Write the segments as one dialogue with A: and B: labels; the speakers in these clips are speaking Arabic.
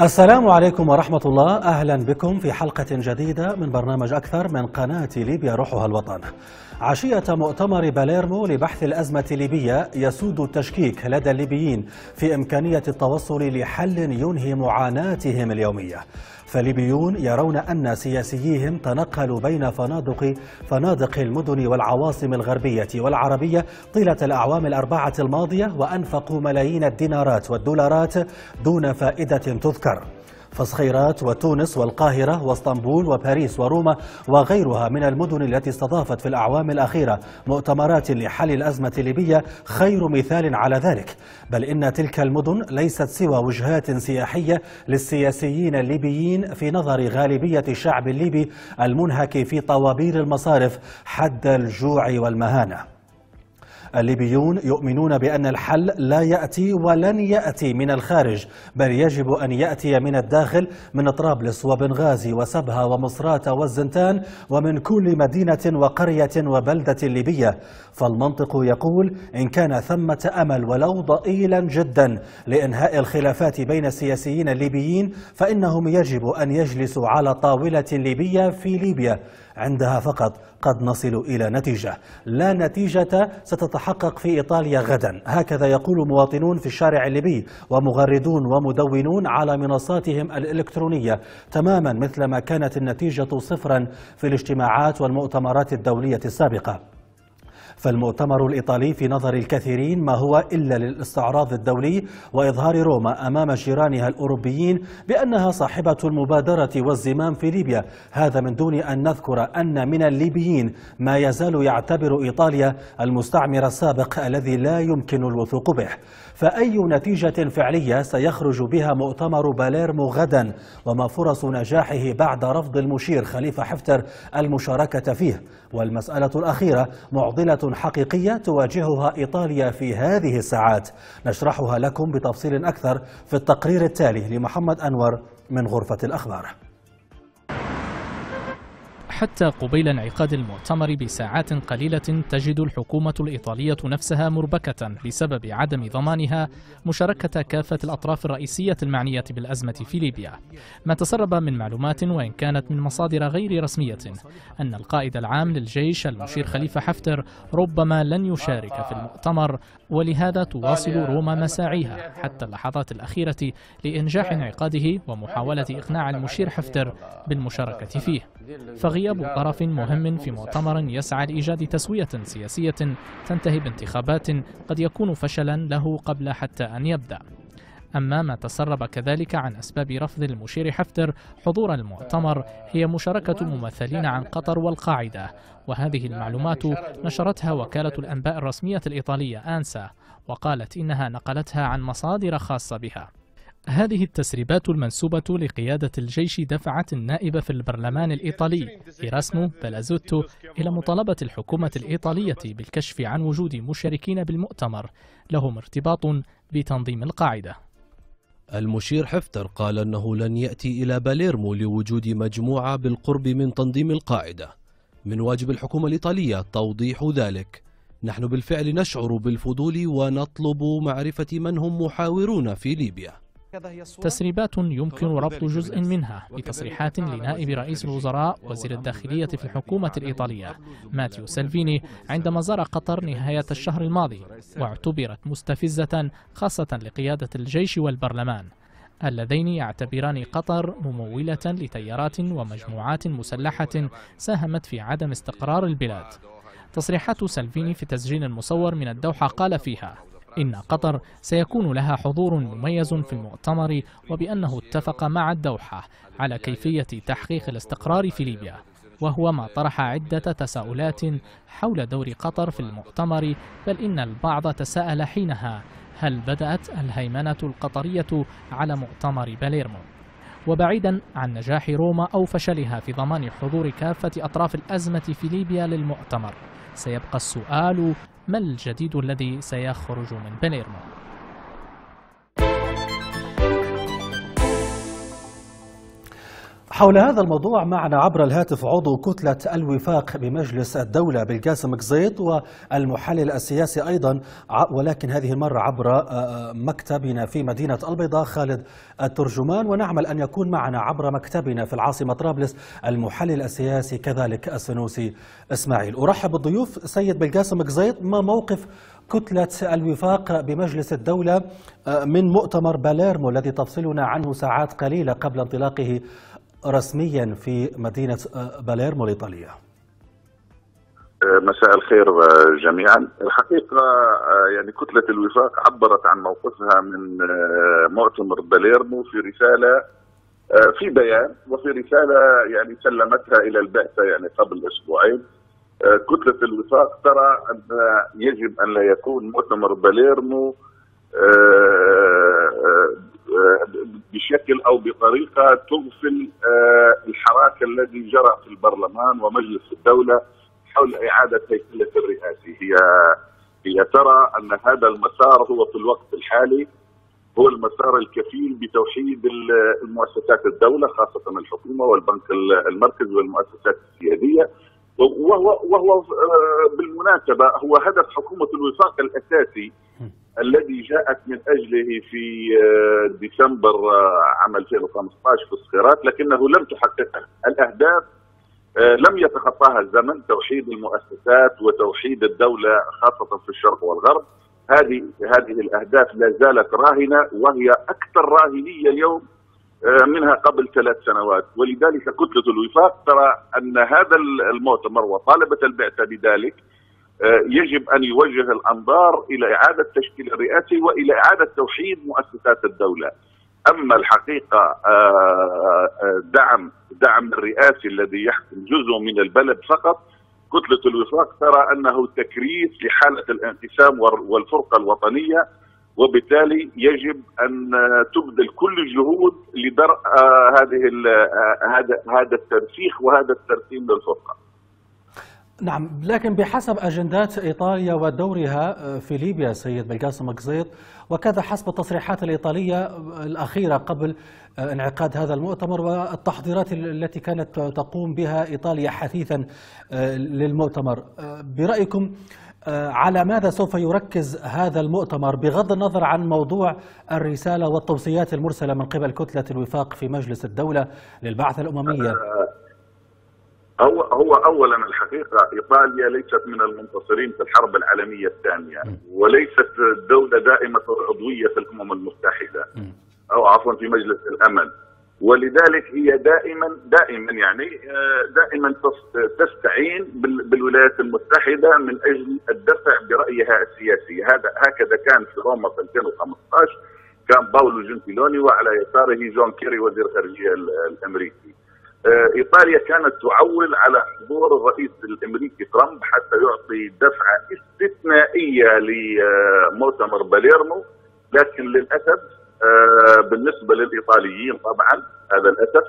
A: السلام عليكم ورحمة الله. أهلا بكم في حلقة جديدة من برنامج أكثر من قناة ليبيا روحها الوطن. عشية مؤتمر باليرمو لبحث الأزمة الليبية يسود التشكيك لدى الليبيين في إمكانية التوصل لحل ينهي معاناتهم اليومية. فالليبيون يرون أن سياسييهم تنقلوا بين فنادق فنادق المدن والعواصم الغربية والعربية طيلة الأعوام الأربعة الماضية وأنفقوا ملايين الدينارات والدولارات دون فائدة تذكر. فصخيرات وتونس والقاهرة واسطنبول وباريس وروما وغيرها من المدن التي استضافت في الأعوام الأخيرة مؤتمرات لحل الأزمة الليبية خير مثال على ذلك. بل إن تلك المدن ليست سوى وجهات سياحية للسياسيين الليبيين في نظر غالبية الشعب الليبي المنهك في طوابير المصارف حد الجوع والمهانة. الليبيون يؤمنون بأن الحل لا يأتي ولن يأتي من الخارج بل يجب أن يأتي من الداخل من طرابلس وبنغازي وسبها ومصراتة والزنتان ومن كل مدينة وقرية وبلدة ليبية. فالمنطق يقول إن كان ثمة أمل ولو ضئيلا جدا لإنهاء الخلافات بين السياسيين الليبيين فإنهم يجب أن يجلسوا على طاولة ليبية في ليبيا. عندها فقط قد نصل إلى نتيجة. لا نتيجة ستتحقق في إيطاليا غدا. هكذا يقول مواطنون في الشارع الليبي ومغردون ومدونون على منصاتهم الإلكترونية تماما مثلما كانت النتيجة صفرا في الاجتماعات والمؤتمرات الدولية السابقة. فالمؤتمر الإيطالي في نظر الكثيرين ما هو إلا للاستعراض الدولي وإظهار روما أمام جيرانها الأوروبيين بأنها صاحبة المبادرة والزمام في ليبيا. هذا من دون أن نذكر أن من الليبيين ما يزال يعتبر إيطاليا المستعمر السابق الذي لا يمكن الوثوق به. فأي نتيجة فعلية سيخرج بها مؤتمر باليرمو غدا وما فرص نجاحه بعد رفض المشير خليفة حفتر المشاركة فيه. والمسألة الأخيرة معضلة حقيقية تواجهها إيطاليا في هذه الساعات. نشرحها لكم بتفصيل أكثر في التقرير التالي لمحمد أنور من غرفة الأخبار.
B: حتى قبيل انعقاد المؤتمر بساعات قليلة تجد الحكومة الإيطالية نفسها مربكة بسبب عدم ضمانها مشاركة كافة الأطراف الرئيسية المعنية بالأزمة في ليبيا. ما تسرب من معلومات وإن كانت من مصادر غير رسمية أن القائد العام للجيش المشير خليفة حفتر ربما لن يشارك في المؤتمر ولهذا تواصل روما مساعيها حتى اللحظات الأخيرة لإنجاح انعقاده ومحاولة إقناع المشير حفتر بالمشاركة فيه فغياب طرف مهم في مؤتمر يسعى لإيجاد تسوية سياسية تنتهي بانتخابات قد يكون فشلا له قبل حتى أن يبدأ أما ما تسرب كذلك عن أسباب رفض المشير حفتر حضور المؤتمر هي مشاركة ممثلين عن قطر والقاعدة. وهذه المعلومات نشرتها وكالة الأنباء الرسمية الإيطالية أنسا وقالت إنها نقلتها عن مصادر خاصة بها. هذه التسريبات المنسوبة لقيادة الجيش دفعت النائب في البرلمان الإيطالي إيراسمو بلازوتو إلى مطالبة الحكومة الإيطالية بالكشف عن وجود مشاركين بالمؤتمر لهم ارتباط بتنظيم القاعدة.
C: المشير حفتر قال أنه لن يأتي إلى باليرمو لوجود مجموعة بالقرب من تنظيم القاعدة. من واجب الحكومة الإيطالية توضيح ذلك. نحن بالفعل نشعر بالفضول ونطلب معرفة من هم محاورون في ليبيا.
B: تسريبات يمكن ربط جزء منها بتصريحات لنائب رئيس الوزراء وزير الداخلية في الحكومة الإيطالية. ماتيو سالفيني عندما زار قطر نهاية الشهر الماضي واعتبرت مستفزة خاصة لقيادة الجيش والبرلمان اللذين يعتبران قطر ممولة لتيارات ومجموعات مسلحة ساهمت في عدم استقرار البلاد. تصريحات سالفيني في تسجيل مصور من الدوحة قال فيها إن قطر سيكون لها حضور مميز في المؤتمر وبأنه اتفق مع الدوحة على كيفية تحقيق الاستقرار في ليبيا. وهو ما طرح عدة تساؤلات حول دور قطر في المؤتمر بل إن البعض تساءل حينها هل بدأت الهيمنة القطرية على مؤتمر باليرمو؟ وبعيدا عن نجاح روما أو فشلها في ضمان حضور كافة أطراف الأزمة في ليبيا للمؤتمر سيبقى السؤال ما الجديد الذي سيخرج من باليرمو
A: حول هذا الموضوع معنا عبر الهاتف عضو كتلة الوفاق بمجلس الدولة بالقاسم قزيط والمحلل السياسي أيضا ولكن هذه المرة عبر آه، آه، مكتبنا في مدينة البيضاء خالد الترجمان. ونعمل أن يكون معنا عبر مكتبنا في العاصمة طرابلس المحلل السياسي كذلك السنوسي إسماعيل. أرحب بالضيوف سيد بالقاسم قزيط ما موقف كتلة الوفاق بمجلس الدولة آه، من مؤتمر باليرمو الذي تفصلنا عنه ساعات قليلة قبل انطلاقه رسميا في مدينة آه، باليرمو الإيطالية
D: آه، مساء الخير آه، جميعا. الحقيقة يعني كتلة الوفاق عبرت عن موقفها من مؤتمر باليرمو في رسالة في بيان وفي رسالة يعني سلمتها إلى البعثة يعني قبل أسبوعين. كتلة الوفاق ترى أن يجب أن لا يكون مؤتمر باليرمو بشكل أو بطريقة تغفل آه، الحراك الذي جرى في البرلمان ومجلس الدولة حول إعادة هيكله الرئاسي هي هي ترى أن هذا المسار هو في الوقت الحالي هو المسار الكفيل بتوحيد المؤسسات الدولة خاصة الحكومة والبنك المركزي والمؤسسات السيادية. وهو وهو آه، بالمناسبة هو هدف حكومة الوفاق الأساسي الذي جاءت من أجله في آه، ديسمبر آه، عام 2015 في الصخيرات لكنه لم تحققها. الأهداف لم يتخطاها الزمن توحيد المؤسسات وتوحيد الدولة خاصة في الشرق والغرب. هذه هذه الأهداف لا زالت راهنة وهي أكثر راهنية اليوم منها قبل ثلاث سنوات. ولذلك كتلة الوفاق ترى أن هذا المؤتمر وطالبت البعثة بذلك آه، يجب أن يوجه الأنظار إلى إعادة تشكيل الرئاسي وإلى إعادة توحيد مؤسسات الدولة. أما الحقيقة آه، آه، دعم دعم الرئاسي الذي يحكم جزء من البلد فقط كتلة الوفاق ترى أنه تكريس لحالة الانقسام والفرقة الوطنية. وبالتالي يجب أن تبذل كل الجهود لدرء هذه هذا هذا الترسيخ وهذا الترسيم للفرقة.
A: نعم لكن بحسب أجندات إيطاليا ودورها آه، في ليبيا سيد بالقاسم قزيط وكذا حسب التصريحات الإيطالية الأخيرة قبل آه، انعقاد هذا المؤتمر والتحضيرات التي كانت تقوم بها إيطاليا حثيثا آه، للمؤتمر برأيكم على ماذا سوف يركز هذا المؤتمر بغض النظر عن موضوع الرسالة والتوصيات المرسلة من قبل كتلة الوفاق في مجلس الدولة للبعثة الأممية؟
D: هو هو اولا الحقيقة إيطاليا ليست من المنتصرين في الحرب العالمية الثانية وليست دولة دائمة العضويه في الأمم المتحدة أو عفوا في مجلس الأمن. ولذلك هي دائما دائما يعني آه، دائما تستعين بالولايات المتحدة من أجل الدفع برأيها السياسي. هذا هكذا كان في روما في 2015 كان باولو جنتيلوني وعلى يساره جون كيري وزير الخارجية الأمريكي. آه، إيطاليا كانت تعول على حضور الرئيس الأمريكي ترامب حتى يعطي دفعة استثنائية لمؤتمر باليرمو لكن للأسف آه، بالنسبة للإيطاليين طبعا هذا الأسف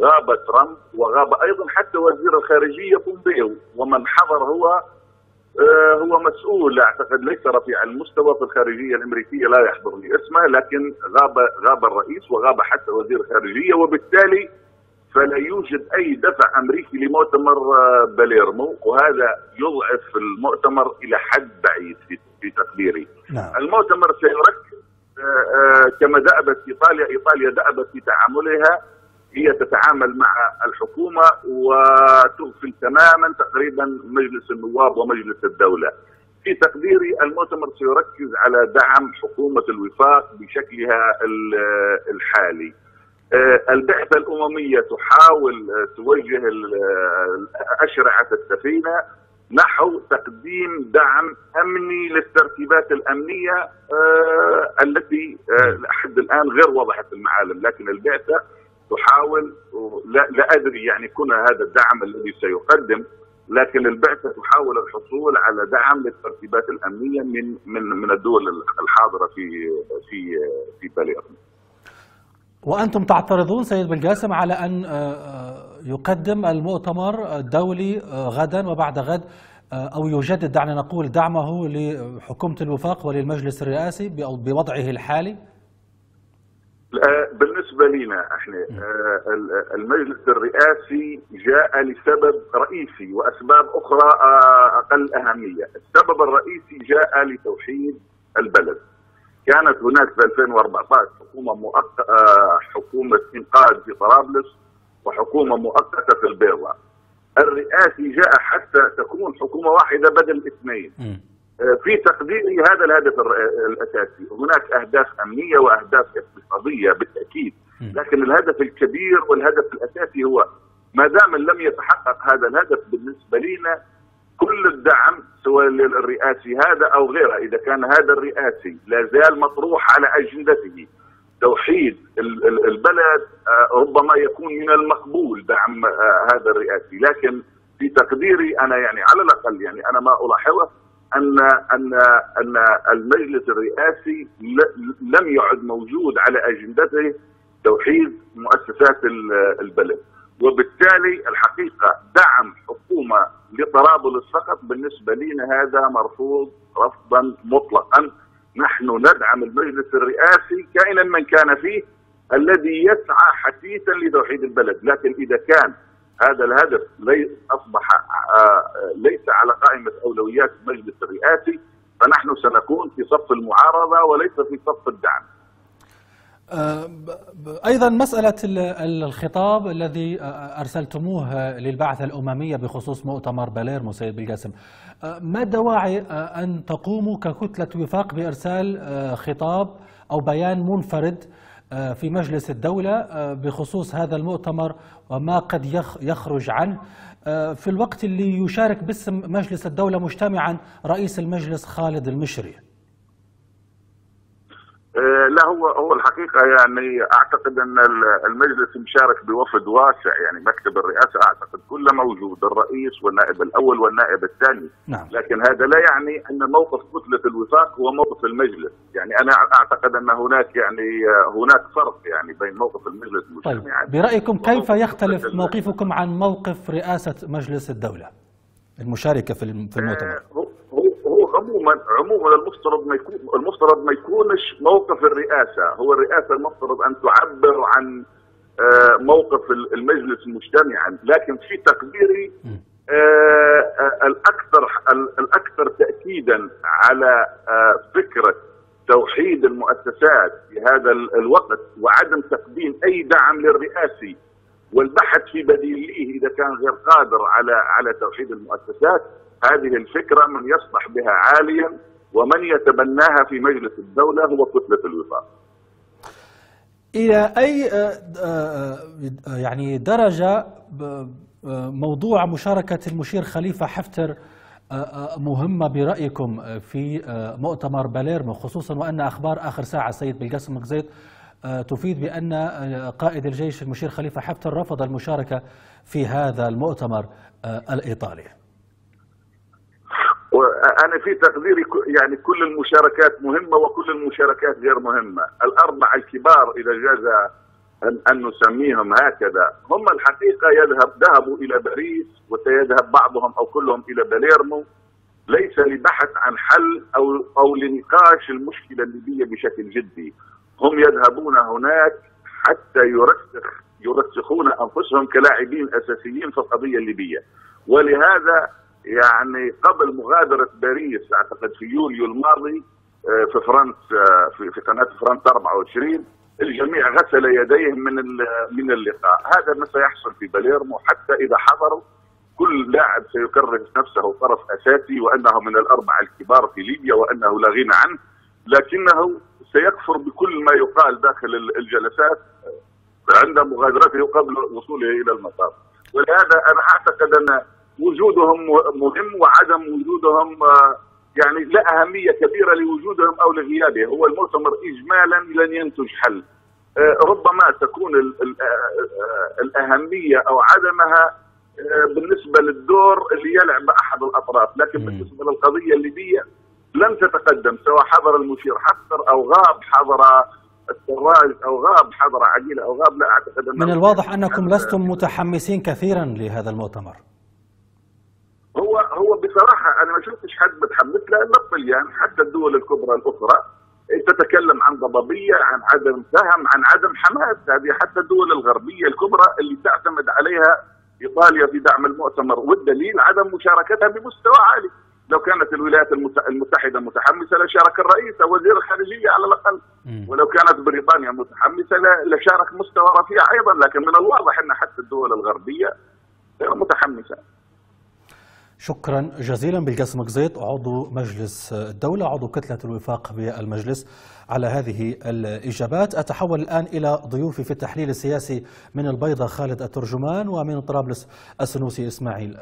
D: غاب ترامب وغاب أيضا حتى وزير الخارجية بومبيو ومن حضر هو آه، هو مسؤول أعتقد ليس رفيع المستوى في الخارجية الأمريكية لا يحضر لي اسمه لكن غاب غاب الرئيس وغاب حتى وزير الخارجية وبالتالي فلا يوجد أي دفع أمريكي لمؤتمر آه، باليرمو وهذا يضعف المؤتمر إلى حد بعيد في تقديري. نعم. المؤتمر سيركز آه، آه، كما دأبت إيطاليا، إيطاليا دأبت في تعاملها هي تتعامل مع الحكومة وتغفل تماما تقريبا مجلس النواب ومجلس الدولة. في تقديري المؤتمر سيركز على دعم حكومة الوفاق بشكلها الحالي. آه، البعثة الأممية تحاول توجه أشرعة السفينة نحو تقديم دعم أمني للترتيبات الأمنية التي لحد الآن غير واضحة المعالم لكن البعثة تحاول لا, لا أدري يعني كون هذا الدعم الذي سيقدم لكن البعثة تحاول الحصول على دعم للترتيبات الأمنية من من من الدول الحاضرة في في في باليرمو
A: وأنتم تعترضون سيد بالقاسم على أن آه، آه، يقدم المؤتمر الدولي آه، غدا وبعد غد أو يجدد دعنا نقول دعمه لحكومة الوفاق وللمجلس الرئاسي بوضعه الحالي؟
D: بالنسبة لنا إحنا المجلس الرئاسي جاء لسبب رئيسي وأسباب أخرى آه، أقل أهمية، السبب الرئيسي جاء لتوحيد البلد. كانت هناك في 2014 حكومة مؤقتة آه، حكومة إنقاذ في طرابلس وحكومة مؤقتة في البيضاء. الرئاسي جاء حتى تكون حكومة واحدة بدل اثنين. في تقديري هذا الهدف الأساسي، هناك أهداف أمنية وأهداف اقتصادية بالتأكيد، لكن الهدف الكبير والهدف الأساسي هو ما دام لم يتحقق هذا الهدف بالنسبة لنا كل الدعم سواء للرئاسي هذا أو غيره، إذا كان هذا الرئاسي لا زال مطروح على أجندته. توحيد البلد آه، ربما يكون من المقبول دعم آه، هذا الرئاسي، لكن في تقديري أنا يعني على الأقل يعني أنا ما ألاحظه ان ان أن المجلس الرئاسي لم يعد موجود على أجندته توحيد مؤسسات البلد. وبالتالي الحقيقة دعم حكومة لطرابلس فقط بالنسبة لنا هذا مرفوض رفضا مطلقا نحن ندعم المجلس الرئاسي كائنا من كان فيه الذي يسعى حثيثا لتوحيد البلد لكن إذا كان هذا الهدف ليس أصبح آه، ليس على قائمة أولويات المجلس الرئاسي فنحن سنكون في صف المعارضة وليس في صف الدعم.
A: أيضا مسألة الخطاب الذي أرسلتموه للبعثة الأممية بخصوص مؤتمر باليرمو سيد بالقاسم. ما دواعي أن تقوموا ككتلة وفاق بإرسال خطاب أو بيان منفرد في مجلس الدولة بخصوص هذا المؤتمر وما قد يخرج عنه؟ في الوقت اللي يشارك باسم مجلس الدولة مجتمعا رئيس المجلس خالد المشري.
D: لا هو هو الحقيقة يعني أعتقد أن المجلس مشارك بوفد واسع يعني مكتب الرئاسة أعتقد كله موجود الرئيس والنائب الأول والنائب الثاني
A: نعم.
D: لكن هذا لا يعني أن موقف كتله الوفاق هو موقف المجلس يعني أنا أعتقد أن هناك يعني هناك فرق يعني بين موقف المجلس
A: طيب برأيكم كيف يختلف موقفكم عن موقف رئاسة مجلس الدولة المشاركة في المؤتمر؟
D: عموما عموما المفترض ما يكون المفترض ما يكونش موقف الرئاسة، هو الرئاسة المفترض أن تعبر عن آه، موقف المجلس مجتمعا، لكن في تقديري آه، آه، الاكثر الأكثر تاكيدا على فكره توحيد المؤسسات في هذا الوقت وعدم تقديم أي دعم للرئاسي والبحث في بديله إذا كان غير قادر على على توحيد المؤسسات هذه الفكرة من يصلح بها عاليا ومن يتبناها في مجلس الدولة هو كتلة الوفاق.
A: إلى أي آه، آه، يعني درجة موضوع مشاركة المشير خليفة حفتر آه، مهمة برأيكم في مؤتمر باليرمو خصوصا وأن أخبار آخر ساعة سيد بالقاسم مكزيد تفيد بأن قائد الجيش المشير خليفة حفتر رفض المشاركة في هذا المؤتمر الإيطالي.
D: أنا في تقديري يعني كل المشاركات مهمة وكل المشاركات غير مهمة، الأربعة الكبار اذا جاز أن نسميهم هكذا. هم الحقيقة يذهب ذهبوا إلى باريس وسيذهب بعضهم أو كلهم إلى باليرمو. ليس لبحث عن حل أو أو لنقاش المشكلة الليبية بشكل جدي، هم يذهبون هناك حتى يرسخ يرسخون أنفسهم كلاعبين أساسيين في القضية الليبية، ولهذا يعني قبل مغادرة باريس أعتقد في يوليو الماضي آه، في فرنسا في, في قناة فرنسا 24 الجميع غسل يديه من من اللقاء. هذا ما سيحصل في باليرمو حتى إذا حضروا. كل لاعب سيكرس نفسه طرف أساسي وأنه من الأربعة الكبار في ليبيا وأنه لا غنى عنه. لكنه سيكفر بكل ما يقال داخل الجلسات عند مغادرته قبل وصوله إلى المطار. ولهذا أنا أعتقد أن وجودهم مهم وعدم وجودهم آه، يعني لا أهمية كبيرة لوجودهم أو لغيابه. هو المؤتمر إجمالا لن ينتج حل. آه، ربما تكون آه، الأهمية أو عدمها بالنسبة للدور اللي يلعب أحد الأطراف. لكن بالنسبة للقضية الليبية لن تتقدم سواء حضر المشير حفتر أو غاب حضر السراج أو غاب حضر عقيله أو غاب لا أعتقد
A: من الواضح أنكم لستم متحمسين كثيرا لهذا المؤتمر.
D: هو هو بصراحة أنا ما شفتش حد متحمس له الا الطليان حتى الدول الكبرى الأخرى تتكلم عن ضبابية عن عدم فهم عن عدم حماس. هذه حتى الدول الغربية الكبرى اللي تعتمد عليها إيطاليا في دعم المؤتمر والدليل عدم مشاركتها بمستوى عالي. لو كانت الولايات المتحدة متحمسة لشارك الرئيس أو وزير الخارجية على الأقل. ولو كانت بريطانيا متحمسة لشارك مستوى رفيع أيضا لكن من الواضح أن حتى الدول الغربية غير متحمسة.
A: شكرا جزيلا بالقاسم قزيط عضو مجلس الدولة عضو كتلة الوفاق بالمجلس على هذه الإجابات. أتحول الآن إلى ضيوفي في التحليل السياسي من البيضة خالد الترجمان ومن طرابلس السنوسي إسماعيل.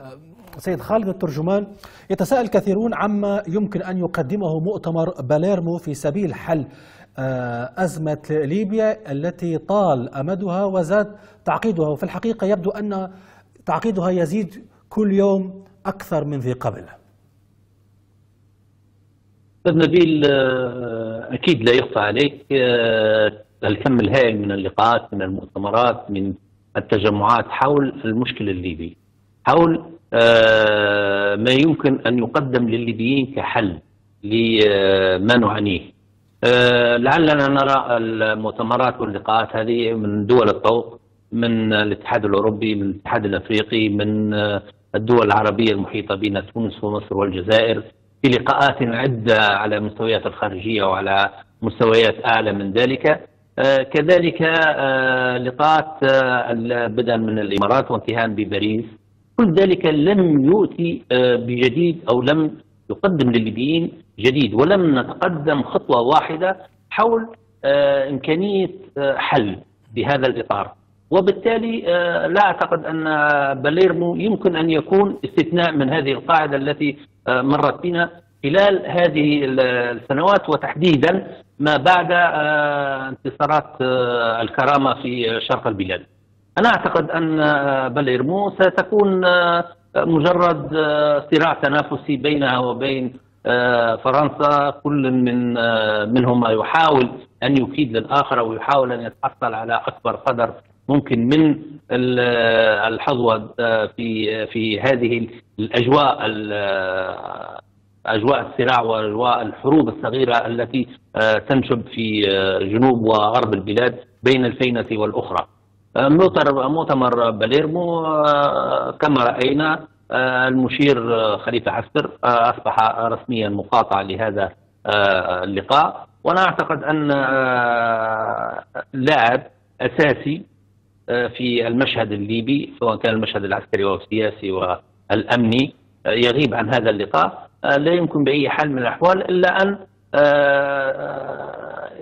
A: سيد خالد الترجمان يتساءل كثيرون عما يمكن أن يقدمه مؤتمر باليرمو في سبيل حل أزمة ليبيا التي طال أمدها وزاد تعقيدها. وفي الحقيقة يبدو أن تعقيدها يزيد كل يوم أكثر من ذي قبل.
E: نبيل أكيد لا يخفى عليك. الكم الهائل من اللقاءات من المؤتمرات من التجمعات حول المشكل الليبي حول ما يمكن أن يقدم للليبيين كحل لما نعانيه. لعلنا نرى المؤتمرات واللقاءات هذه من دول الطوق من الاتحاد الأوروبي من الاتحاد الأفريقي من الدول العربية المحيطة بنا تونس ومصر والجزائر في لقاءات عدة على مستويات الخارجية وعلى مستويات أعلى من ذلك. آه كذلك آه لقاءات آه بدءا من الإمارات وانتهاء بباريس. كل ذلك لم يؤتي بجديد أو لم يقدم للليبيين جديد ولم نتقدم خطوة واحدة حول إمكانية حل في هذا الإطار وبالتالي لا أعتقد أن باليرمو يمكن أن يكون استثناء من هذه القاعدة التي مرت بنا خلال هذه السنوات وتحديدا ما بعد انتصارات الكرامة في شرق البلاد. أنا أعتقد أن باليرمو ستكون مجرد صراع تنافسي بينها وبين فرنسا. كل من منهما يحاول أن يكيد للآخر أو يحاول أن يتحصل على أكبر قدر ممكن من الحظوة في في هذه الأجواء أجواء الصراع وأجواء الحروب الصغيرة التي تنشب في جنوب وغرب البلاد بين الفينة والأخرى. مؤتمر باليرمو كما رأينا المشير خليفة حفتر أصبح رسميا مقاطع لهذا اللقاء. وأنا أعتقد أن لاعب أساسي في المشهد الليبي سواء كان المشهد العسكري أو السياسي والامني يغيب عن هذا اللقاء. لا يمكن بأي حال من الأحوال إلا أن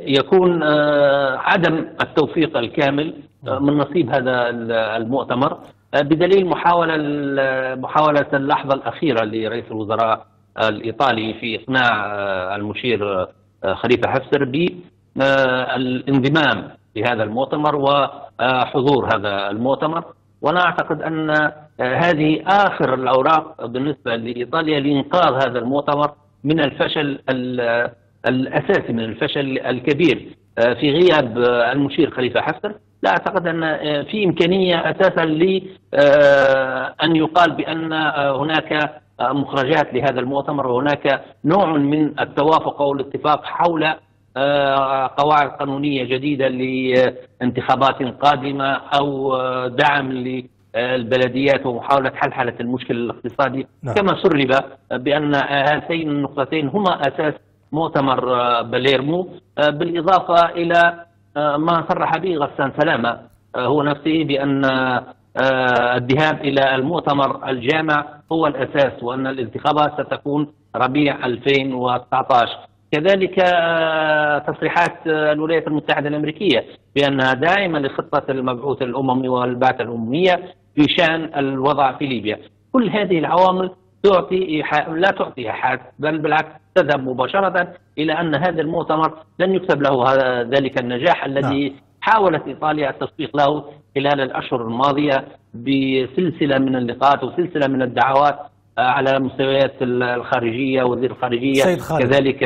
E: يكون عدم التوفيق الكامل من نصيب هذا المؤتمر. بدليل محاولة محاولة اللحظة الأخيرة لرئيس الوزراء الإيطالي في إقناع المشير خليفة حفتر بالانضمام لهذا المؤتمر وحضور هذا المؤتمر. وأنا أعتقد أن هذه آخر الأوراق بالنسبة لإيطاليا لإنقاذ هذا المؤتمر من الفشل الأساسي من الفشل الكبير في غياب المشير خليفة حفتر لا أعتقد أن في إمكانية أساسا لأن يقال بأن هناك مخرجات لهذا المؤتمر وهناك نوع من التوافق أو الاتفاق حول قواعد قانونية جديدة لانتخابات قادمة أو دعم للبلديات ومحاولة حلحلة المشكل الاقتصادي نعم. كما سرب بأن هاتين النقطتين هما أساس مؤتمر باليرمو بالإضافة إلى ما صرح به غسان سلامة. هو نفسه بأن الذهاب إلى المؤتمر الجامع هو الأساس وأن الانتخابات ستكون ربيع 2019 كذلك تصريحات الولايات المتحدة الأمريكية بأنها دائما لخطة المبعوث الأممي والبعثة الأممية في شأن الوضع في ليبيا. كل هذه العوامل تعطي لا تعطي حاد بل بالعكس تذهب مباشرة إلى أن هذا المؤتمر لن يكتب له ذلك النجاح الذي نعم. حاولت إيطاليا التسويق له خلال الأشهر الماضية بسلسلة من اللقاءات وسلسلة من الدعوات على مستويات الخارجية وزير الخارجية
A: سيد خالد.
E: كذلك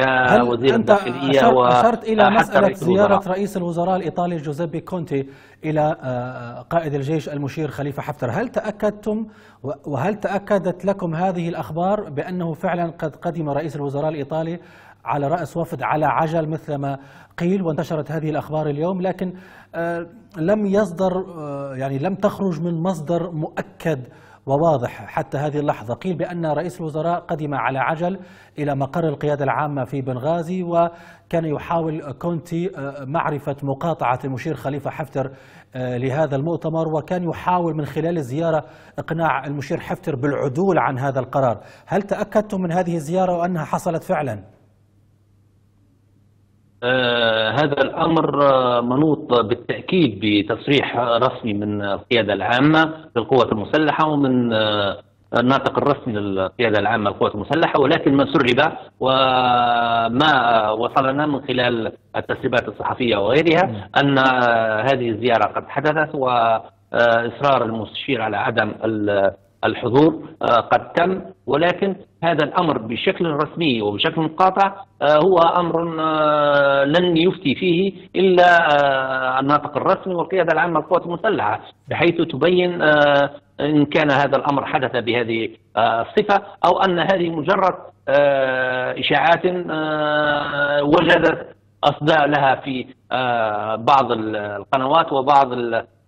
E: وزير
A: أنت
E: الداخلية
A: أشرت,
E: و
A: أشرت إلى مسألة
E: رئيس الوزراء.
A: رئيس الوزراء الإيطالي جوزيبي كونتي إلى آه، قائد الجيش المشير خليفة حفتر هل تأكدتم و- وهل تأكدت لكم هذه الأخبار بأنه فعلا قد قدم رئيس الوزراء الإيطالي على رأس وفد على عجل مثلما قيل وانتشرت هذه الأخبار اليوم لكن آه، لم يصدر آه، يعني لم تخرج من مصدر مؤكد وواضح حتى هذه اللحظة قيل بأن رئيس الوزراء قدم على عجل إلى مقر القيادة العامة في بنغازي وكان يحاول كونتي آه، معرفة مقاطعة المشير خليفة حفتر آه، لهذا المؤتمر وكان يحاول من خلال الزيارة إقناع المشير حفتر بالعدول عن هذا القرار هل تأكدتم من هذه الزيارة وأنها حصلت فعلا؟
E: آه هذا الأمر آه منوط بالتأكيد بتصريح رسمي من القيادة العامة للقوات المسلحة ومن آه الناطق الرسمي للقيادة العامة للقوات المسلحة ولكن ما سرب وما وصلنا من خلال التسريبات الصحفية وغيرها أن هذه الزيارة قد حدثت وإصرار المستشير على عدم الحضور قد تم ولكن هذا الأمر بشكل رسمي وبشكل مقاطع هو أمر لن يفتي فيه إلا الناطق الرسمي والقيادة العامة للقوات المسلحة بحيث تبين إن كان هذا الأمر حدث بهذه آه، الصفة أو أن هذه مجرد آه، إشاعات آه، وجدت أصداء لها في بعض القنوات وبعض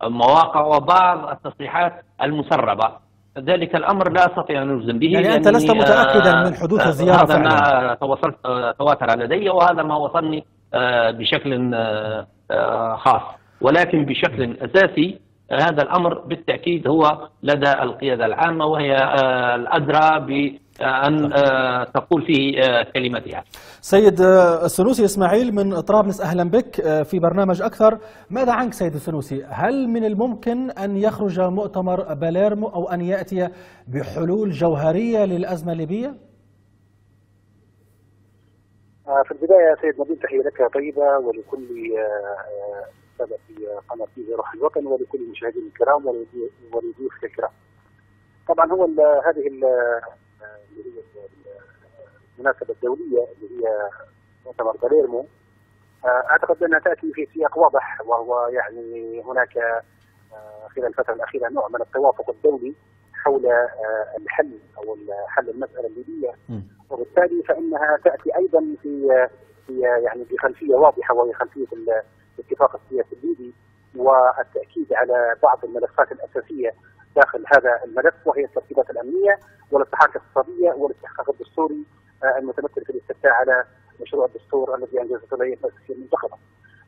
E: المواقع وبعض التصريحات المسربة. ذلك الأمر لا أستطيع أن ألزم به
A: يعني أنت لست متأكدا من حدوث الزيارة
E: هذا ما توصلت تواتر لدي وهذا ما وصلني بشكل خاص. ولكن بشكل أساسي هذا الأمر بالتأكيد هو لدى القيادة العامة وهي آه، الأدرى بان آه، تقول فيه آه، كلمتها.
A: سيد السنوسي إسماعيل من طرابلس أهلا بك في برنامج أكثر، ماذا عنك سيد السنوسي؟ هل من الممكن أن يخرج مؤتمر باليرمو أو أن يأتي بحلول جوهرية للأزمة الليبية؟
F: في البداية سيد نبيل تحية لك طيبة ولكل السادة في قناة في روح الوطن ولكل المشاهدين الكرام ولضيوفك الكرام. طبعا هو هذه اللي هي المناسبة الدولية اللي هي مؤتمر باليرمو. أعتقد أنها تأتي في سياق واضح وهو يعني هناك خلال الفترة الأخيرة نوع من التوافق الدولي حول الحل أو حل المسألة الليبية. وبالتالي فإنها تأتي أيضا في في يعني بخلفية واضحة وهي خلفية الاتفاق السياسي الليبي. والتأكيد على بعض الملفات الأساسية داخل هذا الملف وهي الترتيبات الأمنية والاصلاحات الاقتصادية والاستحقاق الدستوري آه، المتمثل في الاستفتاء على مشروع الدستور الذي أنجزته الهيئه التاسيسيه المنتخبه.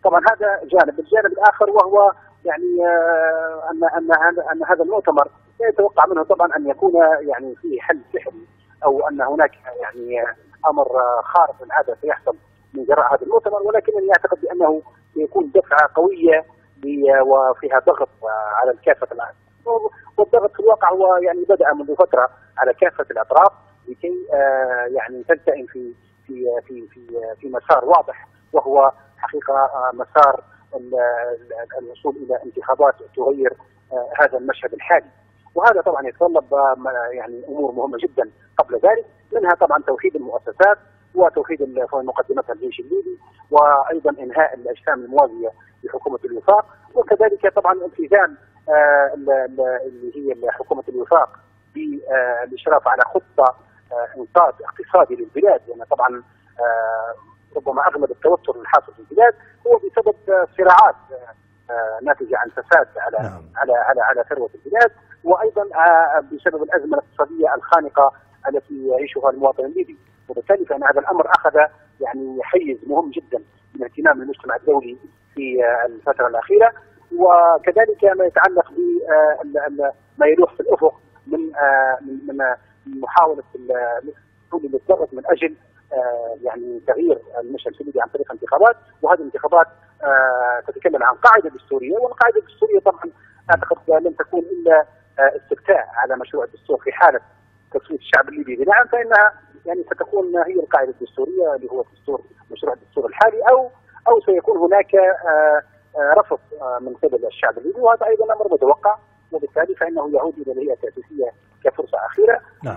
F: طبعا هذا جانب، الجانب الآخر وهو يعني آه، ان ان ان هذا المؤتمر لا يتوقع منه طبعا أن يكون يعني فيه حل سحري أو أن هناك يعني أمر خارق للعاده سيحصل من جراء هذا المؤتمر ولكنني أعتقد بأنه سيكون دفعة قوية وفيها ضغط على كافه الاطراف والضغط في الواقع هو يعني بدأ منذ فترة على كافة الأطراف لكي آه، يعني تلتئم في في في في في مسار واضح وهو حقيقة آه، مسار الوصول إلى انتخابات تغير آه، هذا المشهد الحالي. وهذا طبعا يتطلب يعني أمور مهمة جدا قبل ذلك منها طبعا توحيد المؤسسات وتوحيد مقدمتها الجيش الليبي وأيضا إنهاء الأجسام الموازية لحكومة الوفاق وكذلك طبعا التزام آه، اللي هي حكومة الوفاق بالاشراف على خطة آه، إنقاذ اقتصادي للبلاد لأن طبعا آه، ربما أغلب التوتر الحاصل في البلاد هو بسبب صراعات ناتجة عن فساد على نعم. على على على ثروة البلاد وأيضا بسبب الأزمة الاقتصادية الخانقة التي يعيشها المواطن الليبي وبالتالي فان هذا الأمر أخذ يعني حيز مهم جدا من اهتمام المجتمع الدولي في الفترة الأخيرة وكذلك ما يتعلق ب ما يلوح في الأفق من من محاولة الوصول للضغط من أجل يعني تغيير المشهد السوري عن طريق انتخابات. وهذه الانتخابات تتكلم عن قاعدة دستورية والقاعدة الدستورية طبعا أعتقد لن تكون إلا استفتاء على مشروع الدستور في حالة تصويت الشعب الليبي بنعم فإنها يعني ستكون هي القاعدة الدستورية اللي هو دستور مشروع الدستور الحالي أو أو سيكون هناك آه، آه، رفض آه، من قبل الشعب الليبي. وهذا أيضا أمر متوقع. وبالتالي فإنه يعود إلى الهيئة التأسيسية كفرصة أخيرة. نعم.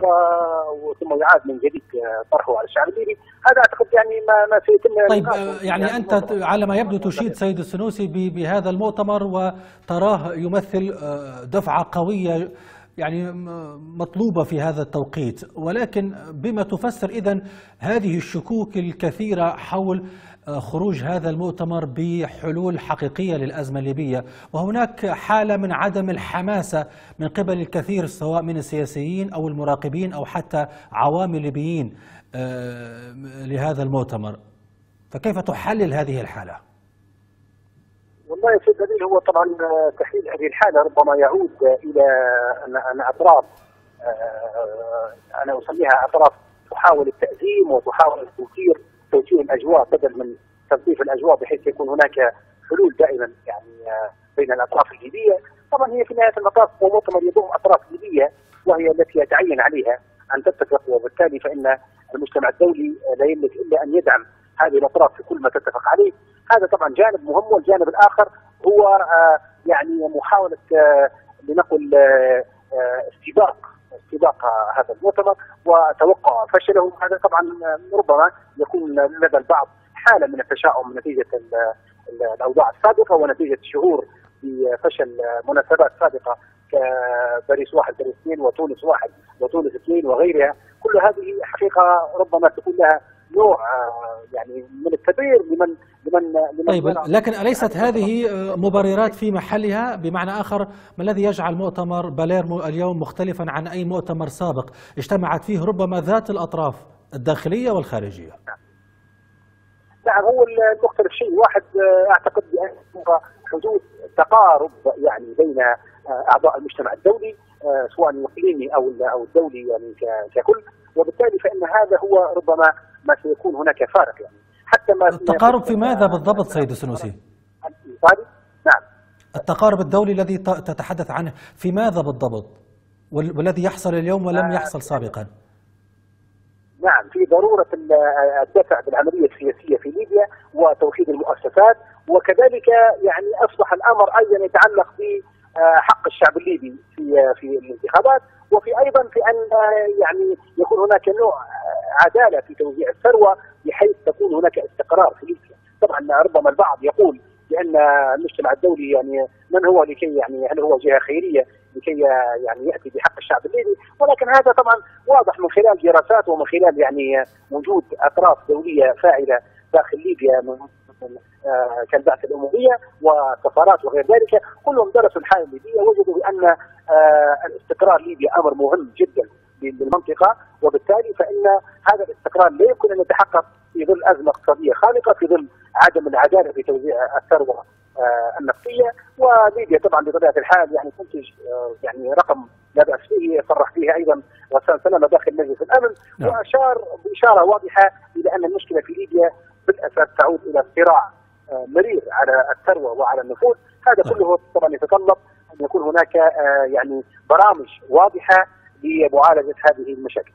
F: ثم يعاد من جديد طرحه على الشعب الليبي. هذا أعتقد يعني ما ما سيتم
A: طيب يعني, يعني أنت على ما يبدو تشيد سيد السنوسي بهذا المؤتمر وتراه يمثل دفعة قوية يعني مطلوبة في هذا التوقيت. ولكن بما تفسر إذا هذه الشكوك الكثيرة حول آه، خروج هذا المؤتمر بحلول حقيقية للأزمة الليبية. وهناك حالة من عدم الحماسة من قبل الكثير سواء من السياسيين أو المراقبين أو حتى عوام ليبيين آه، لهذا المؤتمر. فكيف تحلل هذه الحالة؟
F: والله يا سيد هو طبعا تحليل هذه الحالة ربما يعود إلى ان أطراف آه، أنا أسميها أطراف تحاول التأزيم وتحاول التوتير توتير الأجواء بدل من تلطيف الأجواء بحيث يكون هناك حلول دائما يعني آه، بين الأطراف الليبيه، طبعا هي في نهاية المطاف هو مؤتمر يضم أطراف ليبيه وهي التي يتعين عليها أن تتفق وبالتالي فإن المجتمع الدولي لا يملك إلا أن يدعم هذه الأطراف في كل ما تتفق عليه. هذا طبعا جانب مهم والجانب الآخر هو آه، يعني محاولة آه، لنقل آه، استباق استباق هذا المؤتمر وتوقع فشله هذا طبعا ربما يكون لدى البعض حالة من التشاؤم نتيجة الأوضاع السابقة ونتيجة شهور بفشل مناسبات سابقة كباريس واحد باريس اثنين وتونس واحد وتونس اثنين وغيرها. كل هذه حقيقة ربما تكون لها نوع يعني من التبرير لمن لمن,
A: لمن طيب لكن أليست هذه مبررات في محلها؟ بمعنى آخر ما الذي يجعل مؤتمر باليرمو اليوم مختلفا عن أي مؤتمر سابق اجتمعت فيه ربما ذات الأطراف الداخلية والخارجية؟
F: نعم هو المختلف شيء. واحد أعتقد بان حدوث تقارب يعني بين أعضاء المجتمع الدولي سواء الإقليمي أو أو الدولي يعني ككل. وبالتالي فإن هذا هو ربما ما سيكون هناك فارق يعني.
A: حتى ما التقارب في ماذا بالضبط سيد السنوسي؟
F: نعم.
A: التقارب الدولي الذي تتحدث عنه في ماذا بالضبط؟ والذي يحصل اليوم ولم آه، يحصل سابقا.
F: نعم في ضرورة الدفع بالعملية السياسية في ليبيا وتوحيد المؤسسات وكذلك يعني أصبح الأمر أيضا يتعلق بحق الشعب الليبي في في الانتخابات وفي أيضا في أن يعني يكون هناك نوع عدالة في توزيع الثروة بحيث تكون هناك استقرار في ليبيا، طبعا ربما البعض يقول بأن المجتمع الدولي يعني من هو لكي يعني هل هو جهة خيرية لكي يعني يأتي بحق الشعب الليبي؟ ولكن هذا طبعا واضح من خلال دراسات ومن خلال يعني وجود أطراف دولية فاعلة داخل ليبيا من كالبعث الامميه وسفارات وغير ذلك كلهم درسوا الحاله الليبيه وجدوا بأن آه، الاستقرار ليبيا أمر مهم جدا للمنطقة وبالتالي فإن هذا الاستقرار لا يمكن أن يتحقق في ظل أزمة اقتصادية خانقه في ظل عدم العدالة في توزيع الثروة آه، النفطية وليبيا طبعا بطبيعة الحال يعني تنتج يعني رقم لا بأس به صرح به أيضا غسان سلامة داخل مجلس الأمن نعم. وأشار بإشارة واضحة إلى أن المشكلة في ليبيا بالاساس تعود إلى صراع آه، مرير على الثروة وعلى النفوذ. هذا طيب. كله طبعا يتطلب أن يكون هناك آه، يعني برامج واضحة لمعالجة هذه المشاكل.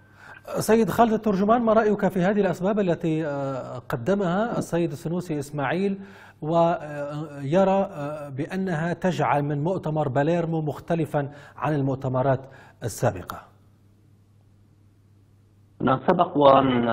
A: سيد خالد الترجمان ما رأيك في هذه الأسباب التي آه، قدمها السيد السنوسي إسماعيل؟ ويرى بأنها تجعل من مؤتمر باليرمو مختلفا عن المؤتمرات السابقة.
E: أنا سبق وأن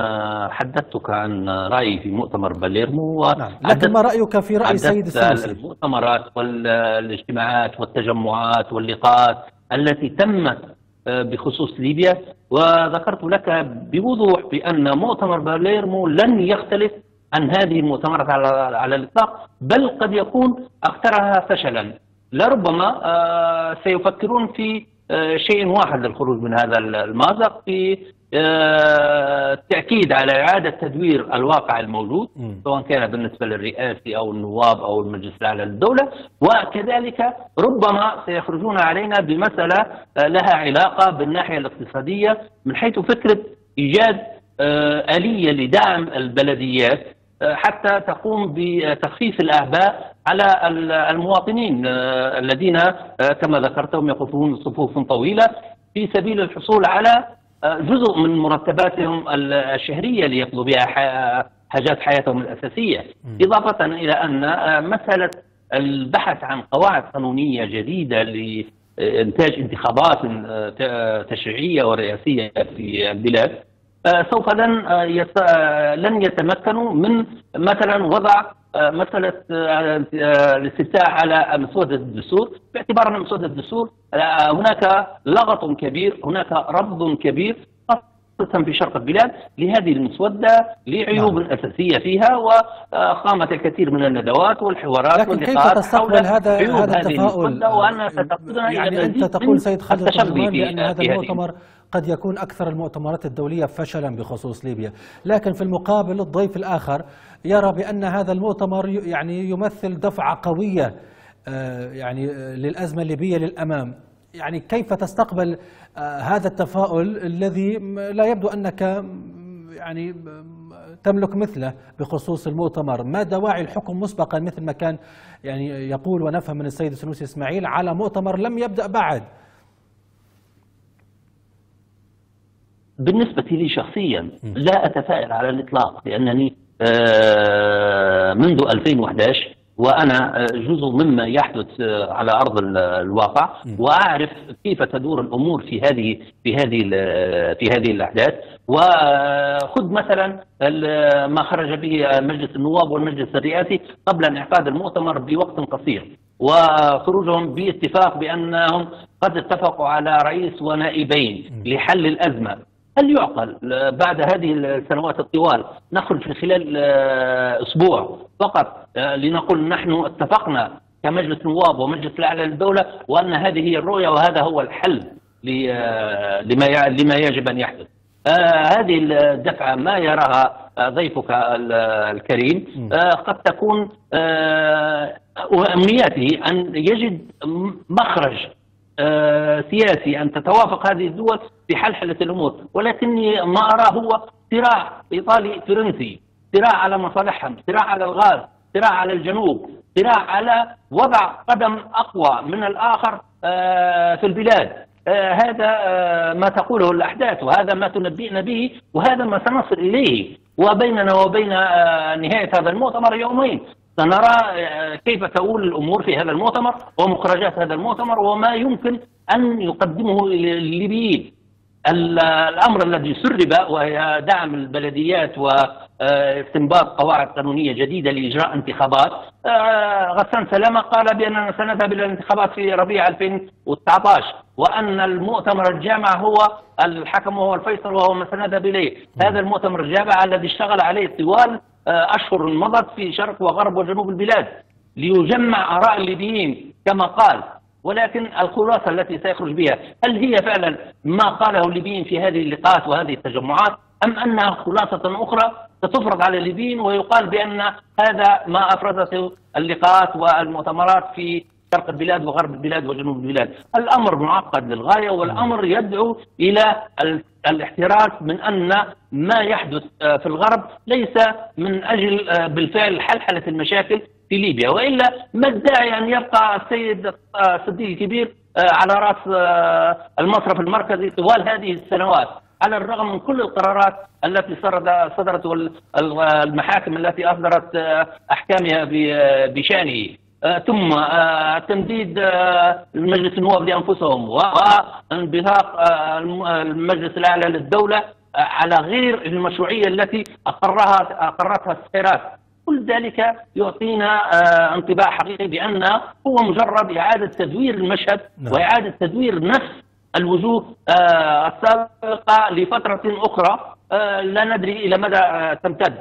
E: حدثتك عن رأيي في مؤتمر باليرمو
A: نعم. لكن ما رأيك في رأي سيد السيسي؟
E: المؤتمرات والاجتماعات والتجمعات واللقاءات التي تمت آه، بخصوص ليبيا وذكرت لك بوضوح بأن مؤتمر باليرمو لن يختلف عن هذه المؤتمرات على على الإطلاق بل قد يكون أكثرها فشلا لربما آه، سيفكرون في آه، شيء واحد للخروج من هذا المازق في التأكيد على إعادة تدوير الواقع الموجود سواء كان بالنسبة للرئاسي أو النواب أو المجلس الأعلى للدولة. وكذلك ربما سيخرجون علينا بمسألة لها علاقة بالناحية الاقتصادية من حيث فكرة إيجاد آه، آلية لدعم البلديات آه، حتى تقوم بتخفيف الأعباء على المواطنين آه، الذين كما ذكرتهم يقفون صفوف طويلة في سبيل الحصول على جزء من مرتباتهم الشهرية ليقضوا بها حاجات حياتهم الأساسية. إضافة إلى أن مسألة البحث عن قواعد قانونية جديدة لإنتاج انتخابات تشريعية ورئاسية في البلاد سوف لن لن يتمكنوا من مثلا وضع مسألة الاستفتاء على مسودة الدستور. باعتبار أن مسودة الدستور هناك لغط كبير هناك رفض كبير خاصة في شرق البلاد لهذه المسودة لعيوب نعم. أساسية فيها وقامت الكثير من الندوات والحوارات
A: لكن كيف تستقبل هذا هذا التفاؤل؟ وأن يعني أنت تقول سيد خالد بأن هذا المؤتمر قد يكون أكثر المؤتمرات الدولية فشلا بخصوص ليبيا. لكن في المقابل الضيف الآخر يرى بأن هذا المؤتمر يعني يمثل دفعة قوية آه، يعني آه، للأزمة الليبية للأمام. يعني كيف تستقبل آه، هذا التفاؤل الذي لا يبدو أنك يعني تملك مثله بخصوص المؤتمر. ما دواعي الحكم مسبقا مثل ما كان يعني يقول ونفهم من السيد السنوسي إسماعيل على مؤتمر لم يبدأ بعد.
E: بالنسبة لي شخصيا لا أتفائل على الإطلاق لأنني آه، منذ 2011 وأنا جزء مما يحدث على أرض الواقع وأعرف كيف تدور الأمور في هذه في هذه في هذه الأحداث. وخذ مثلا ما خرج به مجلس النواب والمجلس الرئاسي قبل انعقاد المؤتمر بوقت قصير وخروجهم باتفاق بأنهم قد اتفقوا على رئيس ونائبين لحل الأزمة. هل يعقل بعد هذه السنوات الطوال نخرج في خلال آه، أسبوع فقط آه، لنقول نحن اتفقنا كمجلس نواب ومجلس الأعلى للدولة وأن هذه هي الرؤية وهذا هو الحل آه، لما لما يجب أن يحدث. هذه الدفعة ما يراها ضيفك الكريم قد تكون أمنياته أن يجد مخرج آه، سياسي أن تتوافق هذه الدول في حلحلة الأمور. ولكني ما أراه هو صراع إيطالي فرنسي صراع على مصالحهم صراع على الغاز صراع على الجنوب صراع على وضع قدم أقوى من الآخر آه، في البلاد. آه، هذا ما تقوله الأحداث وهذا ما تنبئنا به وهذا ما سنصل إليه. وبيننا وبين نهاية هذا المؤتمر يومين. سنرى آه، كيف تؤول الأمور في هذا المؤتمر ومخرجات هذا المؤتمر وما يمكن أن يقدمه للليبيين. الأمر الذي سرب وهي دعم البلديات واستنباط قواعد قانونية جديدة لإجراء انتخابات آه، غسان سلامة قال بأننا سنذهب إلى الانتخابات في ربيع 2019 وأن المؤتمر الجامع هو الحكم وهو الفيصل وهو ما سنذهب إليه، هذا المؤتمر الجامع الذي اشتغل عليه طوال آه، أشهر مضت في شرق وغرب وجنوب البلاد ليجمع آراء الليبيين كما قال. ولكن الخلاصة التي سيخرج بها هل هي فعلا ما قاله الليبيين في هذه اللقاءات وهذه التجمعات أم أنها خلاصة أخرى ستفرض على الليبيين ويقال بأن هذا ما أفرزته اللقاءات والمؤتمرات في شرق البلاد وغرب البلاد وجنوب البلاد؟ الأمر معقد للغاية والأمر يدعو إلى الاحتراس من أن ما يحدث آه، في الغرب ليس من أجل آه، بالفعل حلحلة المشاكل في ليبيا وإلا ما الداعي أن يبقى السيد آه، صديق الكبير على رأس المصرف المركزي طوال هذه السنوات على الرغم من كل القرارات التي صدرت والمحاكم التي أصدرت أحكامها بشأنه. آه، ثم آه، تمديد آه، المجلس النواب لأنفسهم وانبثاق المجلس الأعلى للدولة على غير المشروعية التي اقرها أقرتها السيرات. كل ذلك يعطينا انطباع حقيقي بأن هو مجرد إعادة تدوير المشهد نعم. وإعادة تدوير نفس الوجوه السابقة لفترة أخرى لا ندري إلى مدى تمتد.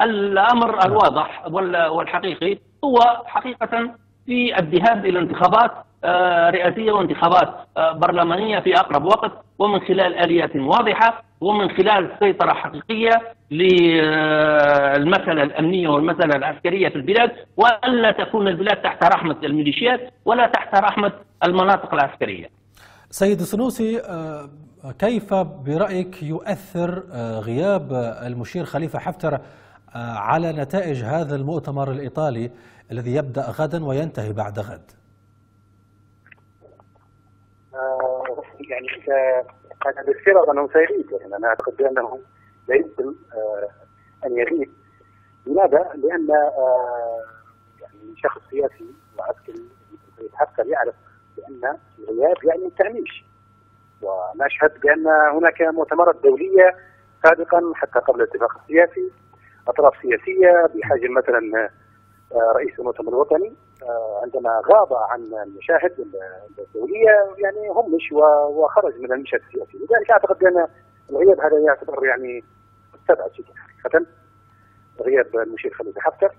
E: الأمر الواضح والحقيقي هو حقيقة في الذهاب إلى انتخابات آه، رئاسية وانتخابات آه، برلمانية في أقرب وقت ومن خلال آليات واضحة ومن خلال سيطرة حقيقية للمسألة الأمنية والمسألة العسكرية في البلاد وألا تكون البلاد تحت رحمة الميليشيات ولا تحت رحمة المناطق العسكرية.
A: سيد السنوسي آه، كيف برأيك يؤثر غياب المشير خليفة حفتر على نتائج هذا المؤتمر الإيطالي الذي يبدأ غدا وينتهي بعد غد.
G: آه، يعني أنا بالفرض أنه سيغيب يعني أنا أعتقد بأنه لا يمكن آه، أن يغيب. لماذا؟ لأن آه، يعني شخص سياسي وعسكري يتحكم يعرف بأن الغياب يعني تهميش ونشهد بأن هناك مؤتمرات دولية
F: سابقا حتى قبل الاتفاق السياسي أطراف سياسية بحجم مثلا رئيس المؤتمر الوطني آه، عندما غاب عن المشاهد الدولية يعني همش وخرج من المشهد السياسي. لذلك أعتقد ان الغياب هذا يعتبر يعني مستبعد جدا حقيقة. غياب المشير خليفة حفتر.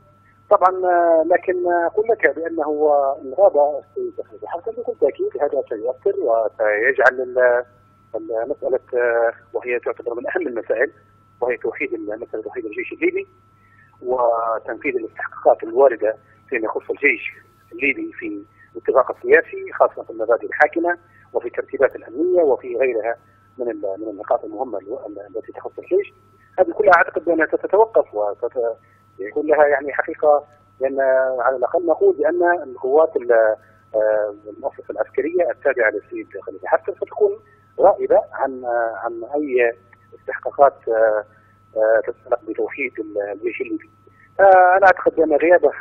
F: طبعا آه، لكن أقول لك بأنه إن غاب السيد خليفة حفتر بكل تأكيد هذا سيؤثر وسيجعل مسألة وهي تعتبر من أهم المسائل وهي توحيد مسألة توحيد الجيش الليبي وتنفيذ الاستحقاقات الواردة فيما يخص الجيش الليبي في الاتفاق السياسي خاصة في المبادئ الحاكمة وفي الترتيبات الأمنية وفي غيرها من من النقاط المهمة التي تخص الجيش. هذه كلها أعتقد بأنها ستتوقف ويكون لها يعني حقيقة لأن على الأقل نقول بأن القوات آه، المؤسسة العسكرية التابعة للسيد خليفة حفتر ستكون غائبة عن عن أي استحقاقات آه، تتعلق بتوحيد الجيش الليبي. أنا أعتقد بان غيابه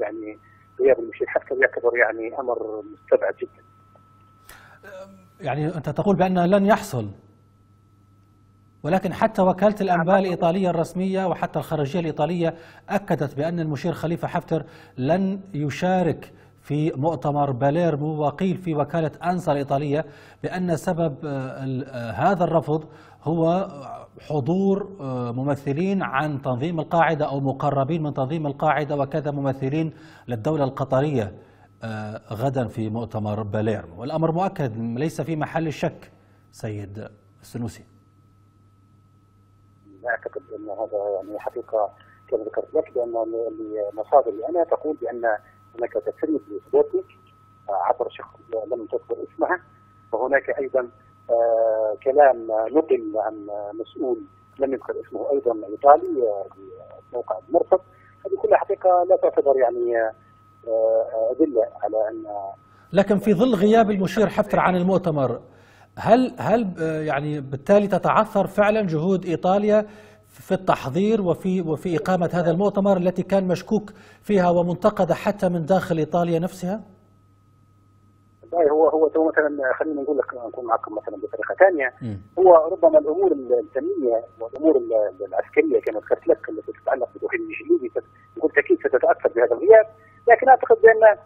F: يعني غياب المشير حفتر يعتبر يعني أمر مستبعد جدا.
A: يعني أنت تقول بانه لن يحصل ولكن حتى وكالة الأنباء الإيطالية الرسمية وحتى الخارجية الإيطالية أكدت بأن المشير خليفة حفتر لن يشارك في مؤتمر باليرمو وقيل في وكالة أنسا الإيطالية بأن سبب آه، آه، هذا الرفض هو حضور آه، ممثلين عن تنظيم القاعدة أو مقربين من تنظيم القاعدة وكذا ممثلين للدولة القطرية غدا في مؤتمر باليرمو والأمر مؤكد ليس في محل الشك سيد السنوسي.
F: أعتقد أن هذا يعني حقيقة كما ذكرت لك بان مصادري أنا تقول بأن هناك تسريب لسبوتنيك آه، عبر شخص لم تذكر اسمها وهناك أيضا آه، كلام نقل عن مسؤول لم يذكر اسمه أيضا ايطالي آه، موقع المرصد هذه كلها حقيقة لا تعتبر يعني أدلة على أن
A: لكن في ظل غياب المشير حفتر عن المؤتمر هل هل يعني بالتالي تتعثر فعلا جهود إيطاليا في التحضير وفي وفي إقامة هذا المؤتمر التي كان مشكوك فيها ومنتقدة حتى من داخل إيطاليا نفسها؟
F: هو هو مثلا خلينا نقول لك نكون معكم مثلا بطريقة ثانية هو ربما الأمور الفنيه والأمور العسكرية كما ذكرت لك التي تتعلق بتوحيد الجيش الليبي نقول أكيد ستتأثر بهذا الغياب. لكن أعتقد بأن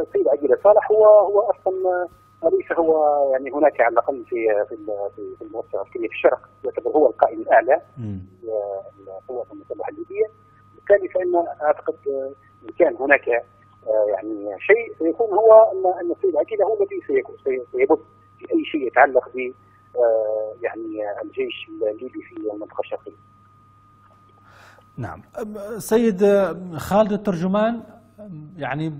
F: السيد آه، عقيل صالح هو هو أصلا ليس هو يعني هناك على الأقل في في في المؤسسة العسكرية في الشرق يعتبر هو القائد الأعلى للقوات المسلحة الليبية. بالتالي فإن أعتقد إن كان هناك آه، يعني شيء سيكون هو أن السيد هو الذي سيبث في أي شيء يتعلق ب آه، يعني الجيش الليبي في المنطقة الشرقيه.
A: نعم سيد خالد الترجمان يعني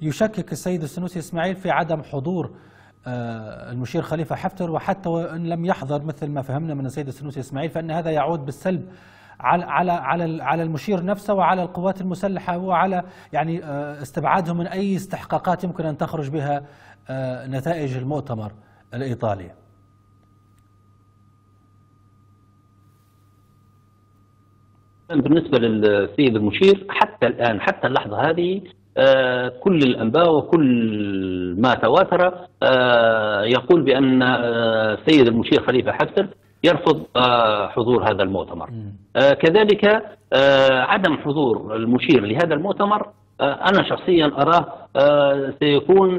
A: يشكك السيد السنوسي إسماعيل في عدم حضور آه، المشير خليفة حفتر وحتى وإن لم يحضر مثل ما فهمنا من السيد السنوسي إسماعيل فإن هذا يعود بالسلب على على على على المشير نفسه وعلى القوات المسلحة وعلى يعني آه، استبعادهم من أي استحقاقات يمكن أن تخرج بها آه، نتائج المؤتمر الإيطالي.
E: بالنسبة للسيد المشير حتى الآن حتى اللحظة هذه آه، كل الأنباء وكل ما تواتر يقول بأن السيد المشير خليفة حفتر يرفض حضور هذا المؤتمر. كذلك عدم حضور المشير لهذا المؤتمر أنا شخصيا أراه سيكون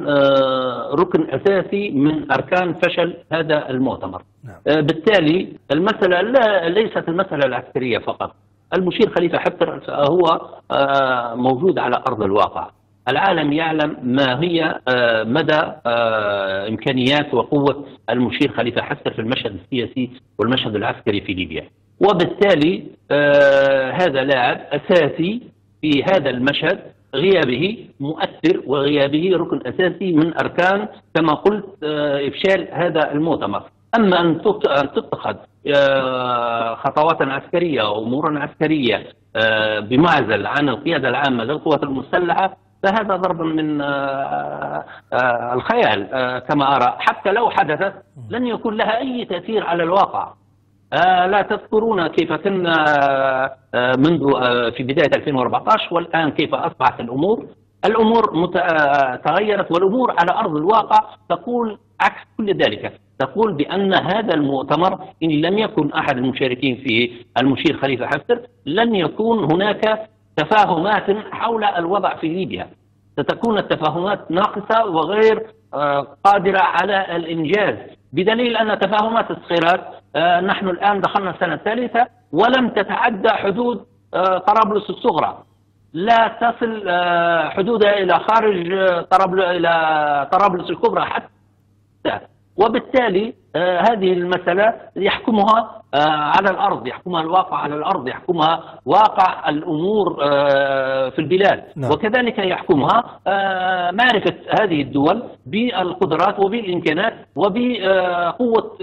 E: ركن أساسي من أركان فشل هذا المؤتمر. نعم. بالتالي المسألة ليست المسألة العسكرية فقط. المشير خليفة حفتر هو آه، موجود على أرض الواقع. العالم يعلم ما هي آه، مدى آه، إمكانيات وقوة المشير خليفة حفتر في المشهد السياسي والمشهد العسكري في ليبيا. وبالتالي هذا لاعب أساسي في هذا المشهد غيابه مؤثر وغيابه ركن أساسي من أركان كما قلت إفشال هذا المؤتمر. أما أن تتخذ آه، خطوات عسكرية وأمور عسكرية آه، بمعزل عن القيادة العامة للقوات المسلحة فهذا ضرب من آه، الخيال كما أرى. حتى لو حدثت لن يكون لها أي تأثير على الواقع. لا تذكرون كيف كنا منذ في بداية 2014 والآن كيف أصبحت الأمور. الأمور تغيرت والأمور على أرض الواقع تقول عكس كل ذلك. تقول بأن هذا المؤتمر إن لم يكن أحد المشاركين فيه المشير خليفة حفتر لن يكون هناك تفاهمات حول الوضع في ليبيا. ستكون التفاهمات ناقصة وغير آه، قادرة على الإنجاز. بدليل أن تفاهمات الصخيرات آه، نحن الآن دخلنا السنة الثالثة ولم تتعدى حدود آه، طرابلس الصغرى. لا تصل حدودها إلى خارج طرابلس إلى طرابلس الكبرى حتى وبالتالي آه، هذه المسألة يحكمها آه، على الأرض يحكمها الواقع على الأرض يحكمها واقع الأمور آه، في البلاد. نعم. وكذلك يحكمها معرفة هذه الدول بالقدرات وبالإمكانات وبقوة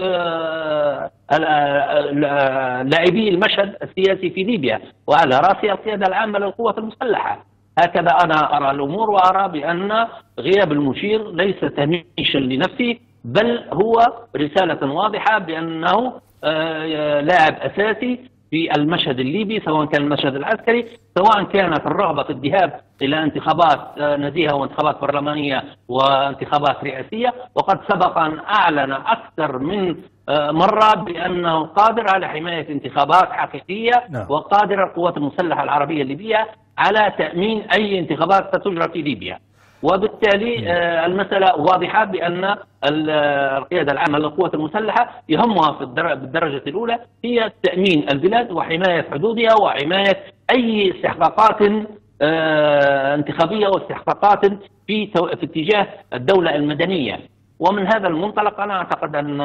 E: لاعبي المشهد السياسي في ليبيا وعلى رأس القيادة العامة للقوات المسلحة. هكذا أنا أرى الأمور وأرى بأن غياب المشير ليس تهميشا لنفسه بل هو رسالة واضحة بأنه آه، لاعب أساسي في المشهد الليبي سواء كان المشهد العسكري سواء كانت الرغبة في الذهاب إلى انتخابات آه، نزيهة وانتخابات برلمانية وانتخابات رئاسية وقد سبق أن أعلن أكثر من آه، مرة بأنه قادر على حماية انتخابات حقيقية نعم. وقادر القوات المسلحة العربية الليبية على تأمين أي انتخابات ستجرى في ليبيا وبالتالي آه، المسألة واضحة بأن القيادة العامة للقوات المسلحة يهمها في الدرجة الأولى هي تأمين البلاد وحماية حدودها وحماية أي استحقاقات آه، انتخابية واستحقاقات في في اتجاه الدولة المدنية. ومن هذا المنطلق أنا أعتقد أن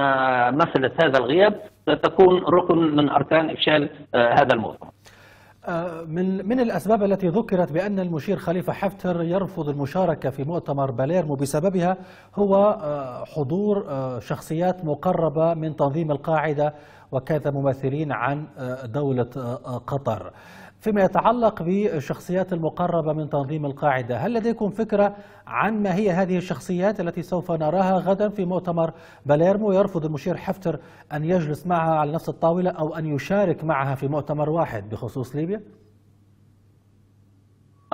E: مسألة هذا الغياب ستكون ركن من أركان إفشال آه، هذا المؤتمر
A: آه، من من الأسباب التي ذكرت بأن المشير خليفة حفتر يرفض المشاركة في مؤتمر باليرمو بسببها هو آه، حضور آه، شخصيات مقربة من تنظيم القاعدة وكذا ممثلين عن دولة قطر. فيما يتعلق بالشخصيات المقربة من تنظيم القاعدة هل لديكم فكرة عن ما هي هذه الشخصيات التي سوف نراها غدا في مؤتمر باليرمو يرفض المشير حفتر أن يجلس معها على نفس الطاولة أو أن يشارك معها في مؤتمر واحد بخصوص ليبيا؟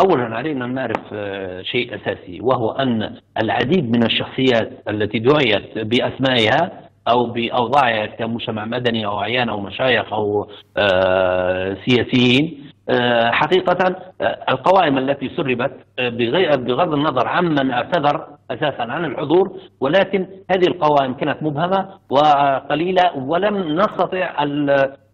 E: اولا علينا أن نعرف آه، شيء أساسي وهو أن العديد من الشخصيات التي دعيت بأسمائها أو بأوضاعها كمجتمع مدني أو أعيان أو مشايخ أو آه، سياسيين حقيقة آه، القوائم التي سربت آه، بغض النظر عمن اعتذر أساسا عن الحضور ولكن هذه القوائم كانت مبهمة وقليلة ولم نستطع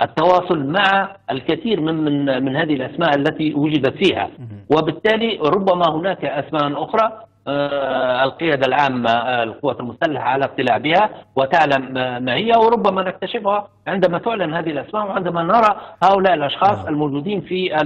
E: التواصل مع الكثير من من, من هذه الأسماء التي وجدت فيها. وبالتالي ربما هناك أسماء أخرى آه، القيادة العامة آه، القوات المسلحة على اطلاع بها وتعلم ما هي وربما نكتشفها عندما تعلن هذه الأسماء وعندما نرى هؤلاء الأشخاص نعم. الموجودين في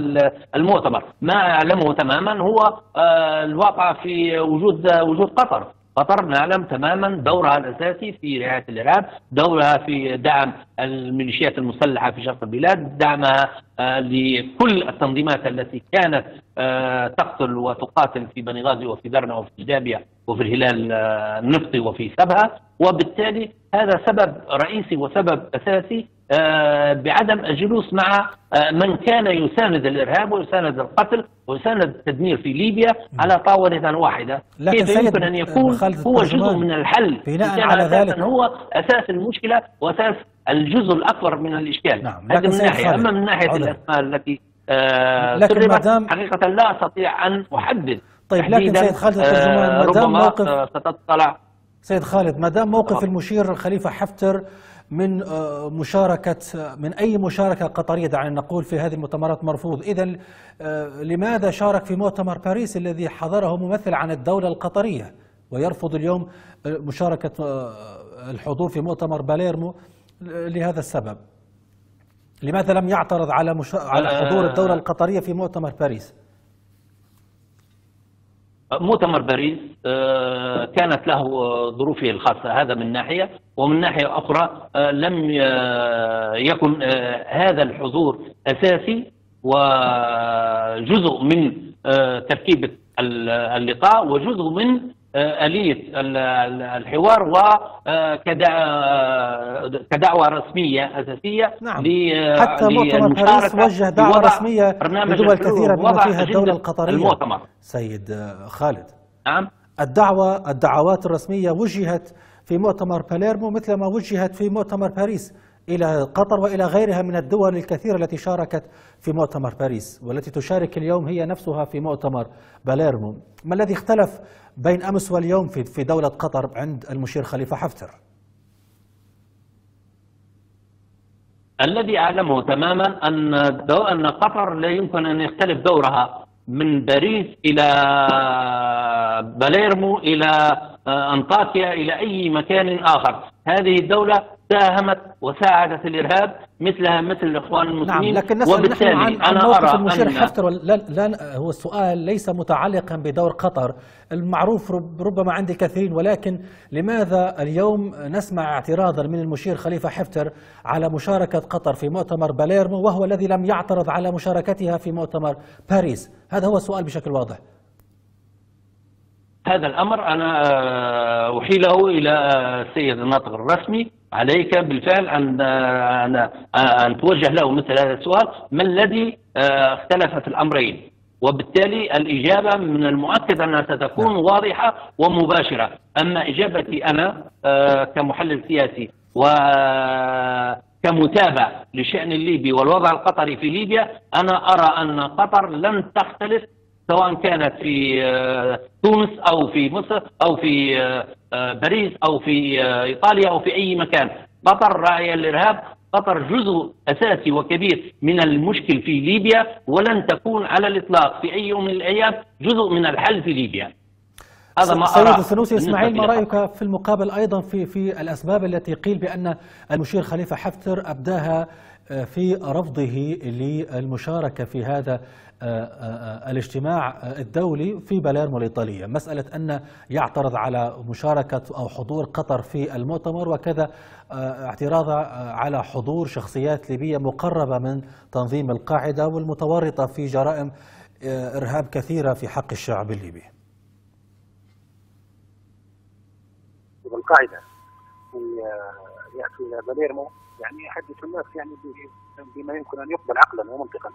E: المؤتمر ما أعلمه تماما هو آه، الواقع في وجود وجود قطر قطر نعلم تماما دورها الأساسي في رعاية الإرهاب، دورها في دعم الميليشيات المسلحة في شرق البلاد، دعمها آه، لكل التنظيمات التي كانت آه، تقتل وتقاتل في بني غازي وفي درنا وفي جدابيا وفي الهلال آه، النفطي وفي سبها، وبالتالي هذا سبب رئيسي وسبب أساسي آه، بعدم الجلوس مع من كان يساند الإرهاب ويساند القتل ويساند التدمير في ليبيا على طاولة
A: واحدة. كيف يمكن أن يكون
E: هو جزء من الحل؟
A: بناء على ذلك
E: هو أساس المشكلة وأساس الجزء الأكبر من الإشكال نعم. هذا من ناحية أما من ناحية الأسماء التي آه لكن مدام حقيقة لا أستطيع أن أحدد
A: طيب لكن سيد خالد الترجمان آه مدام موقف ستطلع. سيد خالد ما دام موقف المشير خليفة حفتر من آه، مشاركة من أي مشاركة قطرية دعنا نقول في هذه المؤتمرات مرفوض. إذا آه، لماذا شارك في مؤتمر باريس الذي حضره ممثل عن الدولة القطرية؟ ويرفض اليوم آه، مشاركة الحضور في مؤتمر باليرمو. لهذا السبب. لماذا لم يعترض على مش... على حضور الدولة القطرية في مؤتمر باريس؟
E: مؤتمر باريس آه، كانت له ظروفه الخاصة هذا من ناحية. ومن ناحية أخرى آه، لم يكن آه، هذا الحضور أساسي وجزء من تركيبة اللقاء وجزء من آلية الحوار وكدعوة رسمية أساسية
A: نعم. حتى مؤتمر باريس وجه دعوة رسمية لدول كثيرة بما فيها الدولة القطرية
E: المؤتمر.
A: سيد خالد
E: نعم
A: الدعوة الدعوات الرسمية وجهت في مؤتمر باليرمو مثل ما وجهت في مؤتمر باريس إلى قطر وإلى غيرها من الدول الكثيرة التي شاركت في مؤتمر باريس والتي تشارك اليوم هي نفسها في مؤتمر باليرمو. ما الذي اختلف بين أمس واليوم في دولة قطر عند المشير خليفة حفتر؟
E: الذي أعلمه تماما أن أن قطر لا يمكن أن يختلف دورها من باريس إلى باليرمو إلى أنطاكيا إلى أي مكان آخر. هذه الدولة ساهمت وساعدت الإرهاب مثلها مثل الاخوان المسلمين.
A: نعم لكن نسأل نحن عن, عن موقف المشير. حفتر لا, لا هو السؤال ليس متعلقا بدور قطر. المعروف ربما عند الكثيرين ولكن لماذا اليوم نسمع اعتراضا من المشير خليفة حفتر على مشاركة قطر في مؤتمر باليرمو وهو الذي لم يعترض على مشاركتها في مؤتمر باريس؟ هذا هو السؤال بشكل واضح.
E: هذا الأمر أنا أحيله إلى السيد الناطق الرسمي. عليك بالفعل أن أن أن توجه له مثل هذا السؤال ما الذي آه، اختلف في الأمرين وبالتالي الإجابة من المؤكد أنها ستكون نعم. واضحة ومباشرة أما إجابتي أنا آه، كمحلل سياسي و كمتابع لشأن الليبي والوضع القطري في ليبيا أنا أرى أن قطر لن تختلف سواء كانت في آه، تونس أو في مصر أو في آه، باريس أو في آه، إيطاليا أو في أي مكان. قطر راعية الإرهاب. قطر جزء أساسي وكبير من المشكل في ليبيا ولن تكون على الإطلاق في أي يوم من الأيام جزء من الحل في ليبيا.
A: هذا ما سيد السنوسي إسماعيل ما رأيك في المقابل أيضا في في الأسباب التي قيل بأن المشير خليفة حفتر أبداها في رفضه للمشاركة في هذا آه، آه، الاجتماع الدولي في باليرمو الإيطالية مسألة أن يعترض على مشاركة أو حضور قطر في المؤتمر وكذا آه، اعتراض على حضور شخصيات ليبية مقربة من تنظيم القاعدة والمتورطة في جرائم إرهاب كثيرة في حق الشعب الليبي.
F: القاعدة يأتي إلى باليرمو يعني يحدث الناس يعني بما يمكن أن يقبل عقلا ومنطقا.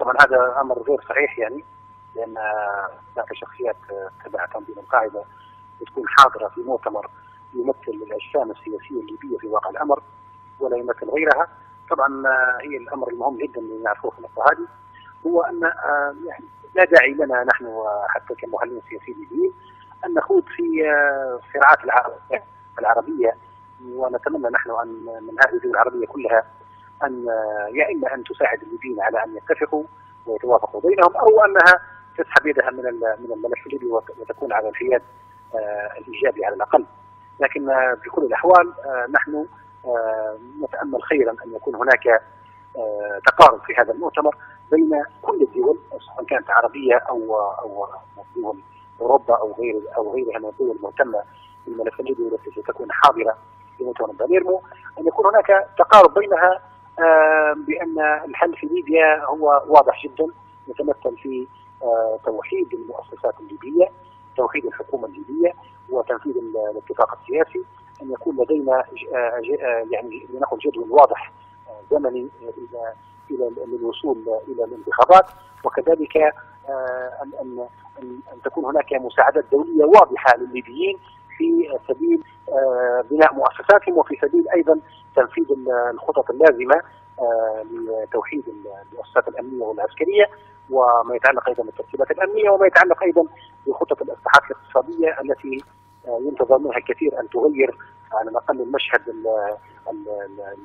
F: طبعا هذا أمر غير صحيح يعني لأن هناك شخصيات تبع تنظيم القاعده بتكون حاضرة في مؤتمر يمثل الأجسام السياسية الليبية في واقع الأمر ولا يمثل غيرها. طبعا هي الأمر المهم جدا اللي نعرفوه في النقطة هذه هو أن يعني لا داعي لنا نحن حتى كمحللين سياسيين ليبيين أن نخوض في صراعات العربية ونتمنى نحن أن من هذه الدول العربية كلها أن يا إما أن تساعد الليبيين على أن يتفقوا ويتوافقوا بينهم أو أنها تسحب يدها من من الملف الليبي وتكون على الحياد آه، الإيجابي على الأقل. لكن بكل الأحوال آه، نحن آه، نتأمل خيرا أن يكون هناك تقارب في هذا المؤتمر بين كل الدول سواء كانت عربية أو أو دول أوروبا أو غير أو غيرها من الدول المهتمة بالملف الليبي والتي ستكون حاضرة في مؤتمر باليرمو أن يكون هناك تقارب بينها بأن الحل في ليبيا هو واضح جدا يتمثل في آه، توحيد المؤسسات الليبية توحيد الحكومة الليبية وتنفيذ الاتفاق السياسي أن يكون لدينا آه، آه، يعني لنقل جدول واضح زمني إلى إلى للوصول إلى الانتخابات وكذلك ان ان أن تكون هناك مساعدات دولية واضحة للليبيين في سبيل بناء مؤسساتهم وفي سبيل أيضا تنفيذ الخطط اللازمة آه، لتوحيد المؤسسات الأمنية والعسكرية وما يتعلق أيضا بالترتيبات الأمنية وما يتعلق أيضا بخطط الاصلاحات الاقتصادية التي آه، ينتظر منها الكثير أن تغير على الأقل المشهد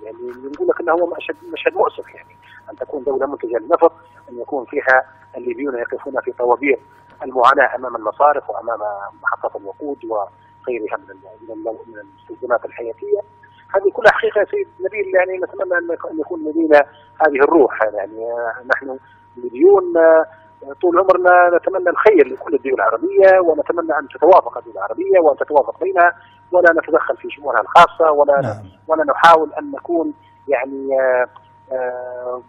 F: يعني نقول لك إنه هو مشهد مشهد مؤسف يعني أن تكون دولة منتجة للنفط أن يكون فيها الليبيون يقفون في طوابير المعاناة أمام المصارف وأمام محطات الوقود وغيرها من من الاستلزامات الحياتية هذه كلها حقيقة يا سيد نبيل يعني نتمنى أن يكون لدينا هذه الروح يعني نحن ليبيون طول عمرنا نتمنى الخير لكل الدول العربية ونتمنى أن تتوافق الدول العربية وأن تتوافق بينها ولا نتدخل في شؤونها الخاصة ولا نعم. ولا نحاول أن نكون يعني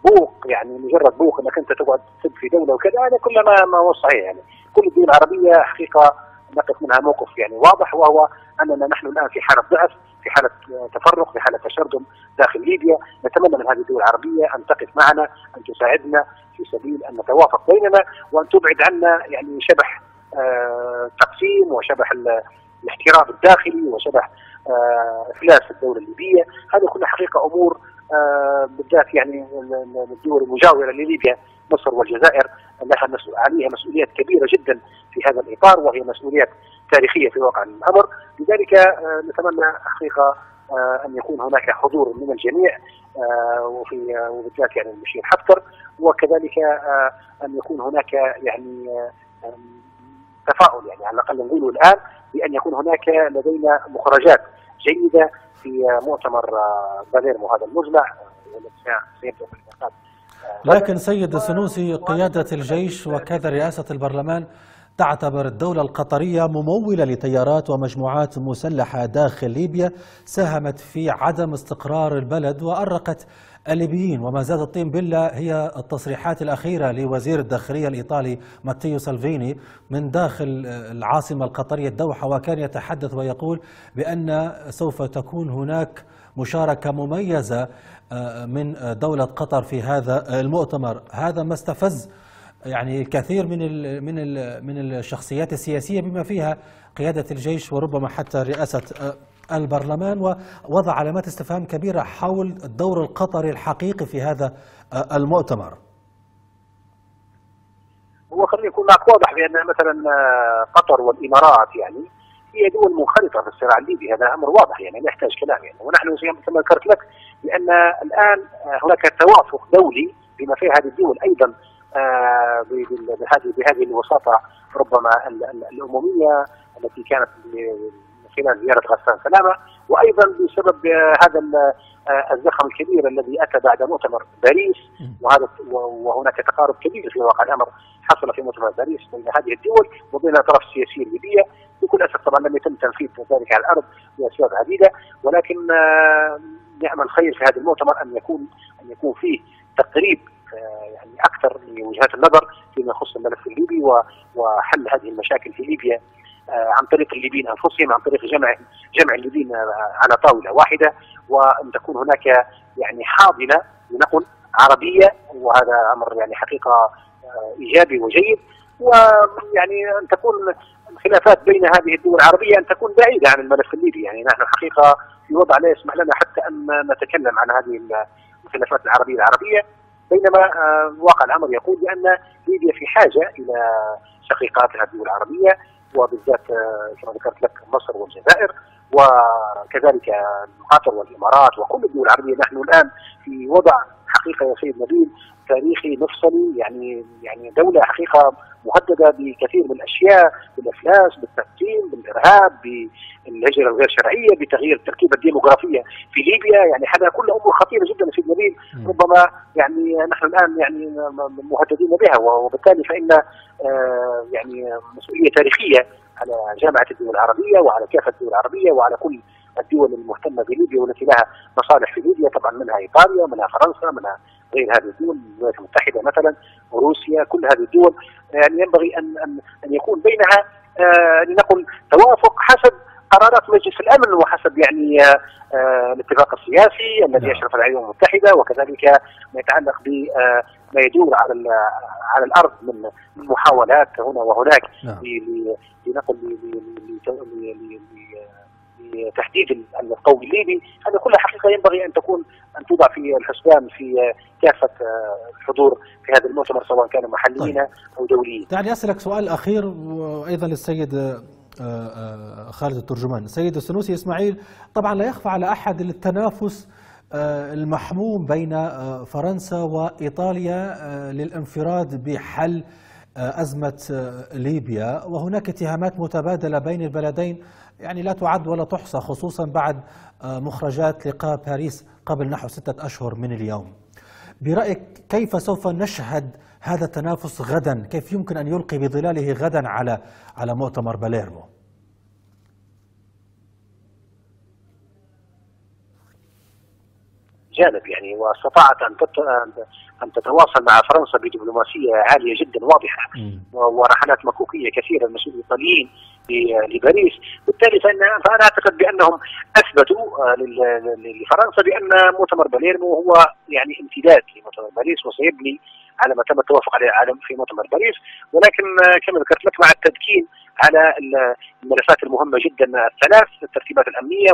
F: بوق يعني مجرد بوق إنك أنت تقعد تسب في دولة وكذا هذا كله ما ما هو صحيح يعني كل الدول العربية حقيقة نقف منها موقف يعني واضح وهو أننا نحن الآن في حالة ضعف في حالة تفرق في حالة تشرذم داخل ليبيا. نتمنى من هذه الدول العربية أن تقف معنا أن تساعدنا في سبيل أن نتوافق بيننا وأن تبعد عنا يعني شبح آه تقسيم وشبح الاحتراب الداخلي وشبح افلاس الدولة الليبية. هذه كلها حقيقة أمور بالذات يعني الدول المجاورة لليبيا مصر والجزائر لها عليها مسؤوليات كبيرة جدا في هذا الإطار وهي مسؤوليات تاريخية في واقع الأمر. لذلك نتمنى حقيقة أن يكون هناك حضور من الجميع وفي وبالذات يعني المشير حفتر وكذلك أن يكون هناك يعني تفاؤل يعني على الأقل نقوله الآن بأن يكون هناك لدينا مخرجات جيدة في مؤتمر باليرمو هذا سيبدأ
A: لكن سيد السنوسي قيادة الجيش وكذا رئاسة البرلمان تعتبر الدولة القطرية ممولة لتيارات ومجموعات مسلحة داخل ليبيا ساهمت في عدم استقرار البلد وأرقت الليبيين وما زاد الطين بلة هي التصريحات الأخيرة لوزير الداخلية الإيطالي ماتيو سالفيني من داخل العاصمة القطرية الدوحة وكان يتحدث ويقول بأن سوف تكون هناك مشاركة مميزة من دولة قطر في هذا المؤتمر. هذا ما استفز يعني الكثير من ال من ال من الشخصيات السياسية بما فيها قيادة الجيش وربما حتى رئاسة البرلمان ووضع علامات استفهام كبيرة حول الدور القطري الحقيقي في هذا المؤتمر.
F: هو خلينا يكون معك واضح بأن مثلا قطر والإمارات يعني هي دول منخرطة في الصراع الليبي هذا أمر واضح يعني لا يحتاج كلام يعني ونحن كما ذكرت لك بأن الآن هناك توافق دولي بما فيها هذه الدول أيضا بهذه بهذه الوساطة ربما الأممية التي كانت خلال زيارة غسان سلامة وأيضا بسبب هذا الزخم الكبير الذي أتى بعد مؤتمر باريس وهذا وهناك تقارب كبير في واقع الأمر حصل في مؤتمر باريس بين هذه الدول وبين الاطراف السياسيه الليبيه بكل أسف طبعا لم يتم تنفيذ ذلك على الأرض لاسباب عديده ولكن نعم الخير في هذا المؤتمر أن يكون أن يكون فيه تقريب يعني أكثر لوجهات النظر فيما يخص الملف الليبي وحل هذه المشاكل في ليبيا. عن طريق الليبيين أنفسهم عن طريق جمع جمع الليبيين على طاولة واحدة وأن تكون هناك يعني حاضنة لنقل عربية وهذا أمر يعني حقيقة إيجابي وجيد. ويعني أن تكون الخلافات بين هذه الدول العربية أن تكون بعيدة عن الملف الليبي. يعني نحن الحقيقة في وضع لا يسمح لنا حتى أن نتكلم عن هذه الخلافات العربية العربية. بينما واقع الأمر يقول بأن ليبيا في حاجة إلى شقيقاتها الدول العربية. وبالذات كما ذكرت لك مصر والجزائر وكذلك قطر والإمارات وكل الدول العربية. نحن الآن في وضع حقيقة يا سيد نبيل تاريخي مفصلي يعني يعني دولة حقيقة مهددة بكثير من الأشياء بالأفلاس بالتقسيم بالإرهاب بالهجرة الغير شرعية بتغيير التركيبة الديموغرافية في ليبيا. يعني هذا كله أمور خطيرة جدا في الجميل ربما يعني نحن الآن يعني مهددين بها وبالتالي فإن يعني مسؤولية تاريخية على جامعة الدول العربية وعلى كافة الدول العربية وعلى كل الدول المهتمة بليبيا والتي لها مصالح في ليبيا طبعا منها إيطاليا منها فرنسا منها غير هذه الدول الولايات المتحدة مثلا وروسيا كل هذه الدول. يعني ينبغي ان ان أن يكون بينها آه لنقل توافق حسب قرارات مجلس الأمن وحسب يعني آه الاتفاق السياسي الذي يشرف على الامم المتحدة وكذلك ما يتعلق بما يدور على على الأرض من محاولات هنا وهناك. لنقل لتحديد القوم الليبي هذا كلها حقيقة ينبغي أن تكون أن توضع في الحسبان في كافة الحضور في هذا المؤتمر سواء كانوا محليين طيب. أو دوليين.
A: دعني أسألك سؤال أخير وأيضا للسيد خالد الترجمان، السيد السنوسي إسماعيل طبعا لا يخفى على أحد التنافس المحموم بين فرنسا وإيطاليا للانفراد بحل أزمة ليبيا وهناك اتهامات متبادلة بين البلدين يعني لا تعد ولا تحصى خصوصا بعد مخرجات لقاء باريس قبل نحو ستة أشهر من اليوم. برأيك كيف سوف نشهد هذا التنافس غدا؟ كيف يمكن أن يلقي بظلاله غدا على على مؤتمر باليرمو؟
F: جانب يعني واستطاعت أن أن تتواصل مع فرنسا بدبلوماسية عالية جدا واضحة. ورحلات مكوكية كثيرة المسؤولين الإيطاليين لباريس. بالتالي فإن فأنا أعتقد بأنهم أثبتوا لفرنسا بأن مؤتمر باليرمو هو يعني امتداد لمؤتمر باريس وسيبني على ما تم التوافق عليه العالم في مؤتمر باريس. ولكن كما ذكرت لك مع التدكين على الملفات المهمة جدا الثلاث الترتيبات الأمنية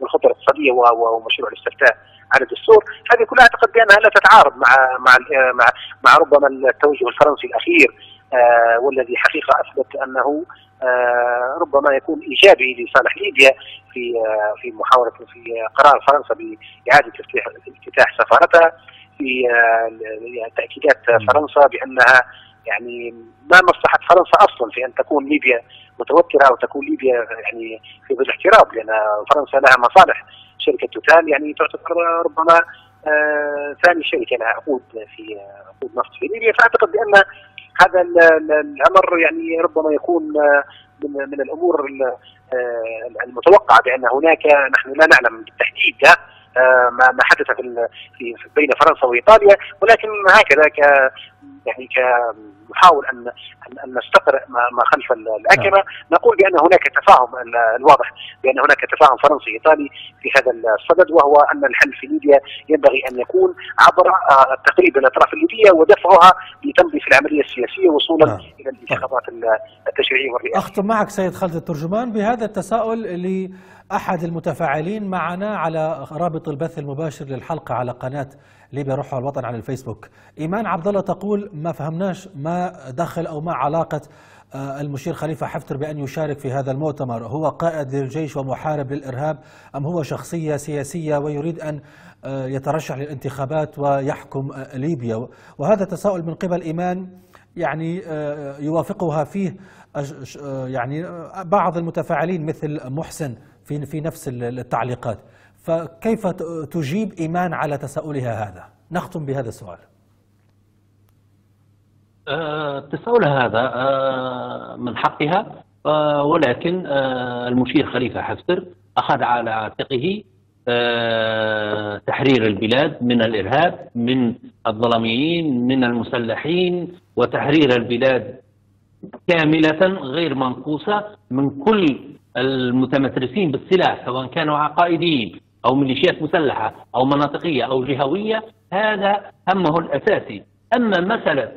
F: والخطه الاقتصادية ومشروع الاستفتاء على الدستور. هذه كلها أعتقد بأنها لا تتعارض مع مع مع, مع ربما التوجه الفرنسي الأخير آه والذي حقيقة أثبت أنه آه ربما يكون إيجابي لصالح ليبيا في آه في محاولة في قرار فرنسا بإعادة افتتاح سفارتها في آه تأكيدات فرنسا بأنها يعني ما مصلحة فرنسا أصلا في أن تكون ليبيا متوترة أو تكون ليبيا يعني في ظل احتراب لأن فرنسا لها مصالح. شركة توتال يعني تعتبر ربما آه ثاني شركة لها عقود في عقود نفط في ليبيا فأعتقد بأن هذا الأمر يعني ربما يكون من من الأمور المتوقعة بأن هناك نحن لا نعلم بالتحديد ما ما حدث في بين فرنسا وإيطاليا ولكن هكذا ك يعني كنحاول ان ان نستقرئ ما خلف الأكمة نقول بأن هناك تفاهم الواضح بأن هناك تفاهم فرنسي ايطالي في هذا الصدد وهو أن الحل في ليبيا ينبغي أن يكون عبر تقريب الأطراف الليبية ودفعها لتمضي في العملية السياسية وصولا نعم. إلى الانتخابات التشريعية والرئاسية.
A: أختم معك سيد خالد الترجمان بهذا التساؤل لاحد المتفاعلين معنا على رابط البث المباشر للحلقة على قناة ليبيا روحها الوطن على الفيسبوك. إيمان عبد الله تقول ما فهمناش ما دخل أو ما علاقة المشير خليفة حفتر بأن يشارك في هذا المؤتمر. هو قائد للجيش ومحارب للإرهاب أم هو شخصية سياسية ويريد أن يترشح للانتخابات ويحكم ليبيا؟ وهذا تساؤل من قبل إيمان يعني يوافقها فيه يعني بعض المتفاعلين مثل محسن في في نفس التعليقات. فكيف تجيب إيمان على تساؤلها هذا؟ نختم بهذا السؤال.
E: أه تساؤلها هذا أه من حقها أه ولكن المشير خليفة حفتر أخذ على عاتقه تحرير البلاد من الإرهاب من الظلميين من المسلحين وتحرير البلاد كاملة غير منقوصة من كل المتمترسين بالسلاح سواء كانوا عقائديين أو ميليشيات مسلحة أو مناطقية أو جهوية هذا همه الأساسي. أما مسألة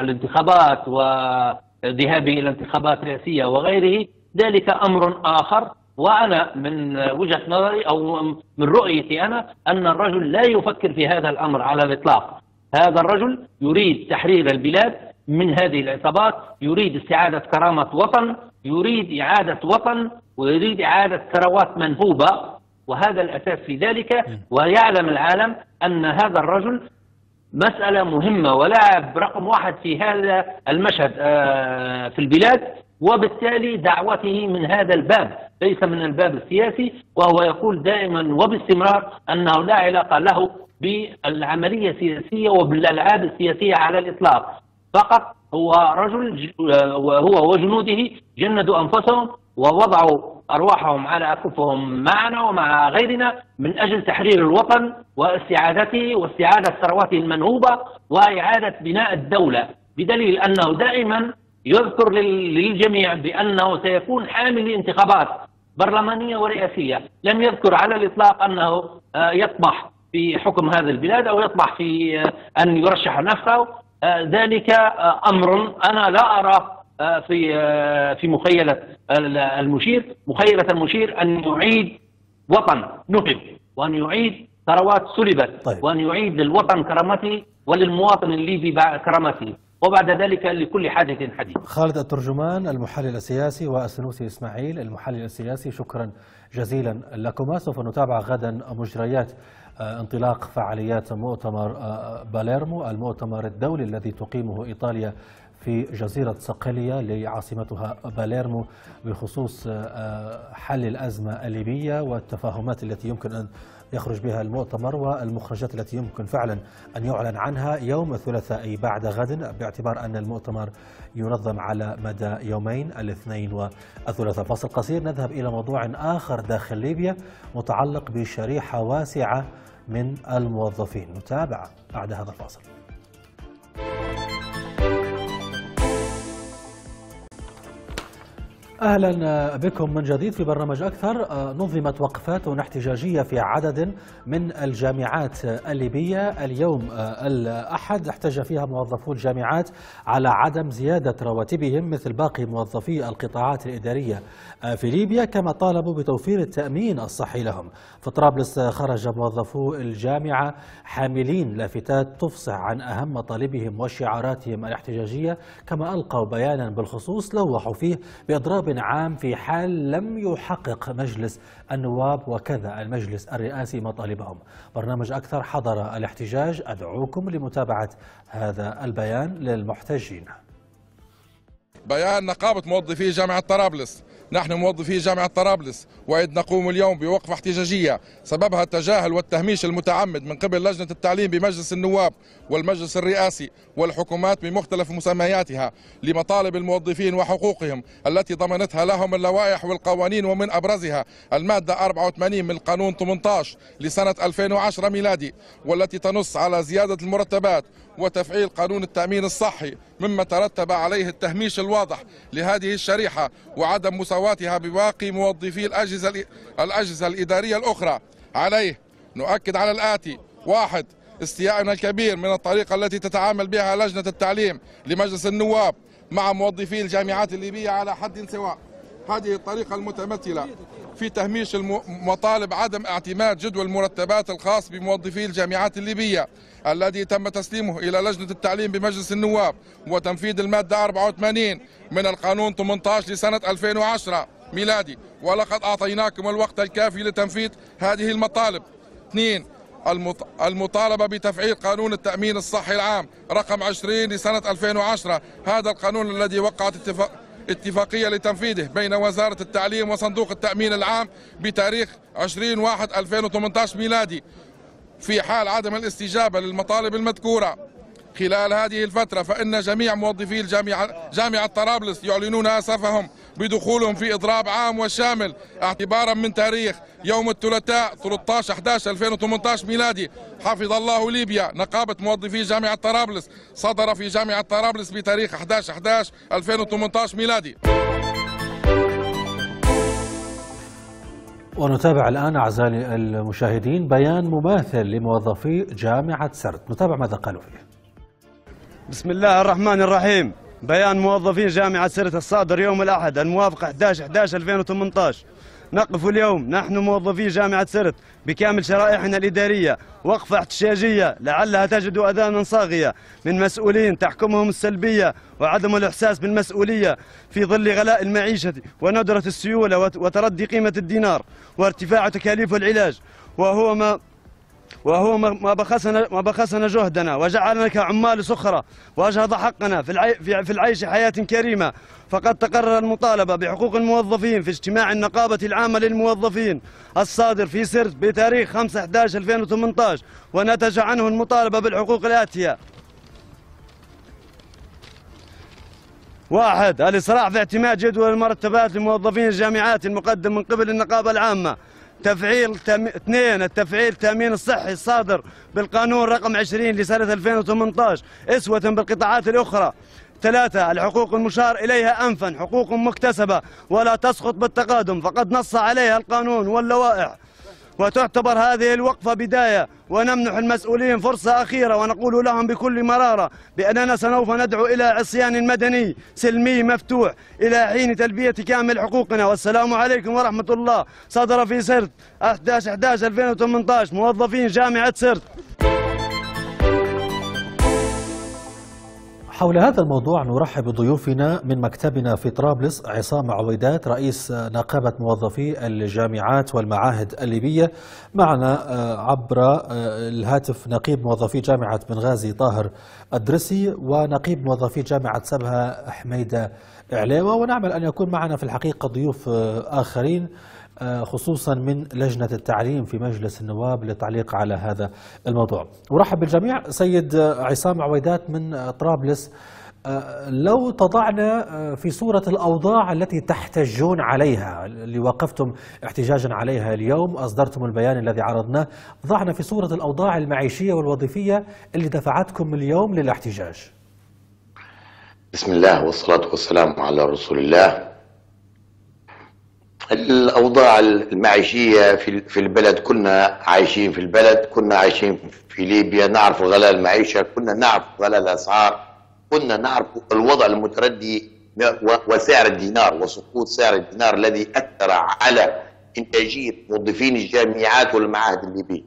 E: الانتخابات وذهابه إلى انتخابات رئاسية وغيره ذلك أمر آخر. وأنا من وجهة نظري أو من رؤيتي أنا أن الرجل لا يفكر في هذا الأمر على الإطلاق. هذا الرجل يريد تحرير البلاد من هذه العصابات يريد استعادة كرامة وطن يريد إعادة وطن ويريد إعادة ثروات منهوبة وهذا الأساس في ذلك. ويعلم العالم أن هذا الرجل مسألة مهمة ولاعب رقم واحد في هذا المشهد في البلاد وبالتالي دعوته من هذا الباب. ليس من الباب السياسي وهو يقول دائما وباستمرار أنه لا علاقة له بالعملية السياسية وبالألعاب السياسية على الإطلاق. فقط هو رجل وهو وجنوده جندوا أنفسهم ووضعوا أرواحهم على أكفهم معنا ومع غيرنا من أجل تحرير الوطن واستعادته واستعادة ثرواته المنهوبة وإعادة بناء الدولة بدليل أنه دائما يذكر للجميع بأنه سيكون حامل لانتخابات برلمانية ورئاسية لم يذكر على الإطلاق أنه يطمح في حكم هذه البلاد أو يطمح في أن يرشح نفسه. ذلك أمر أنا لا أرى في في مخيلة المشير. مخيلة المشير أن يعيد وطن نهب وأن يعيد ثروات سلبت طيب. وأن يعيد للوطن كرامته وللمواطن الليبي كرامته. وبعد ذلك لكل حادث حديث
A: خالد الترجمان المحلل السياسي والسنوسي إسماعيل المحلل السياسي شكرا جزيلا لكما. سوف نتابع غدا مجريات انطلاق فعاليات مؤتمر باليرمو المؤتمر الدولي الذي تقيمه إيطاليا في جزيرة صقلية لعاصمتها باليرمو بخصوص حل الأزمة الليبية والتفاهمات التي يمكن أن يخرج بها المؤتمر والمخرجات التي يمكن فعلا أن يعلن عنها يوم الثلاثاء أي بعد غد باعتبار أن المؤتمر ينظم على مدى يومين الاثنين والثلاثاء. فاصل قصير نذهب إلى موضوع آخر داخل ليبيا متعلق بشريحة واسعة من الموظفين. نتابع بعد هذا الفاصل. أهلا بكم من جديد في برنامج أكثر. نظمت وقفات احتجاجية في عدد من الجامعات الليبية. اليوم الأحد احتج فيها موظفو الجامعات على عدم زيادة رواتبهم مثل باقي موظفي القطاعات الإدارية في ليبيا كما طالبوا بتوفير التأمين الصحي لهم. في طرابلس خرج موظفو الجامعة حاملين لافتات تفصح عن أهم مطالبهم وشعاراتهم الاحتجاجية كما ألقوا بيانا بالخصوص لوحوا فيه بإضراب عام في حال لم يحقق مجلس النواب وكذا المجلس الرئاسي مطالبهم. برنامج أكثر حضر الاحتجاج. أدعوكم لمتابعة هذا البيان للمحتجين.
H: بيان نقابة موظفي جامعة طرابلس. نحن موظفي جامعة طرابلس وإذ نقوم اليوم بوقفة احتجاجية. سببها التجاهل والتهميش المتعمد من قبل لجنة التعليم بمجلس النواب والمجلس الرئاسي والحكومات بمختلف مسمياتها لمطالب الموظفين وحقوقهم التي ضمنتها لهم اللوائح والقوانين ومن أبرزها المادة 84 من القانون 18 لسنة 2010 ميلادي والتي تنص على زيادة المرتبات وتفعيل قانون التأمين الصحي مما ترتب عليه التهميش الواضح لهذه الشريحة وعدم مساواتها بباقي موظفي الأجهزة, الأجهزة الإدارية الأخرى. عليه نؤكد على الآتي واحد استيائنا الكبير من الطريقة التي تتعامل بها لجنة التعليم لمجلس النواب مع موظفي الجامعات الليبية على حد سواء. هذه الطريقة المتمثلة في تهميش مطالب عدم اعتماد جدول المرتبات الخاص بموظفي الجامعات الليبية الذي تم تسليمه إلى لجنة التعليم بمجلس النواب وتنفيذ المادة 84 من القانون 18 لسنة 2010 ميلادي. ولقد أعطيناكم الوقت الكافي لتنفيذ هذه المطالب. اثنين المطالبة بتفعيل قانون التأمين الصحي العام رقم 20 لسنة 2010 هذا القانون الذي وقعت اتفاق اتفاقية لتنفيذه بين وزارة التعليم وصندوق التأمين العام بتاريخ 20 واحد 2018 ميلادي في حال عدم الاستجابة للمطالب المذكورة. خلال هذه الفترة فإن جميع موظفي الجامعة جامعة طرابلس يعلنون أسفهم بدخولهم في إضراب عام وشامل. اعتبارا من تاريخ يوم الثلاثاء 13 11 2018 ميلادي. حفظ الله ليبيا نقابة موظفي جامعة طرابلس. صدر في جامعة طرابلس بتاريخ 11 11 2018 ميلادي.
A: ونتابع الآن أعزائي المشاهدين بيان مماثل لموظفي جامعة سرت. نتابع ماذا قالوا فيه.
I: بسم الله الرحمن الرحيم. بيان موظفي جامعة سرت الصادر يوم الأحد الموافق 11 11 2018 نقف اليوم نحن موظفي جامعة سرت بكامل شرائحنا الإدارية وقفة احتجاجية لعلها تجد أذانا صاغية. من مسؤولين تحكمهم السلبية وعدم الإحساس بالمسؤولية في ظل غلاء المعيشة وندرة السيولة وتردي قيمة الدينار وارتفاع تكاليف العلاج. وهو ما وهو ما بخسنا ما بخسنا جهدنا وجعلنا كعمال سخرة وأجهض حقنا في في العيش حياة كريمة. فقد تقرر المطالبة بحقوق الموظفين في اجتماع النقابة العامة للموظفين. الصادر في سرت بتاريخ 5 11 2018 ونتج عنه المطالبة بالحقوق الآتية. واحد الإسراع في اعتماد جدول المرتبات لموظفين الجامعات المقدم من قبل النقابة العامة. تفعيل تم... اثنين التفعيل التامين الصحي الصادر بالقانون رقم 20 لسنة 2018 إسوة بالقطاعات الأخرى. ثلاثة الحقوق المشار إليها أنفا حقوق مكتسبة ولا تسقط بالتقادم فقد نص عليها القانون واللوائح. وتعتبر هذه الوقفة بداية. ونمنح المسؤولين فرصة أخيرة ونقول لهم بكل مرارة بأننا سوف ندعو إلى عصيان مدني سلمي مفتوح إلى حين تلبية كامل حقوقنا. والسلام عليكم ورحمة الله. صدر في سرت 11 11 2018 موظفين جامعة سرت.
A: حول هذا الموضوع نرحب بضيوفنا من مكتبنا في طرابلس عصام عويدات رئيس نقابة موظفي الجامعات والمعاهد الليبية. معنا آه، عبر آه، الهاتف نقيب موظفي جامعة بنغازي طاهر الدرسي ونقيب موظفي جامعة سبها حميدة إعلاوة ونعمل أن يكون معنا في الحقيقة ضيوف آه، آخرين. خصوصا من لجنة التعليم في مجلس النواب للتعليق على هذا الموضوع. ورحب بالجميع. سيد عصام عويدات من طرابلس. آه، لو تضعنا آه، في صورة الأوضاع التي تحتجون عليها اللي وقفتم احتجاجا عليها اليوم أصدرتم البيان الذي عرضناه ضعنا في صورة الأوضاع المعيشية والوظيفية اللي دفعتكم اليوم للاحتجاج.
J: بسم الله والصلاة والسلام على رسول الله. الأوضاع المعيشية في البلد كنا عايشين في البلد كنا عايشين في ليبيا نعرف غلاء المعيشة كنا نعرف غلاء الأسعار كنا نعرف الوضع المتردي وسعر الدينار وسقوط سعر الدينار الذي أثر على إنتاجية موظفين الجامعات والمعاهد الليبية.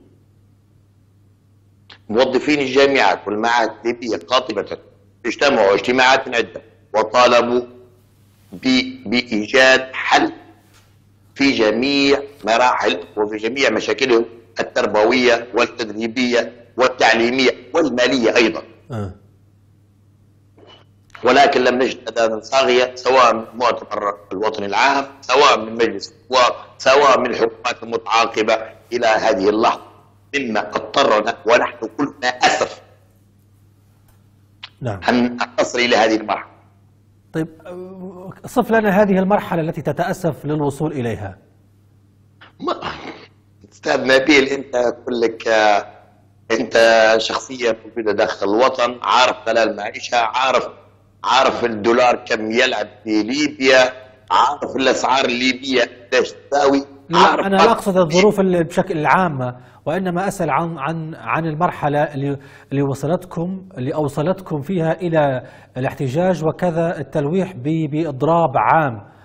J: موظفين الجامعات والمعاهد الليبية قاطبة اجتمعوا اجتماعات عدة وطالبوا بإيجاد حل في جميع مراحل وفي جميع مشاكلهم التربوية والتدريبية والتعليمية والمالية أيضا أه. ولكن لم نجد أداة صاغية سواء من المؤتمر الوطني العام سواء من مجلس الثوار سواء من الحكومات المتعاقبة إلى هذه اللحظة مما اضطرنا ونحن كلنا أسف نعم. أن نصل إلى هذه المرحلة
A: طيب صف لنا هذه المرحلة التي تتأسف للوصول إليها.
J: ما أستاذ نبيل أنت كلك أنت شخصية موجودة داخل الوطن عارف غلاء المعيشة عارف عارف الدولار كم يلعب في ليبيا عارف الأسعار الليبية قديش تساوي.
A: لا أنا لا أقصد الظروف بشكل عام وإنما أسأل عن عن عن المرحلة اللي اللي وصلتكم اللي أوصلتكم فيها إلى الاحتجاج وكذا التلويح بإضراب عام.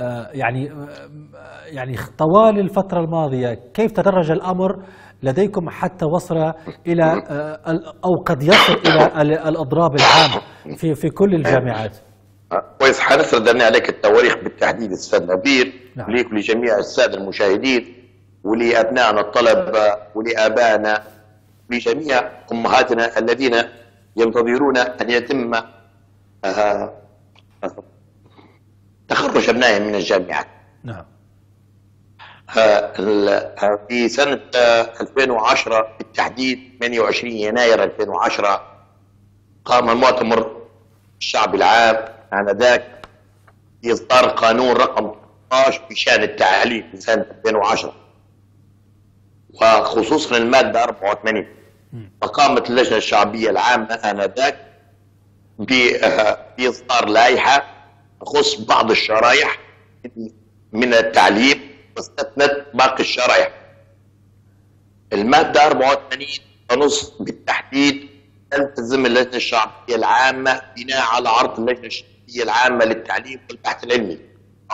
A: آه، يعني آه، يعني طوال الفترة الماضية كيف تدرج الأمر لديكم حتى وصل إلى آه، أو قد يصل إلى الإضراب العام في في كل الجامعات؟
J: كويس. حنسرد عليك التواريخ بالتحديد أستاذ نبيل. نعم. ليك ولجميع السادة المشاهدين ولأبنائنا الطلبة ولآبائنا لجميع أمهاتنا الذين ينتظرون أن يتم آه، تخرج أبنائهم من الجامعات نعم. آه، في سنة 2010 بالتحديد 28 يناير 2010 قام المؤتمر الشعبي العام. آنذاك بإصدار قانون رقم 12 بشأن التعليم سنة 2010 وخصوصا المادة 84 فقامت اللجنة الشعبية العامة آنذاك بإصدار لائحة تخص بعض الشرائح من التعليم واستثنت باقي الشرائح. المادة 84 تنص بالتحديد تلتزم اللجنة الشعبية العامة بناء على عرض اللجنة الشعبية العامة للتعليم والبحث العلمي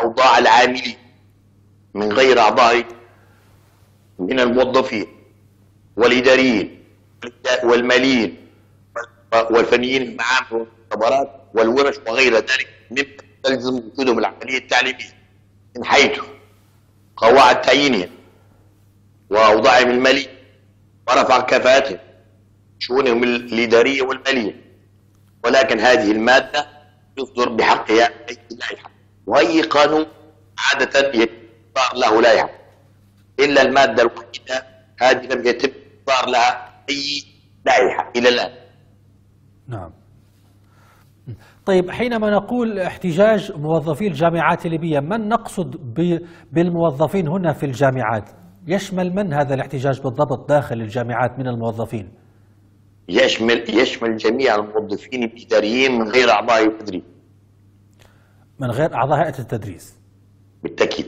J: أوضاع العاملين من غير أعضاء من الموظفين والإداريين والماليين والفنيين المعامل والمختبرات والورش وغير ذلك مما تلزم وجودهم العملية التعليمية من حيث قواعد تعيينهم وأوضاعهم المالية ورفع كفاءتهم شؤونهم الإدارية والمالية. ولكن هذه المادة يصدر بحقها أي لائحة وأي قانون عادة يصدر له لائحة إلا المادة الوحيدة هذه لم يتم إصدار لها أي لائحة إلى الآن.
A: نعم. طيب حينما نقول احتجاج موظفي الجامعات الليبية من نقصد بالموظفين هنا في الجامعات؟ يشمل من هذا الاحتجاج بالضبط داخل الجامعات من الموظفين؟
J: يشمل يشمل جميع الموظفين الإداريين من غير أعضاء التدريس
A: من غير أعضاء هيئة التدريس.
J: بالتأكيد.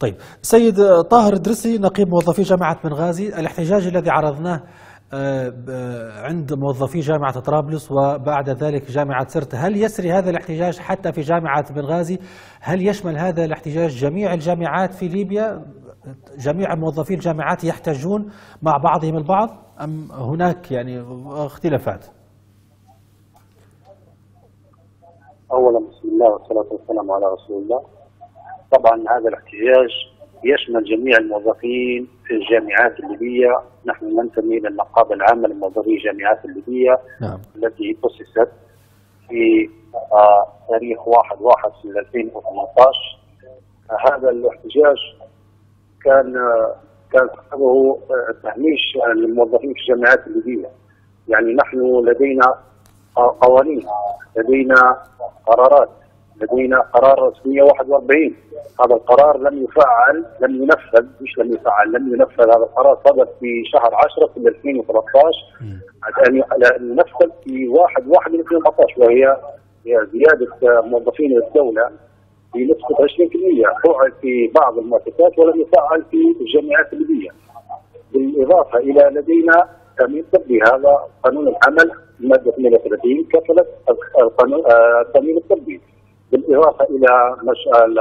A: طيب سيد طاهر الدرسي نقيب موظفي جامعة بنغازي الاحتجاج الذي عرضناه آه، عند موظفي جامعة طرابلس وبعد ذلك جامعة سرت. هل يسري هذا الاحتجاج حتى في جامعة بنغازي هل يشمل هذا الاحتجاج جميع الجامعات في ليبيا؟ جميع موظفي الجامعات يحتجون مع بعضهم البعض؟ أم هناك يعني اختلافات؟
G: أولا بسم الله والصلاة والسلام على رسول الله. طبعا هذا الاحتجاج يشمل جميع الموظفين في الجامعات الليبية، نحن ننتمي إلى النقابه العامه لموظفي الجامعات الليبية نعم. التي أسست في آه تاريخ 1 1 2018 آه هذا الاحتجاج كان كان سببه آه، تهميش الموظفين في الجامعات الليبيه يعني نحن لدينا قوانين لدينا قرارات لدينا قرار 641 هذا القرار لم يفعل لم ينفذ مش لم يفعل لم ينفذ. هذا القرار صدر في شهر 10 في 2013 أن ينفذ في 1 1 2014 وهي زيادة موظفين الدولة.
K: بنسبة 20% فعل في بعض المؤسسات ولم يفعل في الجامعات الليبيه. بالإضافة إلى لدينا تامين طبي هذا قانون العمل الماده 32 كفلت القانون آه، التامين الطبي. بالإضافة إلى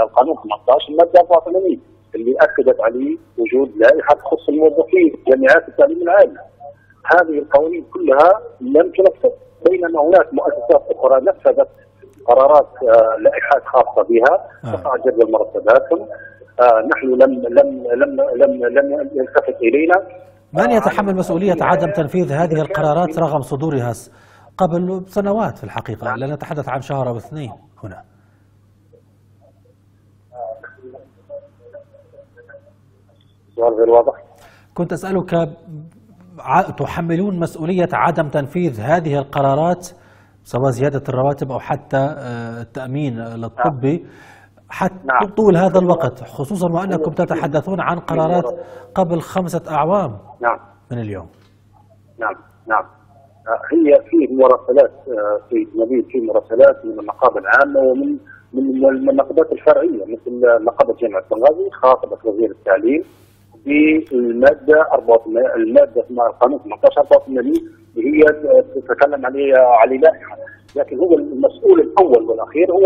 K: القانون 15 الماده 84 اللي أكدت عليه وجود لائحة تخص الموظفين في جامعات التعليم العالي. هذه القوانين كلها لم تنفذ بينما هناك مؤسسات أخرى نفذت قرارات آه، لائحات خاصة بها قطع آه. جدول مرتباتهم آه، نحن لم لم لم لم لم يلتفت إلينا.
A: من يتحمل مسؤولية عدم تنفيذ هذه القرارات رغم صدورها قبل سنوات في الحقيقة؟ لا نتحدث عن شهر أو اثنين هنا.
K: سؤال غير واضح.
A: كنت أسألك تحملون مسؤولية عدم تنفيذ هذه القرارات سواء زيادة الرواتب أو حتى آه، التأمين الطبي حتى نعم. طول هذا الوقت خصوصا وأنكم تتحدثون عن قرارات قبل خمسة أعوام
K: نعم.
A: من اليوم.
K: نعم. نعم. هي في مراسلات آه، في نبيل في مراسلات من النقابة العامة ومن من النقابات الفرعية مثل نقابة جامعة بنغازي خاطبت وزير التعليم. بالمادة 84 المادة القانون 18 84 هي تتكلم عليه على لائحة. لكن هو المسؤول الأول والأخير هو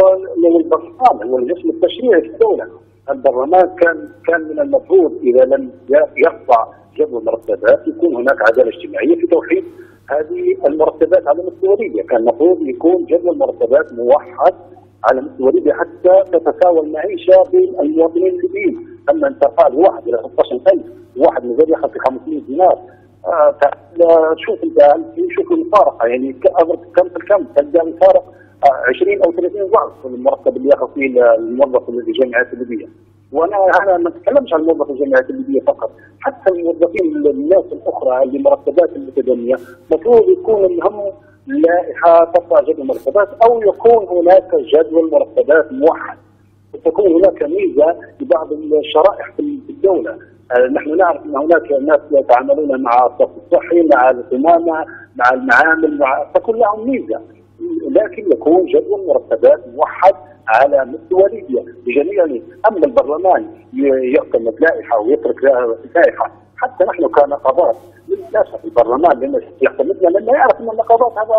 K: البرلمان هو الجسم التشريعي في الدولة. البرلمان كان كان من المفروض إذا لم يرفع جدول مرتبات يكون هناك عدالة اجتماعية في توحيد هذه المرتبات على مستوى كان المفروض يكون جدول مرتبات موحد على مستوى ليبيا حتى تتساوى المعيشه بين المواطنين الليبيين، أما ان ترفع واحد إلى 16000 واحد من ياخذ 500 دينار. آه شوف أنت شوف المفارقة. يعني كم في الكم؟ تلقى مفارق 20 أو 30 ضعف المرتب اللي ياخذ فيه الموظف في الجامعات الليبية. وأنا أنا ما أتكلمش عن الموظف في الجامعات الليبية فقط، حتى الموظفين الناس الأخرى اللي مرتبات المتدنيه المفروض يكون لهم لائحة ترفع جدول مرتبات أو يكون هناك جدول مرتبات موحد. وتكون هناك ميزة لبعض الشرائح في الدولة. آه، نحن نعرف إن هناك ناس يتعاملون مع الصف الصحي مع القمامه مع المعامل مع تكون لهم ميزة. لكن يكون جدول مرتبات موحد على مستوى ليبيا. بجميع أما البرلمان يعتمد لائحة ويترك لائحة. حتى نحن كنقابات للاسف البرلمان لما يعتمدنا لما يعرف إن النقابات هذا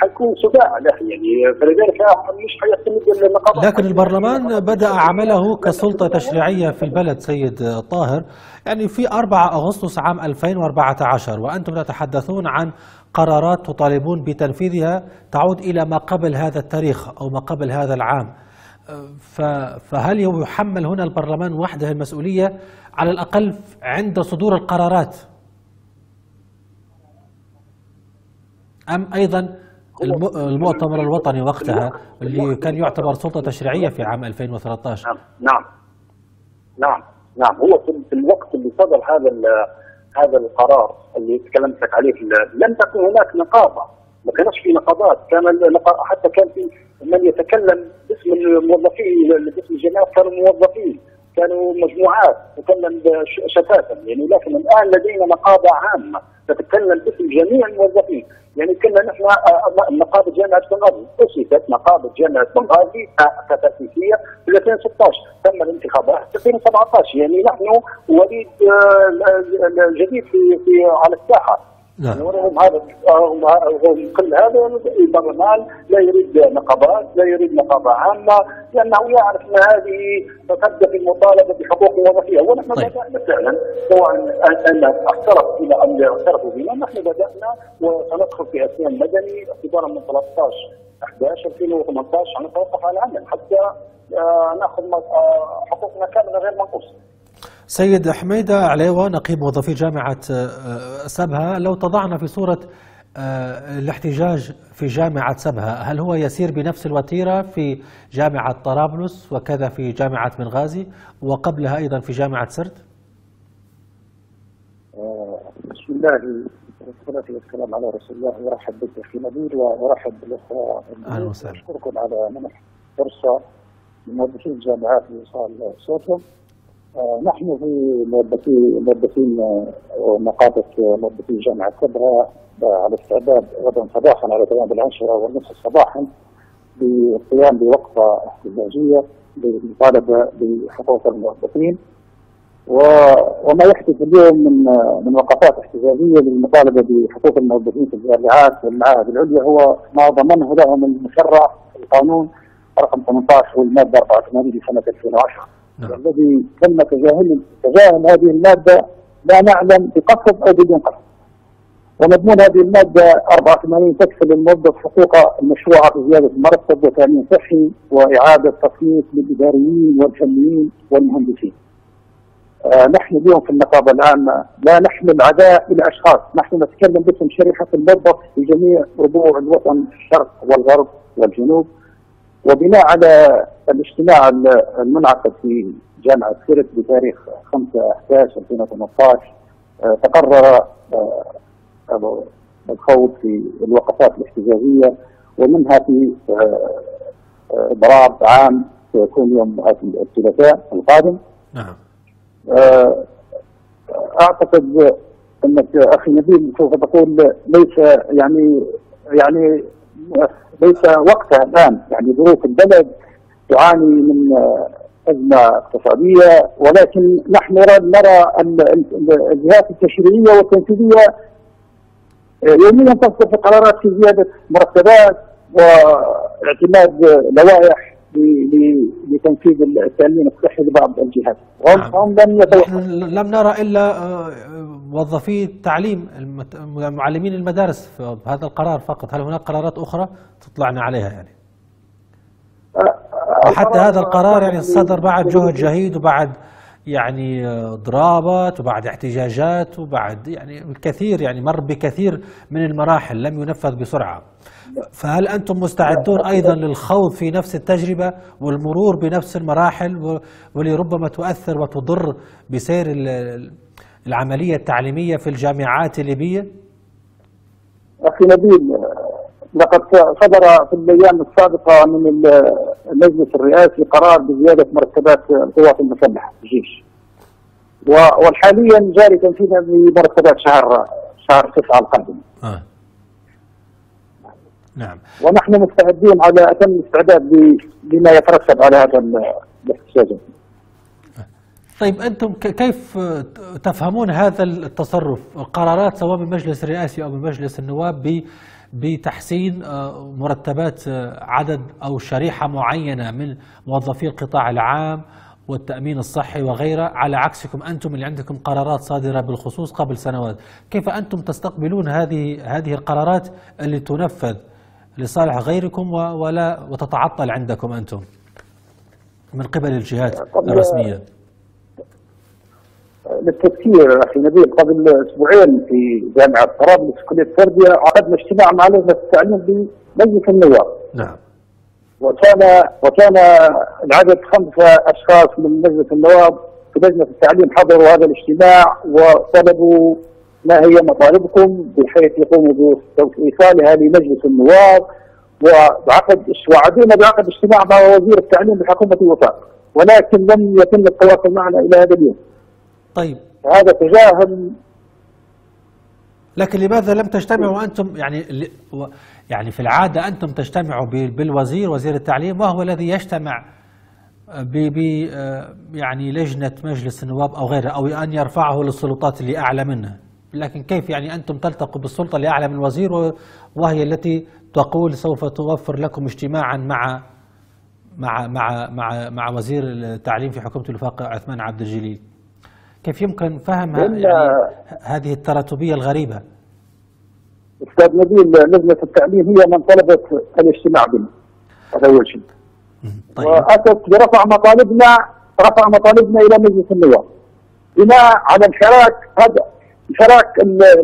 K: حيكون صداع له يعني. فلذلك مش حيعتمد النقابات
A: لكن البرلمان بدأ عمله كسلطة تشريعية في البلد سيد طاهر. يعني في 4 أغسطس عام 2014 وأنتم تتحدثون عن قرارات تطالبون بتنفيذها تعود إلى ما قبل هذا التاريخ أو ما قبل هذا العام. فهل يحمل هنا البرلمان وحده المسؤولية؟ على الأقل عند صدور القرارات. أم أيضا المؤتمر الوطني وقتها اللي كان يعتبر سلطة تشريعية في عام 2013
K: نعم. نعم. نعم. نعم. هو في الوقت اللي صدر هذا هذا القرار اللي تكلمت لك عليه لم تكن هناك نقابة. ما كانش في نقابات. كان حتى كان في من يتكلم باسم الموظفين باسم الجماعات كانوا موظفين كانوا مجموعات تتكلم شتاتا يعني لكن الآن لدينا نقابة عامة تتكلم باسم جميع الموظفين. يعني كنا نحن آه، نقابة جامعة بنغازي. أسست نقابة جامعة بنغازي كتأسيسية في 2016 تم الانتخابات في 2017 يعني نحن وليد آه، جديد في على الساحة. نعم هم هذا هم كل هذا البرلمان لا يريد نقابات لا يريد نقابة عامة لأنه يعرف أن هذه في المطالبة بحقوق وظيفية ونحن طيب. بدأنا فعلا سواء ان اعترف إلى أن اعترفوا بنا نحن بدأنا وسندخل في أسنان مدني اعتبارا من 13 11 2018 نتوقف على العمل حتى آه، نأخذ آه، حقوقنا كاملة غير منقوصة.
A: سيد حميدة عليوة نقيب موظفي جامعة آه، سبها. لو تضعنا في صورة آه، الاحتجاج في جامعة سبها هل هو يسير بنفس الوتيرة في جامعة طرابلس وكذا في جامعة بنغازي وقبلها أيضا في جامعة سرت
K: آه، بسم الله والصلاة والسلام على رسول الله. ورحب بك أخي نبيل ورحب بالأخوة
A: أهلا وسهلا.
K: أشكركم على منح فرصة لموظفي الجامعات لإيصال صوتهم. نحن في موظفي موظفين ونقابة آه، موظفي جامعة كبرى آه، على استعداد غدا صباحا على تمام العشرة والنصف صباحا بالقيام بوقفة احتجاجية
G: للمطالبة بحقوق الموظفين. وما يحدث اليوم من من وقفات احتجاجية للمطالبة بحقوق الموظفين في الجامعات والمعاهد العليا. هو ما ضمنه لهم المشرع القانون رقم 18 والمادة 84 لسنة 2010 نعم. الذي تم تجاهل تجاهل هذه المادة لا نعلم بقصد أو بدون قصد ومضمون هذه المادة 84 تكفل للموظف حقوقه المشروعة في زيادة المرتب وتأمين صحي وإعادة تصنيف للإداريين والفنيين والمهندسين. آه نحن اليوم في النقابة العامة لا نحمل عداء إلى أشخاص، نحن نتكلم باسم شريحة الموظف في جميع ربوع الوطن الشرق والغرب والجنوب وبناء على الاجتماع المنعقد في جامعة سيرت بتاريخ 5 11 2018 آه تقرر آه الخوض في الوقفات الاحتجاجية ومنها في ضراب عام سيكون يوم الثلاثاء القادم. نعم. أعتقد أنك أخي نبيل سوف تقول ليس يعني يعني ليس وقتها الآن يعني ظروف البلد تعاني من أزمة اقتصادية ولكن نحن نرى الجهات التشريعية والتنفيذية يوميا تصدر في قرارات في زيادة مرتبات واعتماد لوائح لتنفيذ التأمين الصحي لبعض الجهات.
A: وهم لم يتوقفوا لم نرى إلا موظفي التعليم معلمين المدارس في هذا القرار فقط. هل هناك قرارات أخرى تطلعنا عليها يعني؟ وحتى هذا القرار يعني صدر بعد جهد جهيد وبعد يعني ضرابات وبعد احتجاجات وبعد يعني الكثير يعني مر بكثير من المراحل لم ينفذ بسرعة فهل أنتم مستعدون أيضا للخوض في نفس التجربة والمرور بنفس المراحل ولربما تؤثر وتضر بسير العملية التعليمية في الجامعات الليبية؟
G: أخي نبيل لقد صدر في الأيام السابقة من المجلس الرئاسي قرار بزيادة مرتبات القوات المسلحة الجيش. وحاليا جاري تنفيذها بمرتبات شهر شهر 9 القادم. آه.
A: نعم.
G: ونحن مستعدين على أتم الاستعداد لما يترتب على هذا الاحتجاجات.
A: طيب أنتم كيف تفهمون هذا التصرف؟ القرارات سواء من المجلس الرئاسي أو من مجلس النواب بتحسين مرتبات عدد أو شريحة معينة من موظفي القطاع العام والتأمين الصحي وغيره على عكسكم أنتم اللي عندكم قرارات صادرة بالخصوص قبل سنوات، كيف أنتم تستقبلون هذه هذه القرارات اللي تنفذ لصالح غيركم ولا وتتعطل عندكم أنتم من قبل الجهات الرسمية؟
G: للتذكير أخي نبيل قبل أسبوعين في جامعة طرابلس كلية تربيه عقدنا اجتماع مع لجنة التعليم بمجلس النواب.
A: نعم.
G: وكان وكان العدد خمسة أشخاص من مجلس النواب في لجنة التعليم حضروا هذا الاجتماع وطلبوا ما هي مطالبكم بحيث يقوموا بايصالها لمجلس النواب وعقد وعدونا بعقد اجتماع مع وزير التعليم بحكومة الوفاق ولكن لم يتم التواصل معنا إلى هذا اليوم.
A: طيب.
G: هذا تجاهل.
A: لكن لماذا لم تجتمعوا أنتم؟ يعني يعني في العادة أنتم تجتمعوا بالوزير وزير التعليم وهو الذي يجتمع ب يعني لجنة مجلس النواب أو غيره أو أن يرفعه للسلطات اللي أعلى منه. لكن كيف يعني أنتم تلتقوا بالسلطة اللي أعلى من الوزير وهي التي تقول سوف توفر لكم اجتماعا مع مع مع مع مع وزير التعليم في حكومة الوفاق عثمان عبد الجليل؟ كيف يمكن فهم يعني هذه التراتبية الغريبة؟
G: أستاذ نبيل لجنة التعليم هي من طلبت الاجتماع بنا هذا أول شيء. طيب. وأتت برفع مطالبنا رفع مطالبنا إلى مجلس النواب. بناء على الحراك هذا الحراك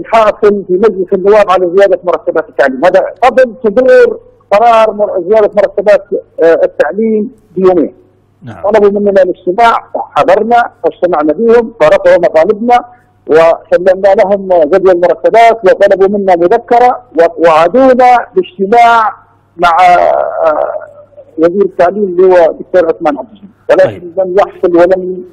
G: الحاصل في مجلس النواب على زيادة مرتبات التعليم. هذا قبل صدور قرار زيادة مرتبات التعليم بيومين. نعم. طلبوا مننا الاجتماع حضرنا واجتمعنا بهم ورفعوا مطالبنا وسلمنا لهم جدول المرتبات وطلبوا منا مذكرة ووعدونا باجتماع مع وزير التعليم اللي هو الدكتور عثمان عبد ولكن طيب. لم يحصل ولم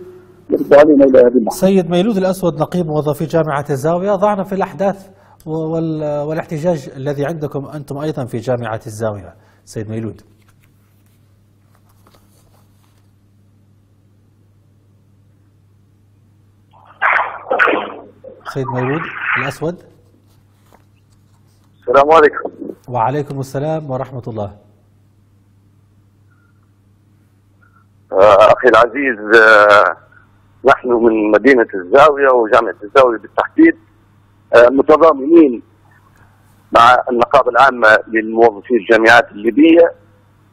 G: يرد علينا إلى هذه اللحظه.
A: سيد ميلود الأسود نقيب موظفي جامعة الزاوية ضعنا في الأحداث والاحتجاج الذي عندكم أنتم أيضا في جامعة الزاوية سيد ميلود. سيد مولود الأسود.
L: السلام عليكم.
A: وعليكم السلام ورحمة الله.
L: آه، أخي العزيز آه، نحن من مدينة الزاوية وجامعة الزاوية بالتحديد آه، متضامنين مع النقابة العامة للموظفي الجامعات الليبية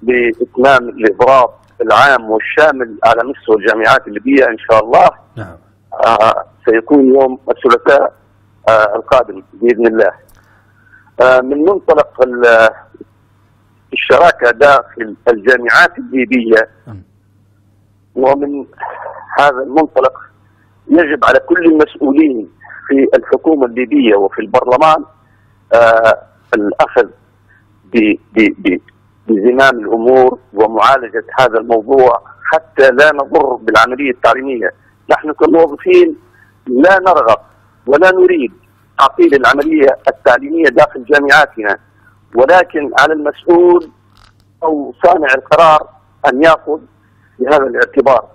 L: بإتمام الإضراب العام والشامل على مستوى الجامعات الليبية إن شاء الله.
A: نعم.
L: سيكون يوم الثلاثاء آه، القادم بإذن الله آه، من منطلق ال- الشراكة داخل الجامعات الليبية
A: نعم.
L: ومن هذا المنطلق يجب على كل المسؤولين في الحكومة الليبية وفي البرلمان آه، ب- بزمام الأمور ومعالجة هذا الموضوع حتى لا نضر بالعملية التعليمية نحن كموظفين لا نرغب ولا نريد تعطيل العملية التعليمية داخل جامعاتنا ولكن على المسؤول أو صانع القرار أن يأخذ بهذا الاعتبار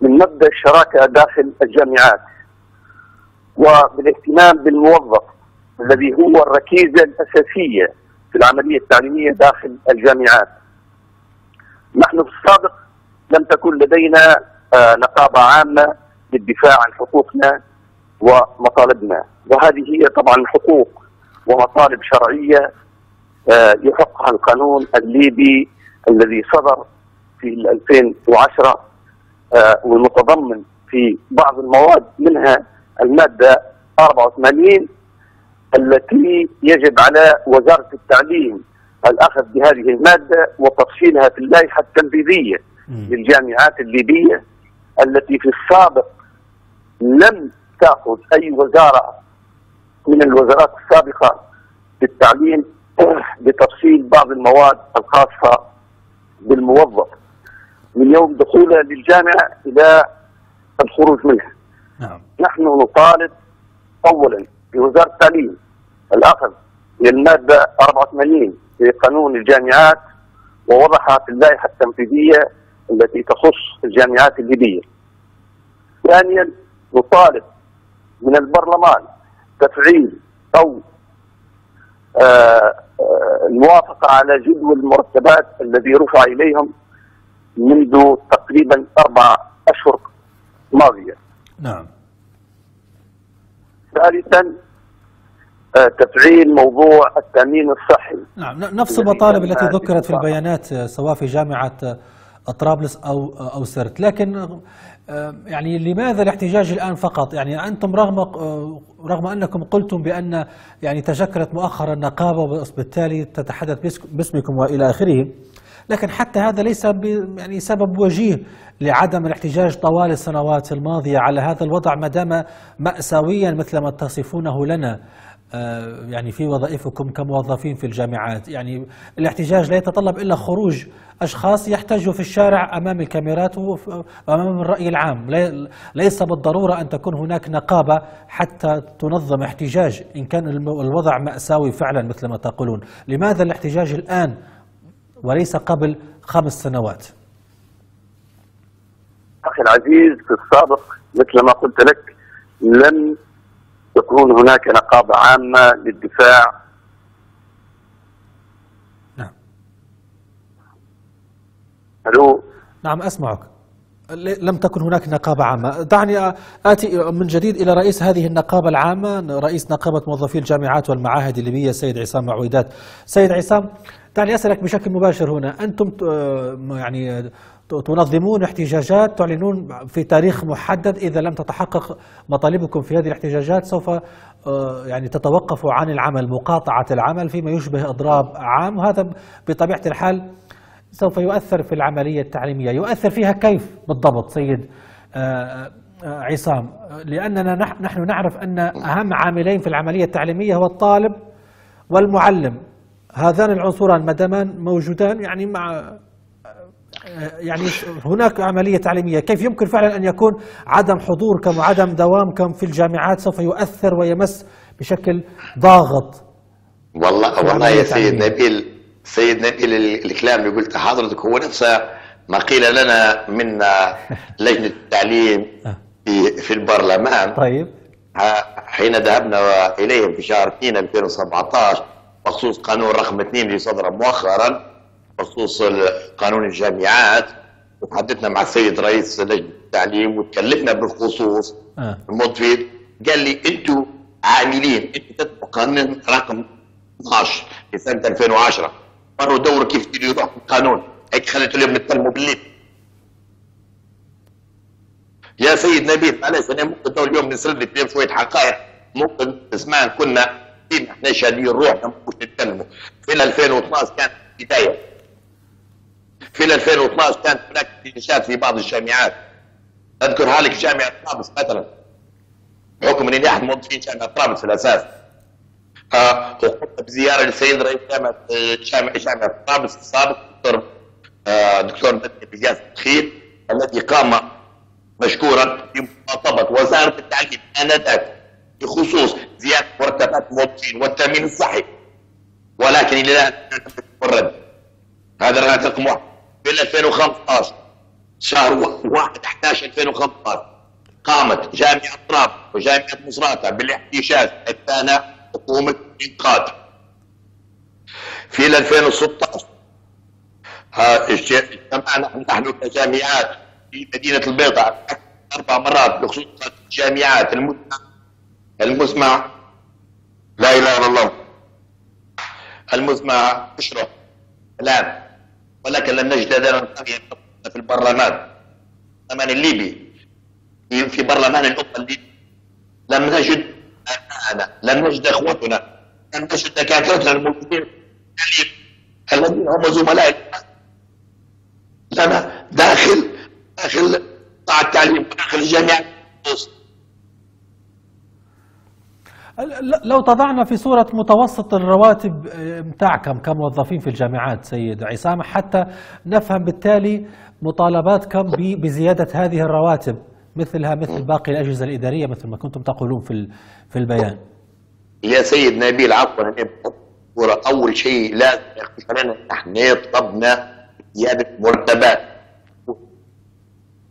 L: من مبدأ الشراكة داخل الجامعات وبالاهتمام بالموظف الذي هو الركيزة الأساسية في العملية التعليمية داخل الجامعات. نحن في السابق لم تكن لدينا آه، نقابة عامة للدفاع عن حقوقنا ومطالبنا وهذه هي طبعا حقوق ومطالب شرعية آه، يحقها القانون الليبي الذي صدر في 2010 آه، والمتضمن في بعض المواد منها المادة 84 التي يجب على وزارة التعليم الأخذ بهذه المادة وتفصيلها في اللائحة التنفيذية. للجامعات الليبية التي في السابق لم تأخذ أي وزارة من الوزارات السابقة بالتعليم بتفصيل بعض المواد الخاصة بالموظف من يوم دخوله للجامعة إلى الخروج منها
A: نعم
L: نحن نطالب اولا بوزارة التعليم الأخذ للماده 84 في قانون الجامعات ووضعها في اللائحة التنفيذية التي تخص الجامعات الليبية. ثانيا نطالب من البرلمان تفعيل أو آه، آه، الموافقة على جدول المرتبات الذي رفع إليهم منذ تقريبا أربع أشهر ماضية.
A: نعم
L: ثالثا آه، تفعيل موضوع التأمين الصحي
A: نعم نفس المطالب التي ذكرت في. البيانات سواء في جامعة آه، طرابلس أو أو سرت. لكن آه، يعني لماذا الاحتجاج الآن فقط؟ يعني أنتم رغم آه، رغم أنكم قلتم بأن يعني تشكلت مؤخرا نقابة وبالتالي تتحدث باسمكم وإلى آخره لكن حتى هذا ليس يعني سبب وجيه لعدم الاحتجاج طوال السنوات الماضية على هذا الوضع ما دام مأساويا مثل ما تصفونه لنا. يعني في وظائفكم كموظفين في الجامعات؟ يعني الاحتجاج لا يتطلب إلا خروج أشخاص يحتجوا في الشارع أمام الكاميرات وأمام الرأي العام. ليس بالضرورة أن تكون هناك نقابة حتى تنظم احتجاج إن كان الوضع مأساوي فعلا مثل ما تقولون. لماذا الاحتجاج الآن وليس قبل خمس سنوات؟
L: أخي العزيز في السابق مثل ما قلت لك لم تكون هناك نقابة عامة للدفاع.
A: نعم.
L: ألو؟
A: نعم أسمعك. لم تكن هناك نقابة عامة. دعني آتي من جديد إلى رئيس هذه النقابة العامة رئيس نقابة موظفي الجامعات والمعاهد الليبية السيد عصام معويدات. سيد عصام دعني أسألك بشكل مباشر هنا. أنتم ت- يعني تنظمون احتجاجات تعلنون في تاريخ محدد إذا لم تتحقق مطالبكم في هذه الاحتجاجات سوف آه، يعني تتوقفوا عن العمل مقاطعة العمل فيما يشبه إضراب عام وهذا بطبيعة الحال سوف يؤثر في العملية التعليمية. يؤثر فيها كيف بالضبط سيد آه، آه، عصام؟ لأننا نح- نحن نعرف أن أهم عاملين في العملية التعليمية هو الطالب والمعلم. هذان العنصران ما دامان موجودان يعني مع يعني هناك عملية تعليمية. كيف يمكن فعلا أن يكون عدم حضوركم وعدم دوامكم في الجامعات سوف يؤثر ويمس بشكل ضاغط؟
J: والله والله يا سيد. نبيل سيد نبيل ال- الكلام اللي قلته حضرتك هو نفسه ما قيل لنا من لجنة التعليم في, في البرلمان.
A: طيب.
J: ها- حين ذهبنا إليهم في شهر 2 2017 بخصوص قانون رقم 2 اللي صدر مؤخرا بخصوص قانون الجامعات وتحدثنا مع السيد رئيس لجنة التعليم وتكلمنا بالخصوص.
A: آه.
J: المضفيد قال لي أنتم عاملين أنتم تتبعوا قانون رقم 12 في سنة 2010 مروا دوروا كيف تديروا روحكم القانون. هيك خليتوا اليوم نتكلموا بالليل. يا سيد نبيل معلش أنا ممكن تو اليوم نسرد لك اليوم شوية حقائق. ممكن تسمع كنا فينا إحنا شادين روحنا مش نتكلموا. في 2012 كانت بداية. في 2012 كانت هناك انتشار في بعض الجامعات. اذكرها لك جامعه طرابلس مثلا. بحكم إني أحد موظفين جامعة طرابلس في الأساس. آه وقمت بزيارة للسيد رئيس جامعة جامعة جامعة طرابلس السابق دكتور آه دكتور بجاز الخيل الذي قام مشكورا بمخاطبه وزارة التعليم آنذاك بخصوص زيادة مرتبات الموظفين والتأمين الصحي. ولكن إلى الآن لم هذا رقم واحد في 2015 شهر 1 11 2015 قامت جامعة طراب وجامعة مصراتة بالاحتجاج الثاني حكومة إنقاذ. في 2016 اجتمعنا نحن كجامعات في مدينة البيضاء. أربع مرات بخصوص الجامعات المسمع المسمع لا إله إلا الله. المسمع أشرف. الآن ولكن لم نجد هذا في البرلمان. البرلمان الليبي. في برلمان الأمة الليبي لم نجد أبنائنا لم نجد إخوتنا. لم نجد دكاترتنا الموجودين الذين هم زملاء. لنا داخل داخل قطاع التعليم داخل الجامعة
A: لو تضعنا في صورة متوسط الرواتب متاعكم كموظفين في الجامعات سيد عصام حتى نفهم بالتالي مطالباتكم بزيادة هذه الرواتب مثلها مثل باقي الأجهزة الإدارية مثل ما كنتم تقولون في في البيان.
J: يا سيد نبيل عفوا أول شيء لازم إحنا طلبنا زيادة مرتبات.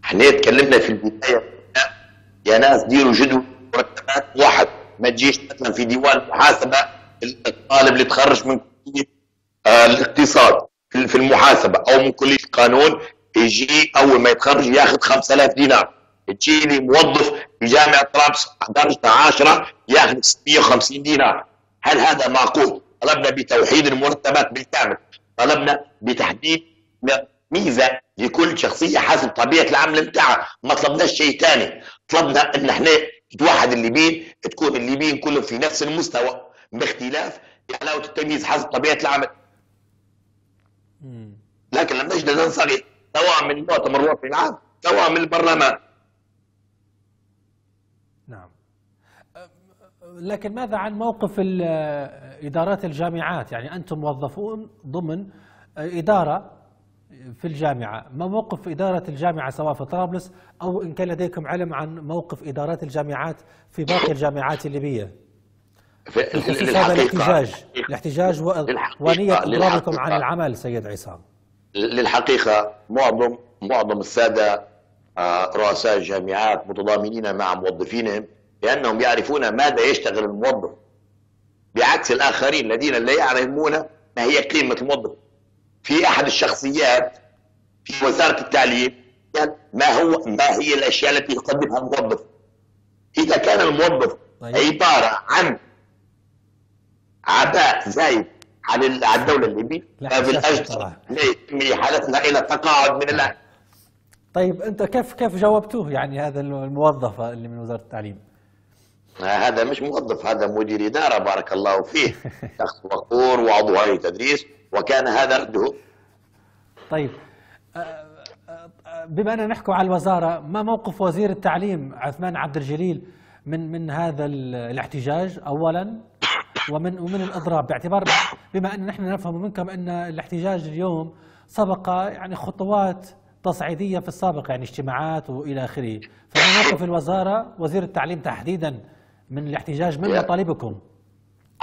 J: إحنا تكلمنا في البداية يا ناس ديروا جدول مرتبات واحد. ما تجيش مثلا في ديوان المحاسبه الطالب اللي تخرج من كلية آه الاقتصاد في المحاسبة أو من كلية القانون يجي أول ما يتخرج ياخذ 5000 دينار. تجي لي موظف في جامعة طرابلس درجه 10 ياخذ 650 دينار. هل هذا معقول؟ طلبنا بتوحيد المرتبات بالكامل. طلبنا بتحديد ميزة لكل شخصية حسب طبيعة العمل بتاعها. ما طلبناش شيء ثاني طلبنا إن إحنا يتوحد الليبيين تكون الليبيين كلهم في نفس المستوى باختلاف حلاوه التمييز حسب طبيعة العمل. لكن لم نجد ننصغي سواء من المؤتمر الوطني العام سواء من البرلمان.
A: نعم. لكن ماذا عن موقف إدارات الجامعات؟ يعني أنتم موظفون ضمن إدارة في الجامعة. ما موقف إدارة الجامعة سواء في طرابلس أو إن كان لديكم علم عن موقف إدارات الجامعات في باقي الجامعات الليبية؟ في هذا الاحتجاج. الاحتجاج ونية إضرابكم عن العمل سيد عصام.
J: للحقيقة معظم معظم السادة آه، رؤساء الجامعات متضامنين مع موظفينهم لأنهم يعرفون ماذا يشتغل الموظف. بعكس الآخرين الذين لا يعلمون ما هي قيمة الموظف. في أحد الشخصيات في وزاره التعليم ما هو ما هي الأشياء التي يقدمها الموظف إذا كان الموظف طيب. عبارة عن عباء زايد على الدولة الليبية فبالاجدر حالتنا إلى التقاعد من الآن.
A: طيب أنت كيف كيف جاوبتوه يعني هذا الموظف اللي من وزارة التعليم؟
J: هذا مش موظف هذا مدير إدارة بارك الله فيه. شخص وقور وعضو هيئه تدريس. وكان هذا رده.
A: طيب. أه، أه، بما أننا نحكي على الوزارة ما موقف وزير التعليم عثمان عبد الجليل من من هذا الاحتجاج أولا؟ ومن ومن الإضراب؟ باعتبار بما أن نحن نفهم منكم أن الاحتجاج اليوم سبق يعني خطوات تصعيدية في السابق يعني اجتماعات وإلى آخره. فما موقف الوزارة وزير التعليم تحديدا من الاحتجاج؟ من مطالبكم؟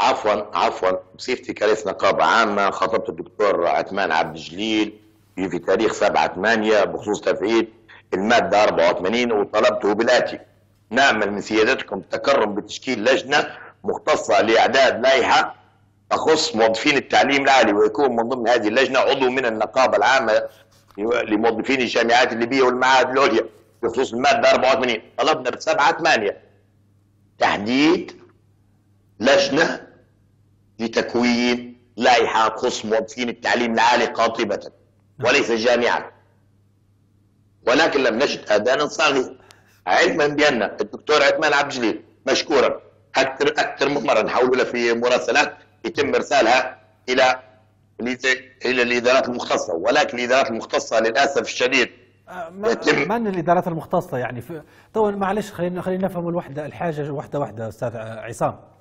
J: عفوا عفوا بصفتي كرئيس نقابة عامة خاطبت الدكتور عثمان عبد الجليل في تاريخ 7 8 بخصوص تفعيل المادة 84 وطلبته بالاتي نامل من سيادتكم التكرم بتشكيل لجنة مختصة لأعداد لائحة تخص موظفين التعليم العالي ويكون من ضمن هذه اللجنة عضو من النقابة العامة لموظفين الجامعات الليبية والمعاهد العليا بخصوص المادة 84 طلبنا بسبعة ثمانية. تحديد لجنة لتكوين لائحة تخص موظفين التعليم العالي قاطبة. وليس الجامعات ولكن لم نجد اذانا صاغية. علما بأن الدكتور عثمان عبد الجليل مشكورا. أكثر أكثر من مرة نحول له في مراسلات يتم إرسالها إلى إلى الإدارات المختصة. ولكن الإدارات المختصة للأسف الشديد
A: من الإدارات المختصة يعني؟ تو معلش خلينا خلينا نفهم الوحده الحاجة وحده وحده أستاذ عصام.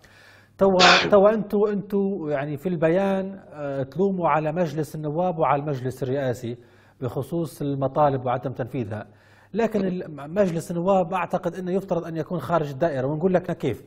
A: تو تو أنتم أنتم يعني في البيان آه، تلوموا على مجلس النواب وعلى المجلس الرئاسي بخصوص المطالب وعدم تنفيذها. لكن مجلس النواب أعتقد إنه يفترض أن يكون خارج الدائرة. ونقول لك كيف.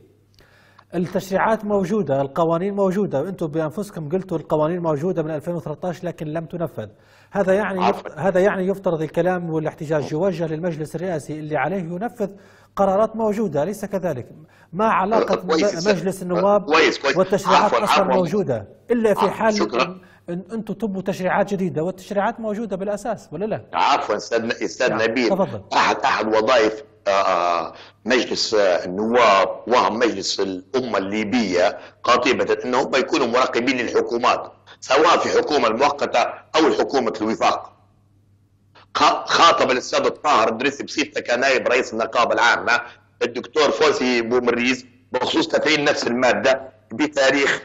A: التشريعات موجودة القوانين موجودة. أنتم بأنفسكم قلتوا القوانين موجودة من 2013 لكن لم تنفذ. هذا يعني. هذا يعني يفترض الكلام والاحتجاج يوجه للمجلس الرئاسي اللي عليه ينفذ قرارات موجودة ليس كذلك ما علاقة مجلس النواب والتشريعات أصلا موجودة إلا في حال شكرا. إن أنتم تبوا تشريعات جديدة والتشريعات موجودة بالأساس ولا لا؟
J: عفوا أستاذ أستاذ نعم. نبيل تفضل أحد أحد وظائف آه، آه، مجلس النواب وهم مجلس الأمة الليبية قاطبة أنهم يكونوا مراقبين للحكومات سواء في حكومة المؤقتة أو الحكومة الوفاق. خاطب الاستاذ الطاهر الدريسي بصفته كنائب رئيس النقابة العامة. الدكتور فوزي بومريز بخصوص تفعيل نفس المادة بتاريخ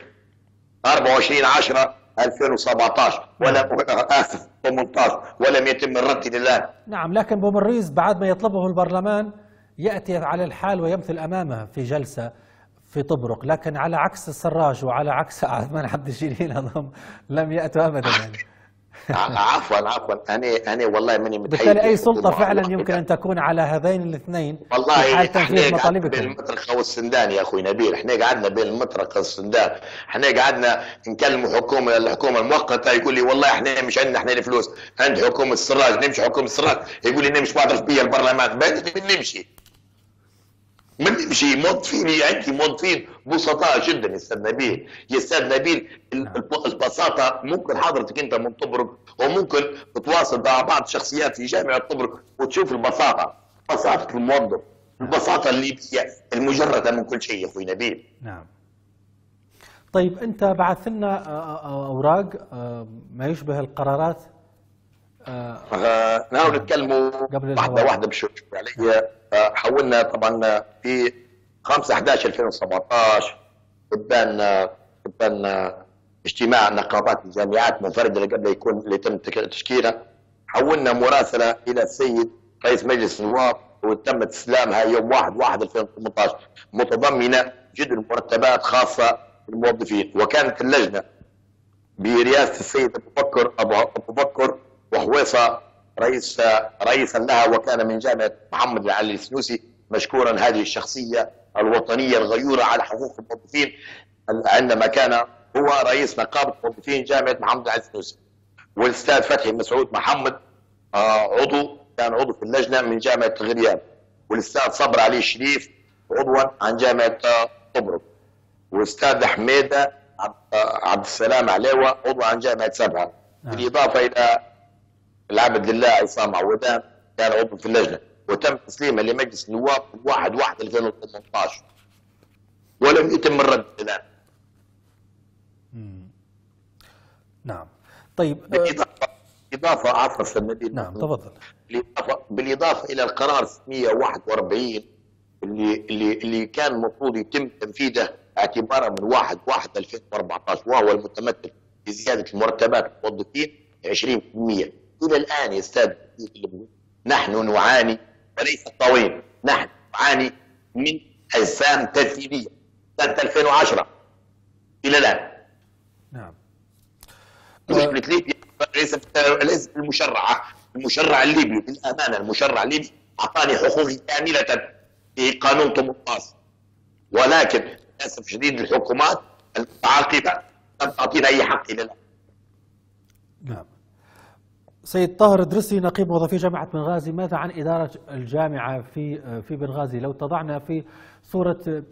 J: 24 10 2017 ولم اسف 18 ولم يتم الرد الان
A: نعم لكن بومريز بعد ما يطلبه البرلمان يأتي على الحال ويمثل أمامه في جلسة في طبرق لكن على عكس السراج وعلى عكس عثمان عبد الجليل لم يأتوا ابدا. يعني
J: عفوا عفوا. أنا أنا والله ماني
A: متحيز بالتالي أي سلطة فعلا يمكن أن تكون على هذين الاثنين
J: والله تنفيذ مطالبكم بين المطرقه والسندان يا أخوي نبيل. إحنا قعدنا بين المطرقه والسندان. إحنا قعدنا نكلم حكومة الحكومة المؤقتة يقول لي والله إحنا مش عندنا إحنا الفلوس. عند حكومة السراج نمشي حكومة السراج. يقول لي نمشي بعد بيا البرلمان. نمشي. من نمشي موظفين عندي موظفين بسطاء جدا يا أستاذ نبيل يا أستاذ نبيل البساطة ممكن حضرتك أنت من طبرق وممكن تتواصل مع بعض الشخصيات في جامعة طبرق وتشوف البساطة بساطة الموظف البساطه الليبية المجردة من كل شيء يا أخوي نبيل.
A: نعم. طيب أنت بعث لنا أوراق ما يشبه القرارات؟
J: آه نحاول نتكلموا واحدة واحدة بشوي علي. حولنا طبعا في 5 11 2017 قدام قدام اجتماع نقابات الجامعات منفرده اللي قبل يكون اللي يتم تشكيلها حولنا مراسلة إلى السيد رئيس مجلس النواب وتم استلامها يوم 1 1 2018 متضمنة جد المرتبات خاصة للموظفين. وكانت اللجنة برئاسة السيد أبو بكر أبو بكر وحويصة رئيس رئيسا لها وكان من جامعة محمد العلي السنوسي مشكورا هذه الشخصية الوطنية الغيورة على حقوق الموظفين عندما كان هو رئيس نقابة موظفين جامعة محمد العلي السنوسي والأستاذ فتحي مسعود محمد آه، عضو كان عضو في اللجنة من جامعة غريان. والأستاذ صبر علي الشريف عضوا عن جامعة آه، طبرق. والأستاذ حميدة آه، عبد السلام عليوة عضو عن جامعة سبعة. نعم. بالإضافة إلى العبد لله عصام عودان كان عضو في اللجنة. وتم تسليمها لمجلس النواب 1 1 2018 ولم يتم الرد الآن.
A: نعم. طيب
J: بالإضافة إضافة عفوا أستاذ
A: نعم تفضل.
J: بالإضافة بالإضافة إلى القرار 641 اللي اللي اللي كان المفروض يتم تنفيذه اعتبارا من 1 1 2014 وهو المتمثل في زيادة المرتبات الموظفين 20% إلى الآن يا أستاذ. نحن نعاني وليس طويل نحن نعاني من أجسام تنفيذيه سنة 2010 إلى الآن.
A: نعم.
J: مشكله ليبيا ليست المشرعة. المشرع الليبي بالأمانة المشرع الليبي أعطاني حقوقي كاملة في قانون 18 ولكن للأسف شديد الحكومات المتعاقبة لم تعطينا أي حق إلى الآن.
A: نعم. سيد طاهر درسي نقيب موظفي جامعة بنغازي ماذا عن إدارة الجامعة في في بنغازي؟ لو تضعنا في صورة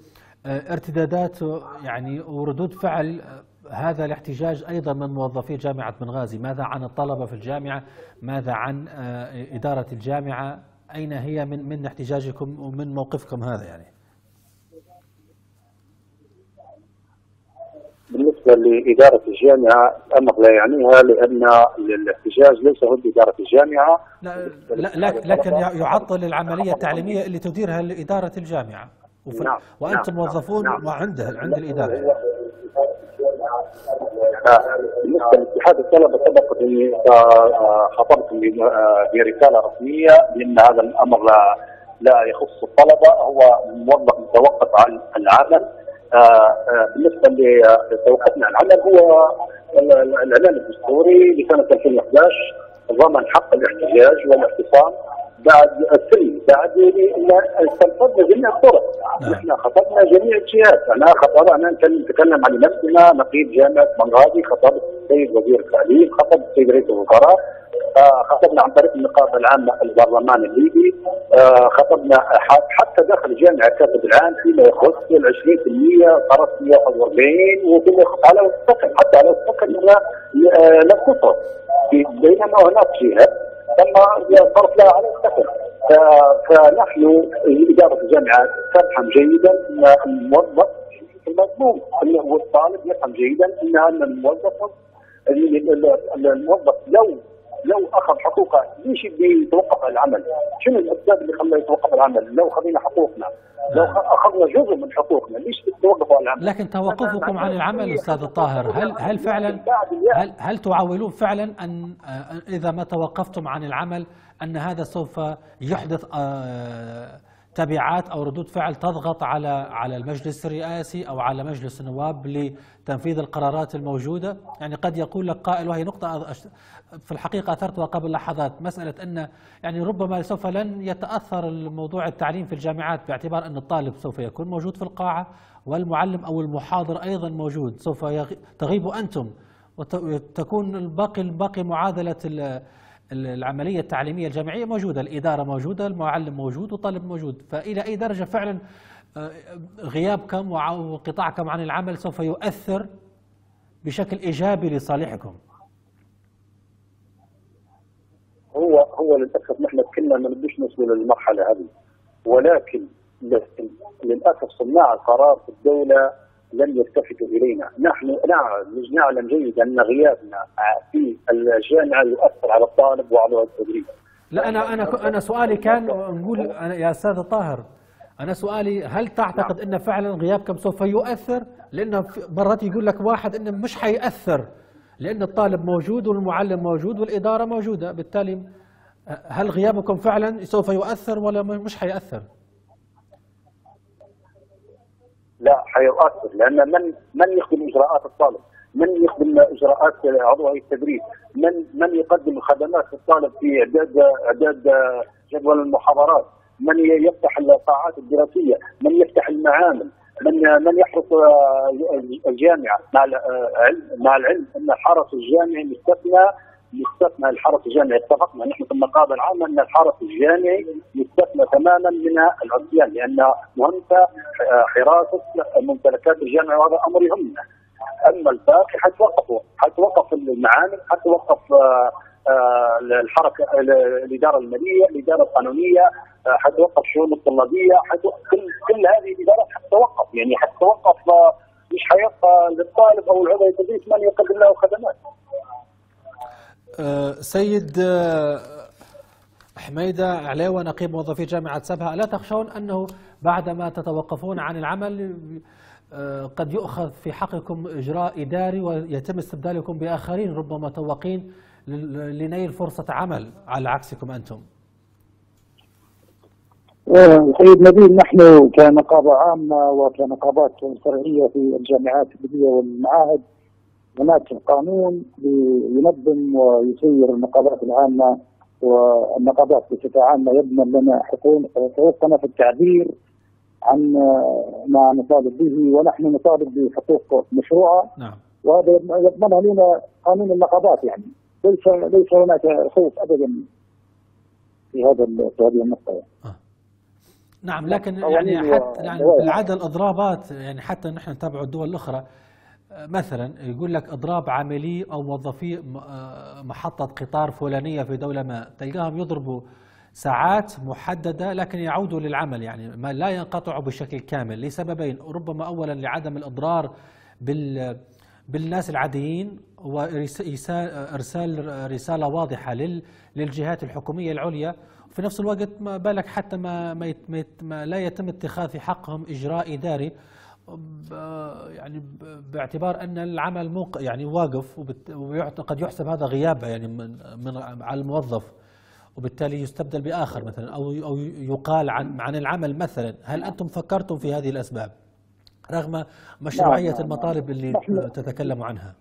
A: آه، ارتدادات يعني وردود فعل آه، هذا الاحتجاج أيضا من موظفي جامعة بنغازي. ماذا عن الطلبة في الجامعة؟ ماذا عن آه، إدارة الجامعة؟ أين هي من من احتجاجكم ومن موقفكم هذا يعني؟
K: بالنسبة لإدارة الجامعة الأمر لا يعنيها لأن الاحتجاج ليس هو اداره الجامعة.
A: لا لا لكن يعطل العملية التعليمية اللي تديرها اداره الجامعة. نعم وأنتم نعم موظفون نعم. عند عند الإدارة.
K: بالنسبة لاتحاد الطلبة سبق إني خطبت برسالة رسمية بأن هذا الأمر لا لا يخص الطلبة. هو موظف متوقف عن العمل. بالنسبة لتوقفنا عن العمل هو الإعلان الدستوري لسنة 2011 ضمن حق الاحتجاج والاعتصام. بعد السلم بعد استنفذنا جميع الطرق. نعم. نحن خطبنا جميع الجهات. أنا خطب أنا نتكلم عن نفسنا نقيب جامعة بنغازي خطبت السيد وزير التعليم خطب السيد رئيس الوزراء آه، خطبنا عن طريق النقابه العامة البرلمان الليبي آه، خطبنا حتى داخل الجامعة الكاتب العام فيما يخص ال 20% قرض 141 وفيما يخص على السكن حتى على السكن لا تخصص بينما هناك جهات تم صرف لها على السكن فنحن إدارة الجامعة تفهم جيدا إن الموظف المضمون والطالب يفهم جيدا ان الموظف الموظف لو لو أخذ حقوقه ليش بيتوقف العمل؟ شنو الأسباب اللي خلاه يتوقف العمل؟ لو خذينا حقوقنا لو أخذنا جزء من حقوقنا ليش توقفوا العمل؟
A: لكن توقفكم عن العمل أستاذ الطاهر هل هل فعلا هل هل تعولون فعلا ان إذا ما توقفتم عن العمل أن هذا سوف يحدث آه، تبعات أو ردود فعل تضغط على على المجلس الرئاسي أو على مجلس النواب لتنفيذ القرارات الموجودة، يعني قد يقول لك قائل وهي نقطة في الحقيقة اثرتها قبل لحظات، مسألة أن يعني ربما سوف لن يتأثر الموضوع التعليم في الجامعات باعتبار أن الطالب سوف يكون موجود في القاعة والمعلم أو المحاضر أيضا موجود، سوف تغيبوا أنتم وتكون الباقي الباقي معادلة العملية التعليمية الجامعية موجودة، الإدارة موجودة، المعلم موجود والطالب موجود، فإلى أي درجة فعلا آه، غيابكم وانقطاعكم عن العمل سوف يؤثر بشكل إيجابي لصالحكم؟
K: هو هو للأسف نحن كنا ما نبدوش نوصل للمرحلة هذه ولكن للأسف صناع القرار في الدولة لم يلتفتوا إلينا، نحن نعلم جيدا أن غيابنا في الجامعة يؤثر على الطالب وعلى التدريس.
A: لا أنا أنا أنا سؤالي كان نقول أنا يا أستاذ طاهر أنا سؤالي هل تعتقد نعم. أن فعلا غيابكم سوف يؤثر؟ لأنه مرات يقول لك واحد إنه مش حيأثر لأن الطالب موجود والمعلم موجود والإدارة موجودة، بالتالي هل غيابكم فعلا سوف يؤثر ولا مش حيأثر؟
K: لا حيؤثر لأن من من يخدم إجراءات الطالب؟ من يخدم إجراءات عضو هيئة التدريس؟ من من يقدم خدمات للطالب في إعداد إعداد جدول المحاضرات؟ من يفتح القاعات الدراسية؟ من يفتح المعامل؟ من من يحرس الجامعة مع مع العلم أن الحرس الجامعي مستثنى يستثنى الحرس الجامعي اتفقنا نحن في النقابه العامه أن الحرس الجامعي يستثنى تماما من العصيان لأن مهمته آه، حراسة ممتلكات الجامعة وهذا أمر يهمنا. أما الباقي حيتوقفوا حيتوقف المعامل حيتوقف آه، آه، الحركة الإدارة المالية، الإدارة القانونية، حتوقف الشؤون الطلابية، كل كل هذه الإدارات حتتوقف يعني حتتوقف مش حيبقى للطالب أو العضو التدريس من يقدم له خدمات.
A: آه، سيد آه، حميدة عليوة نقيب موظفي جامعة سبها. ألا تخشون أنه بعدما تتوقفون عن العمل آه، قد يؤخذ في حقكم إجراء إداري ويتم استبدالكم بآخرين ربما توقين لنيل فرصة عمل على عكسكم أنتم.
K: سيد نبيل نحن كنقابة عامة وكنقابات فرعية في الجامعات الليبية والمعاهد. هناك قانون ينظم ويسير النقابات العامة والنقابات بصفة عامة يضمن لنا حقوقنا في التعبير عن ما نطالب به ونحن نطالب بحقوق مشروعة
A: نعم
K: وهذا يضمنها لنا قانون النقابات يعني
G: ليس ليس هناك خوف ابدا في هذا في هذه النقطة يعني.
A: نعم لكن يعني حتى يعني. بالعادة الأضرابات يعني حتى نحن نتابع الدول الأخرى آه، مثلا يقول لك إضراب عاملي أو موظفي آه، محطة قطار فلانية في دولة ما تلقاهم يضربوا ساعات محددة لكن يعودوا للعمل يعني ما لا ينقطعوا بشكل كامل لسببين ربما اولا لعدم الإضرار بال بالناس العاديين وارسال رسالة واضحة لل- للجهات الحكومية العليا وفي نفس الوقت ما بالك حتى ما ما, ما, لا يتم اتخاذ في حقهم اجراء اداري يعني باعتبار أن العمل موق يعني واقف وبت- ويعت- قد يحسب هذا غياب يعني من من على الموظف وبالتالي يستبدل بآخر مثلا أو أو يقال عن عن العمل مثلا. هل أنتم فكرتم في هذه الأسباب رغم
G: مشروعية
A: المطالب اللي تتكلم عنها؟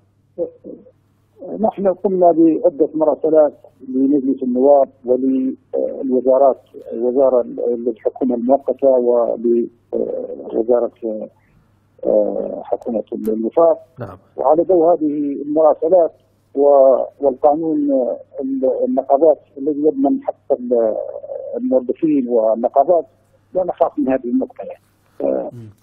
G: نحن قمنا بعدة مراسلات لمجلس النواب وللوزارات وزارة الحكومة المؤقتة ولوزارة حكومة الوفاق
A: نعم.
G: وعلى ضوء هذه المراسلات والقانون النقابات الذي يضمن حق ال- الموظفين والنقابات. لا نخاف من هذه النقطة يعني.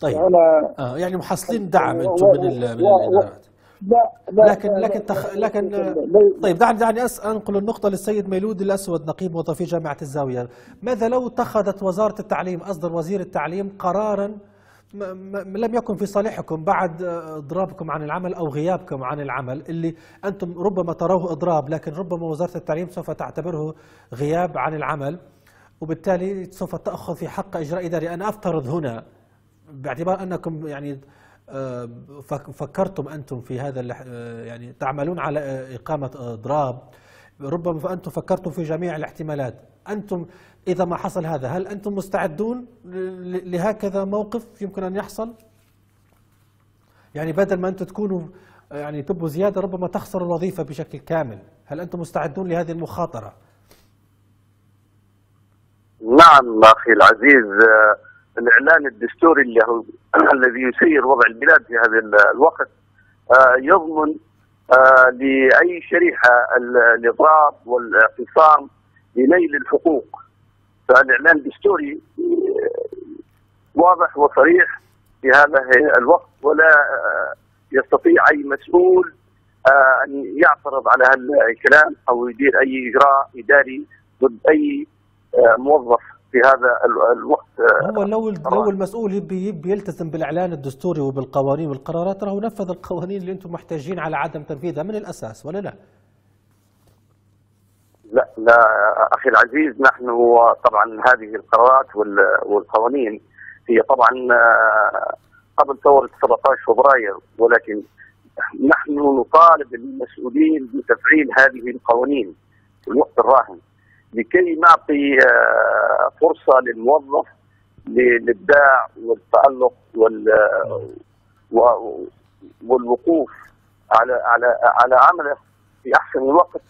A: طيب.
G: أنا
A: آه يعني محصلين دعم
G: أنتم
A: من الإدارات.
G: لا لا.
A: لكن لكن تخ... لكن
G: لا-
A: طيب دعني دعني أس... أنقل النقطة للسيد ميلود الأسود نقيب موظفي جامعة الزاوية. ماذا لو اتخذت وزارة التعليم أصدر وزير التعليم قرارا. لم يكن في صالحكم بعد آه، اضرابكم عن العمل أو غيابكم عن العمل اللي أنتم ربما تروه إضراب لكن ربما وزارة التعليم سوف تعتبره غياب عن العمل وبالتالي سوف تأخذ في حق إجراء إداري. أنا أفترض هنا باعتبار أنكم يعني آه، فك- فكرتم أنتم في هذا آه، يعني تعملون على إقامة إضراب ربما فانتم فكرتم في جميع الاحتمالات. أنتم إذا ما حصل هذا هل أنتم مستعدون لهكذا موقف يمكن أن يحصل؟ يعني بدل ما أنتم تكونوا يعني تبوا زيادة ربما تخسروا الوظيفة بشكل كامل. هل أنتم مستعدون لهذه المخاطرة؟
L: نعم أخي العزيز الإعلان الدستوري اللي هو الذي يسير وضع البلاد في هذا ال- الوقت آه، يضمن آه، لأي شريحة ال- الإضراب والإعتصام لنيل الحقوق. فالاعلان الدستوري آه، واضح وصريح في هذا الوقت ولا آه، يستطيع أي مسؤول آه، أن يعترض على هذا الكلام أو يدير أي إجراء إداري ضد أي موظف في هذا ال- الوقت
A: هو لو لو المسؤول يبي يبي يلتزم بالإعلان الدستوري وبالقوانين والقرارات راهو نفذ القوانين اللي أنتم محتاجين على عدم تنفيذها من الأساس ولا لا؟
L: لا لا أخي العزيز نحن طبعا هذه القرارات وال- والقوانين هي طبعا آه، قبل ثورة 17 فبراير ولكن نحن نطالب المسؤولين بتفعيل هذه القوانين في الوقت الراهن. لكي نعطي آه، فرصة للموظف للابداع والتألق وال والوقوف على على على عمله في أحسن الوقت.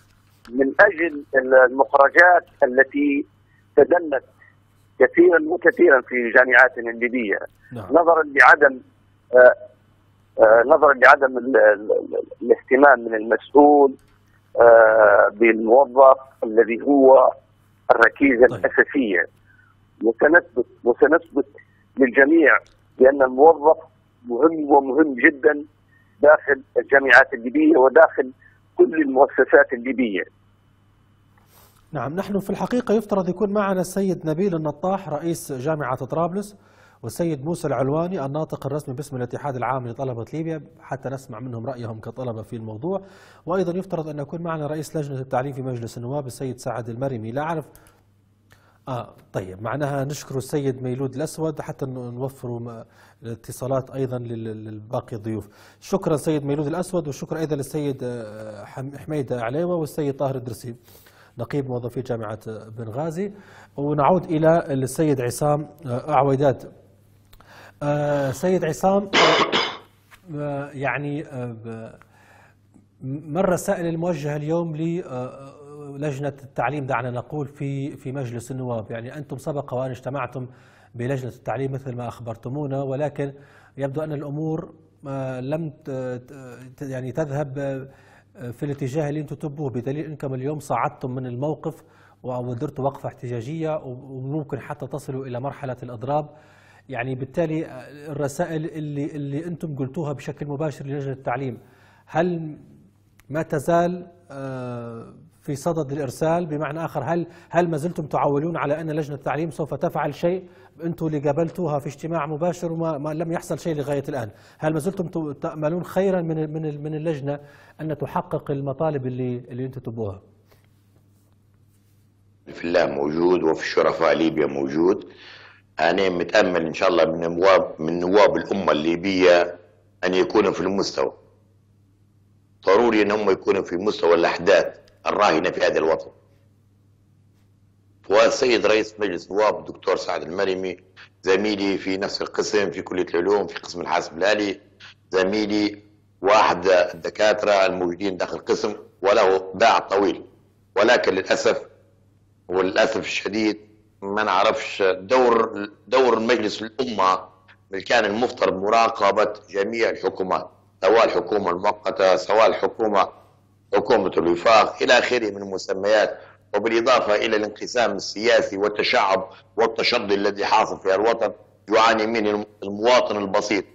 L: من أجل المخرجات التي تدنت كثيرا وكثيرا في جامعاتنا الليبيه
A: نعم.
L: نظرا لعدم آه، آه، نظرا لعدم ال- ال- ال- الاهتمام من المسؤول آه، بالموظف الذي هو الركيزة
A: طيب.
L: الأساسية. وسنثبت وسنثبت للجميع بأن الموظف مهم ومهم جدا داخل الجامعات الليبية وداخل كل المؤسسات الليبية.
A: نعم نحن في الحقيقة يفترض يكون معنا السيد نبيل النطاح رئيس جامعة طرابلس والسيد موسى العلواني الناطق الرسمي باسم الاتحاد العام لطلبة ليبيا حتى نسمع منهم رأيهم كطلبة في الموضوع. وأيضا يفترض أن يكون معنا رئيس لجنة التعليم في مجلس النواب السيد سعد المرمي. لا أعرف آه طيب معناها نشكر السيد ميلود الأسود حتى نوفر الاتصالات أيضا لل- للباقي الضيوف. شكرا سيد ميلود الأسود والشكر أيضا للسيد آه، حم- حميد عليوة والسيد طاهر الدرسي نقيب موظفي جامعة آه، بنغازي. ونعود إلى السيد عصام آه، أعويداد آه، سيد عصام آه، يعني آه، ما الرسائل الموجهة اليوم للجنة التعليم دعنا نقول في في مجلس النواب. يعني أنتم سبق وأن اجتمعتم بلجنة التعليم مثل ما أخبرتمونا ولكن يبدو أن الأمور آه، لم يعني تذهب آه، في الاتجاه اللي أنتم تبوه. بدليل أنكم اليوم صعدتم من الموقف ودرتوا وقفة احتجاجية وممكن حتى تصلوا إلى مرحلة الإضراب. يعني بالتالي الرسائل اللي اللي أنتم قلتوها بشكل مباشر للجنة التعليم هل ما تزال آه، في صدد الإرسال. بمعنى آخر هل هل ما زلتم تعولون على أن لجنة التعليم سوف تفعل شيء؟ أنتم اللي قابلتوها في اجتماع مباشر وما ما لم يحصل شيء لغاية الآن. هل ما زلتم تأملون خيرا من من من اللجنة أن تحقق المطالب اللي اللي أنتم تبوها؟
J: في الله موجود وفي شرفاء ليبيا موجود. أنا متأمل إن شاء الله من نواب من نواب الأمة الليبية أن يكونوا في المستوى. ضروري أن هم يكونوا في مستوى الأحداث. الراهنة في هذا الوطن. والسيد رئيس مجلس النواب الدكتور سعد المريمي زميلي في نفس القسم في كلية العلوم في قسم الحاسب الآلي زميلي واحد الدكاترة الموجودين داخل القسم وله باع طويل. ولكن للأسف وللأسف الشديد ما نعرفش دور دور مجلس الأمة اللي كان المفترض مراقبة جميع الحكومات سواء الحكومة المؤقتة سواء الحكومة حكومة الوفاق إلى آخره من المسميات وبالإضافة إلى الانقسام السياسي والتشعب والتشظي الذي حاصل في الوطن يعاني منه المواطن البسيط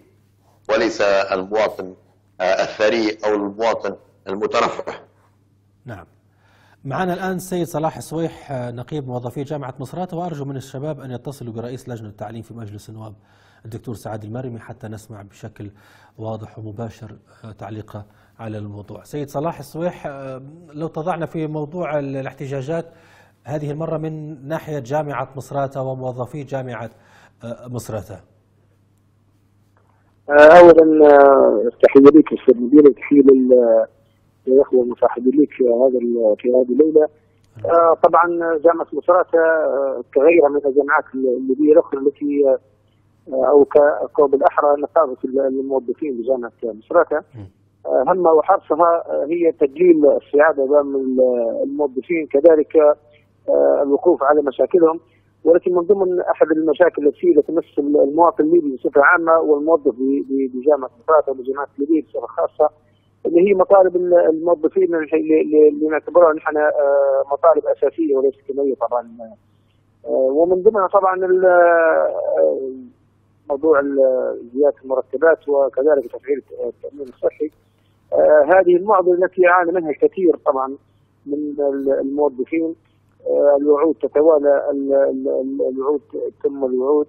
J: وليس المواطن الثري أو المواطن المترفه
A: نعم. معنا الآن السيد صلاح السويح نقيب موظفي جامعة مصراتة وأرجو من الشباب أن يتصلوا برئيس لجنة التعليم في مجلس النواب الدكتور سعد المرمي حتى نسمع بشكل واضح ومباشر تعليقه على الموضوع. سيد صلاح السويح لو تضعنا في موضوع الاحتجاجات هذه المرة من ناحية جامعة مصراتة وموظفي جامعة مصراتة
M: أولا تحية لك أستاذ مدير وتحية للإخوة المصاحبين لك هذا في هذه الليلة. طبعا جامعة مصراتة كغيرها من الجامعات الليبية الأخرى التي أو بالاحرى نقابة الموظفين بجامعة مصراتة همها وحرصها هي تقليل الصعاب أمام الموظفين كذلك الوقوف على مشاكلهم. ولكن من ضمن أحد المشاكل التي تمس المواطن الليبي بصفة عامة والموظف بجامعة مصراتة وبجامعه الليبيه بصفة خاصة اللي هي مطالب الموظفين اللي نعتبرها نحن مطالب أساسية وليست كمية طبعا. ومن ضمنها طبعا موضوع زيادة المرتبات وكذلك تفعيل التأمين الصحي. آه هذه المعضلة التي يعاني منها الكثير طبعا من الموظفين. آه الوعود تتوالى الوعود ثم الوعود.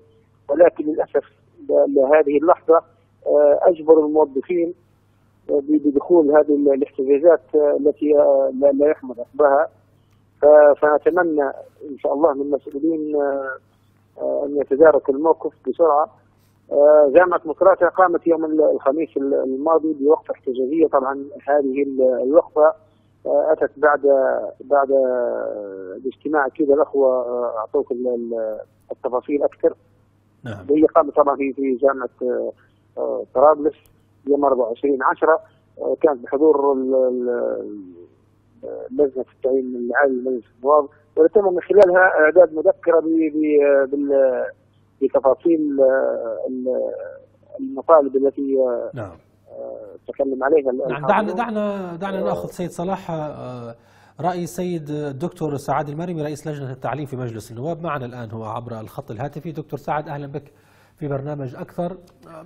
M: ولكن للأسف لهذه اللحظة آه أجبر الموظفين بدخول هذه الاحتجاجات التي لا يحمد عقبها فنتمنى إن شاء الله من المسؤولين أن يتداركوا الموقف بسرعة. جامعة مصراتة قامت يوم الخميس الماضي بوقفة احتجاجية طبعا هذه الوقفة أتت بعد بعد الاجتماع. كذا الأخوة أعطوك التفاصيل أكثر.
A: نعم.
M: هي قامت طبعا في في جامعة طرابلس يوم 24 10 كانت بحضور لجنة التعيين العالي لمجلس النواب. وتم من خلالها إعداد مذكرة بال بتفاصيل المطالب التي
A: نعم.
M: تكلم عليها.
A: نعم دعنا دعنا دعنا نأخذ سيد صلاح راي السيد الدكتور سعد المرمي رئيس لجنة التعليم في مجلس النواب. معنا الآن هو عبر الخط الهاتفي. دكتور سعد أهلا بك في برنامج أكثر.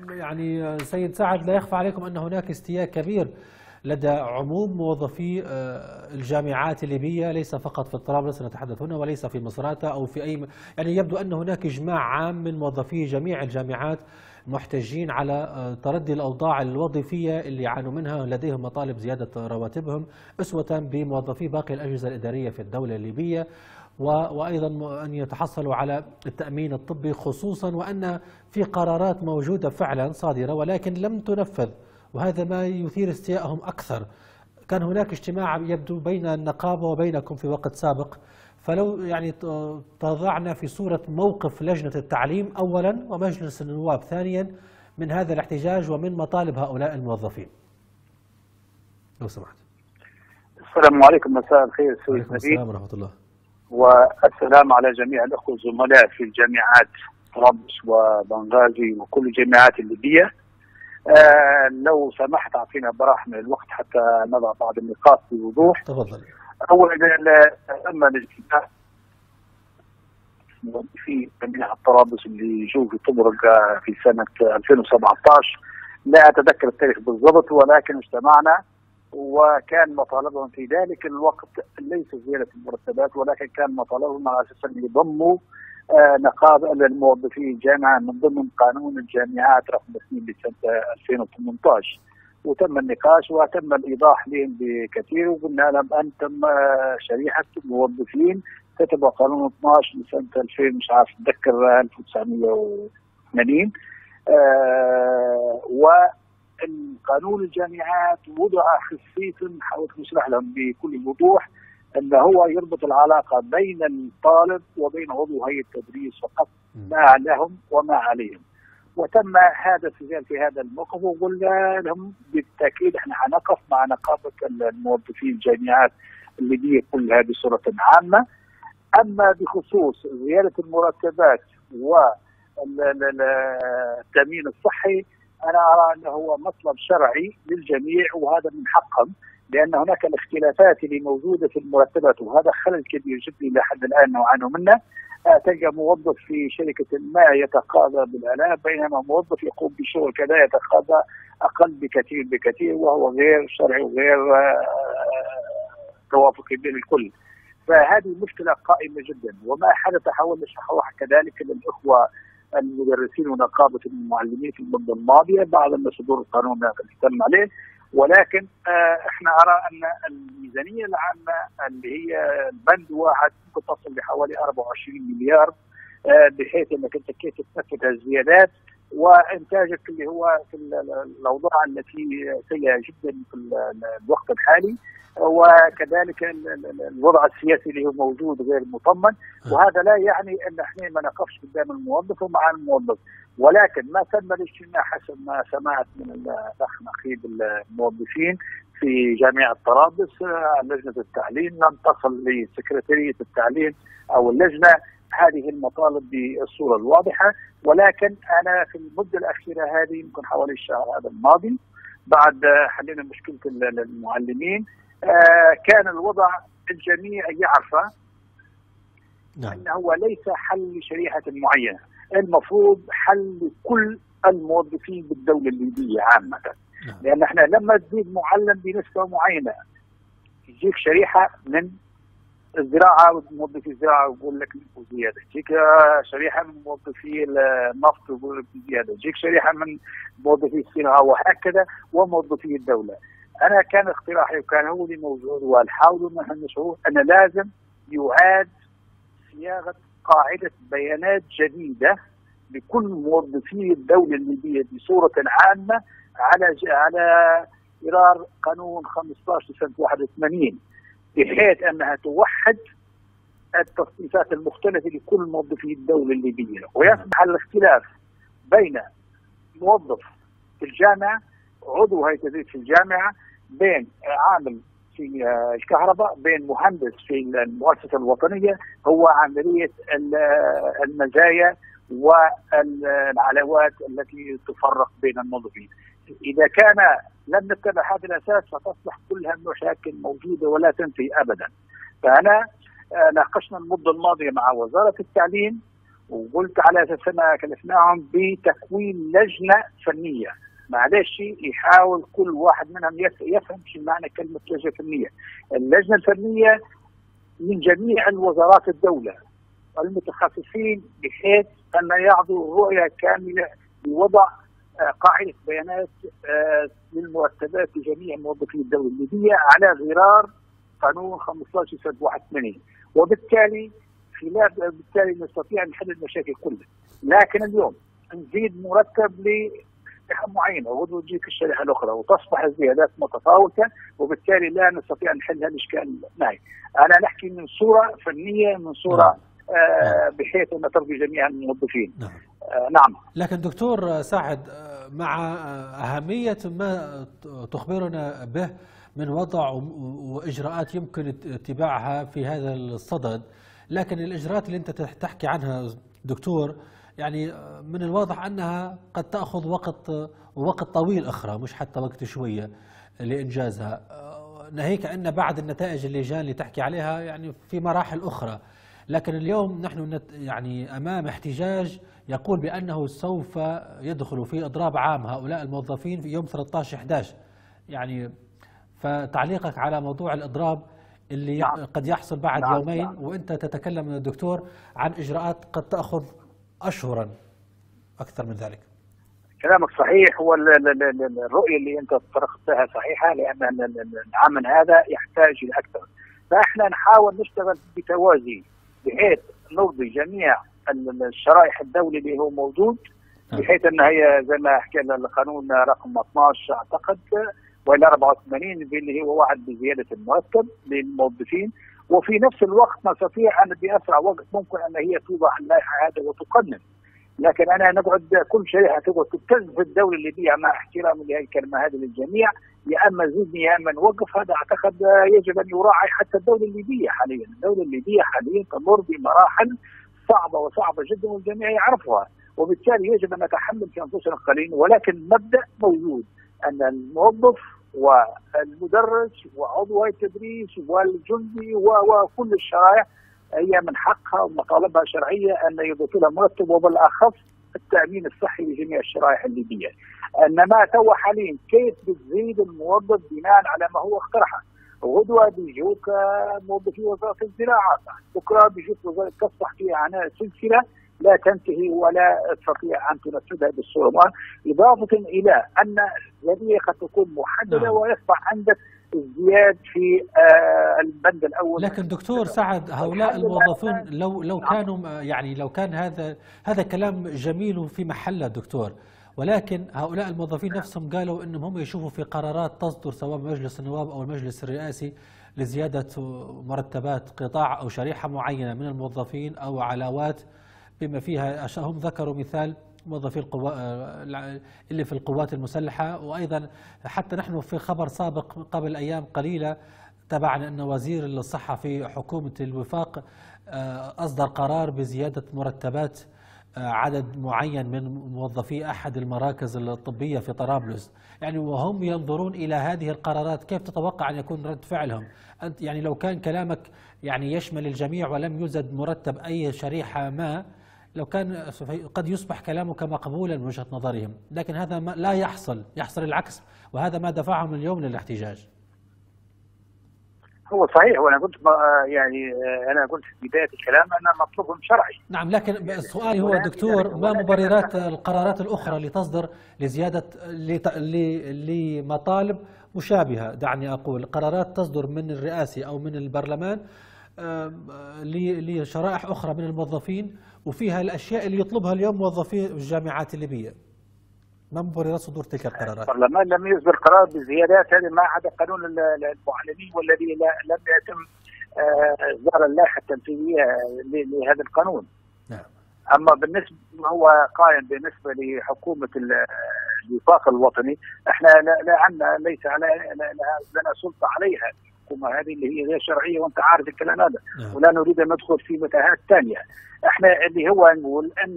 A: يعني سيد سعد لا يخفى عليكم أن هناك استياء كبير لدى عموم موظفي الجامعات الليبية ليس فقط في طرابلس نتحدث هنا وليس في مصراتة أو في أي يعني يبدو أن هناك إجماع عام من موظفي جميع الجامعات محتجين على تردي الأوضاع الوظيفية اللي يعانوا منها. لديهم مطالب زيادة رواتبهم أسوة بموظفي باقي الأجهزة الإدارية في الدولة الليبية وأيضا أن يتحصلوا على التأمين الطبي خصوصا وأن في قرارات موجودة فعلا صادرة ولكن لم تنفذ. وهذا ما يثير استيائهم أكثر. كان هناك اجتماع يبدو بين النقابة وبينكم في وقت سابق. فلو يعني تضعنا في صورة موقف لجنة التعليم أولا ومجلس النواب ثانيا من هذا الاحتجاج ومن مطالب هؤلاء الموظفين. لو سمحت.
M: السلام عليكم. مساء الخير سيد
A: وعليكم السلام ورحمة الله.
M: والسلام على جميع الأخوة الزملاء في الجامعات طرابلس وبنغازي وكل الجامعات الليبية.
G: آه لو سمحت أعطينا براح من الوقت حتى نضع بعض النقاط بوضوح
A: تفضل.
G: اولا تم الاجتماع في جميع الطرابلس اللي جو في طبرق في سنة 2017 لا أتذكر التاريخ بالضبط ولكن اجتمعنا وكان مطالبهم في ذلك. الوقت ليس زيادة المرتبات ولكن كان مطالبهم على أساس ان يضموا آه نقابه الموظفين الجامعة من ضمن قانون الجامعات رقم 2 لسنة 2018 وتم النقاش وتم الإيضاح لهم بكثير وقلنا لهم أنتم آه شريحة موظفين. كتب قانون 12 لسنة 2000 مش عارف اتذكر 1980 آه والقانون الجامعات وضع خصيصا حاولت اشرح لهم بكل وضوح أن هو يربط العلاقة بين الطالب وبين عضو هيئة التدريس فقط ما لهم وما عليهم. وتم هذا السجال في هذا الموقف وقلنا لهم بالتأكيد إحنا حنقف مع نقابة الموظفين الجامعات الليبيه كلها بصوره عامة. أما بخصوص زيادة المرتبات والتأمين الصحي أنا أرى أنه هو مطلب شرعي للجميع وهذا من حقهم لأن هناك الاختلافات اللي موجودة في المرتبات وهذا خلل كبير جدا إلى حد الآن نعاني منه تلقى موظف في شركة ما يتقاضى بالآلاف بينما موظف يقوم بشغل كذا يتقاضى أقل بكثير بكثير وهو غير شرعي وغير توافقي بين الكل. فهذه مشكلة قائمة جدا وما حدث حول نشرحه كذلك للإخوة المدرسين ونقابة المعلمين في المدة الماضية بعد ما صدور القانون اللي تم عليه. ولكن آه إحنا أرى أن الميزانية العامة اللي هي بند واحد ممكن تصل لحوالي 24 مليار آه بحيث إنك أنت كيف تنفذ الزيادات. وإنتاجك اللي هو في الأوضاع التي سيئة جدا في الوقت الحالي وكذلك الوضع السياسي اللي هو موجود غير مطمن. وهذا لا يعني إن إحنا ما نقفش قدام الموظف ومع الموظف. ولكن ما تم الاجتماع حسب ما سمعت من الأخ نقيب الموظفين في جامعة طرابلس لجنة التعليم. لم تصل لسكرتاريه التعليم أو اللجنة. هذه المطالب بالصورة الواضحة ولكن أنا في المدة الأخيرة هذه يمكن حوالي الشهر هذا الماضي بعد حلينا مشكلة المعلمين آه كان الوضع الجميع يعرفه نعم. أنه هو ليس حل لشريحة معينة، المفروض حل لكل الموظفين بالدولة الليبية عامة. نعم. لأن إحنا لما تزيد معلم بنسبة معينة يجيك شريحة من الزراعة موظفي الزراعة ويقول لك زيادة، تجيك شريحة من موظفي النفط ويقول لك زيادة، تجيك شريحة من موظفي الصناعة وهكذا وموظفي الدولة. أنا كان اقتراحي وكان هو اللي موجود ونحاول إن إحنا نشعر أن لازم يعاد صياغة قاعدة بيانات جديدة لكل موظفي الدولة الليبية بصورة عامة على على قرار قانون 15 سنه 81 بحيث أنها توحد التصنيفات المختلفة لكل موظفي الدولة الليبية ويصبح الاختلاف بين موظف في الجامعة عضو هيئة التدريس في الجامعة بين عامل في الكهرباء بين مهندس في المؤسسة الوطنية هو عملية المزايا والعلاوات التي تفرق بين الموظفين. إذا كان لم نتبع هذا الأساس فتصبح كلها مشاكل موجوده ولا تنتهي ابدا. فأنا ناقشنا المدة الماضية مع وزارة التعليم وقلت على أساس ان كلفناهم بتكوين لجنة فنية معلش يحاول كل واحد منهم يفهم شو معنى كلمة لجنة فنية. اللجنة الفنية من جميع الوزارات الدولة المتخصصين بحيث أن يعطوا رؤية كاملة لوضع قاعدة بيانات للمرتبات لجميع موظفي الدولة الليبية على غرار قانون 15 سنه 81 وبالتالي خلاف بالتالي نستطيع نحل المشاكل كلها لكن اليوم نزيد مرتب ل معينه وتجيك الشريحة الأخرى وتصبح الزيادات متفاوتة وبالتالي لا نستطيع أن نحل هذا الإشكال معي. أنا نحكي من صورة فنية من صورة نعم. آه بحيث أن ترضي جميع الموظفين. نعم. آه نعم.
A: لكن دكتور سعد مع أهمية ما تخبرنا به من وضع وإجراءات يمكن اتباعها في هذا الصدد لكن الإجراءات اللي أنت تحكي عنها دكتور يعني من الواضح أنها قد تأخذ وقت وقت طويل أخرى مش حتى وقت شوية لإنجازها ناهيك أن بعد النتائج اللجان اللي تحكي عليها يعني في مراحل أخرى لكن اليوم نحن يعني أمام احتجاج يقول بأنه سوف يدخل في إضراب عام هؤلاء الموظفين في يوم 13 11 يعني فتعليقك على موضوع الإضراب اللي نعم. قد يحصل بعد نعم. يومين نعم. وأنت تتكلم من الدكتور عن إجراءات قد تأخذ اشهرا أكثر من ذلك.
G: كلامك صحيح والرؤيه اللي أنت طرحتها صحيحة لأن العمل هذا يحتاج إلى أكثر. فإحنا نحاول نشتغل بتوازي بحيث نرضي جميع الشرائح الدولي اللي هو موجود بحيث إن هي زي ما حكينا القانون رقم 12 أعتقد وإلى 84 اللي هو وعد بزيادة المرتب للموظفين. وفي نفس الوقت نستطيع أن بأسرع وقت ممكن أن هي توضع اللائحه هذه وتقنن. لكن أنا نقعد كل شريحه تقعد تبتز في الدولة الليبيه مع احترامي لهذه الكلمة هذه للجميع. يا اما زدني يا اما نوقف هذا أعتقد يجب أن يراعي حتى الدولة الليبية حاليا، الدولة الليبية حاليا تمر بمراحل صعبة وصعبة جدا والجميع يعرفها، وبالتالي يجب أن نتحمل في أنفسنا القليل ولكن مبدأ موجود أن الموظف والمدرس وعضو التدريس والجندي وكل الشرائح هي من حقها ومطالبها شرعيه أن يضيفوا لها مرتب وبالأخص التأمين الصحي لجميع الشرائح الليبية. انما تو حاليا كيف بتزيد الموظف بناء على ما هو اقترحه. غدوة بيجوك موظفي وزارة الزراعة، بكرة بيجوك وزارة تصبح فيها عناء سلسلة لا تنتهي ولا تستطيع أن تنفذها بالصورة اضافه إلى أن الجمعيه قد تكون محددة نعم. ويصبح عندك ازدياد في آه البند الأول.
A: لكن دكتور سعد هؤلاء الموظفون لو لو. كانوا يعني لو كان هذا هذا كلام جميل في محله دكتور ولكن هؤلاء الموظفين نفسهم قالوا إنهم هم يشوفوا في قرارات تصدر سواء مجلس النواب أو المجلس الرئاسي لزيادة مرتبات قطاع أو شريحة معينة من الموظفين أو علاوات بما فيها. هم ذكروا مثال موظفي القوا اللي في القوات المسلحة. وأيضا حتى نحن في خبر سابق قبل أيام قليلة تابعنا أن وزير الصحة في حكومة الوفاق أصدر قرار بزيادة مرتبات عدد معين من موظفي أحد المراكز الطبية في طرابلس. يعني وهم ينظرون إلى هذه القرارات كيف تتوقع أن يكون رد فعلهم؟ أنت يعني لو كان كلامك يعني يشمل الجميع ولم يزد مرتب أي شريحة ما لو كان قد يصبح كلامك مقبولا من وجهة نظرهم لكن هذا ما لا يحصل يحصل العكس وهذا ما دفعهم اليوم للاحتجاج.
G: هو صحيح وأنا قلت يعني أنا قلت في بداية الكلام أن مطلوب شرعي.
A: نعم لكن السؤال هو دكتور ما مبررات القرارات الأخرى اللي تصدر لزياده لمطالب مشابهة؟ دعني أقول قرارات تصدر من الرئاسي أو من البرلمان لشرائح أخرى من الموظفين وفيها الأشياء اللي يطلبها اليوم موظفي الجامعات الليبية ما مبررات صدور تلك القرارات؟
G: البرلمان لم يصدر قرار بزيادات هذه ما عدا قانون المعلمين والذي لم يتم إصدار اللائحة التنفيذية لهذا القانون.
A: نعم.
G: أما بالنسبة هو قائم بالنسبة لحكومة الوفاق الوطني إحنا لا, لا عندنا ليس على لنا سلطة عليها الحكومة هذه اللي هي غير شرعية وأنت عارف الكلام هذا. نعم. ولا نريد أن ندخل في متاهات ثانية إحنا اللي هو نقول أن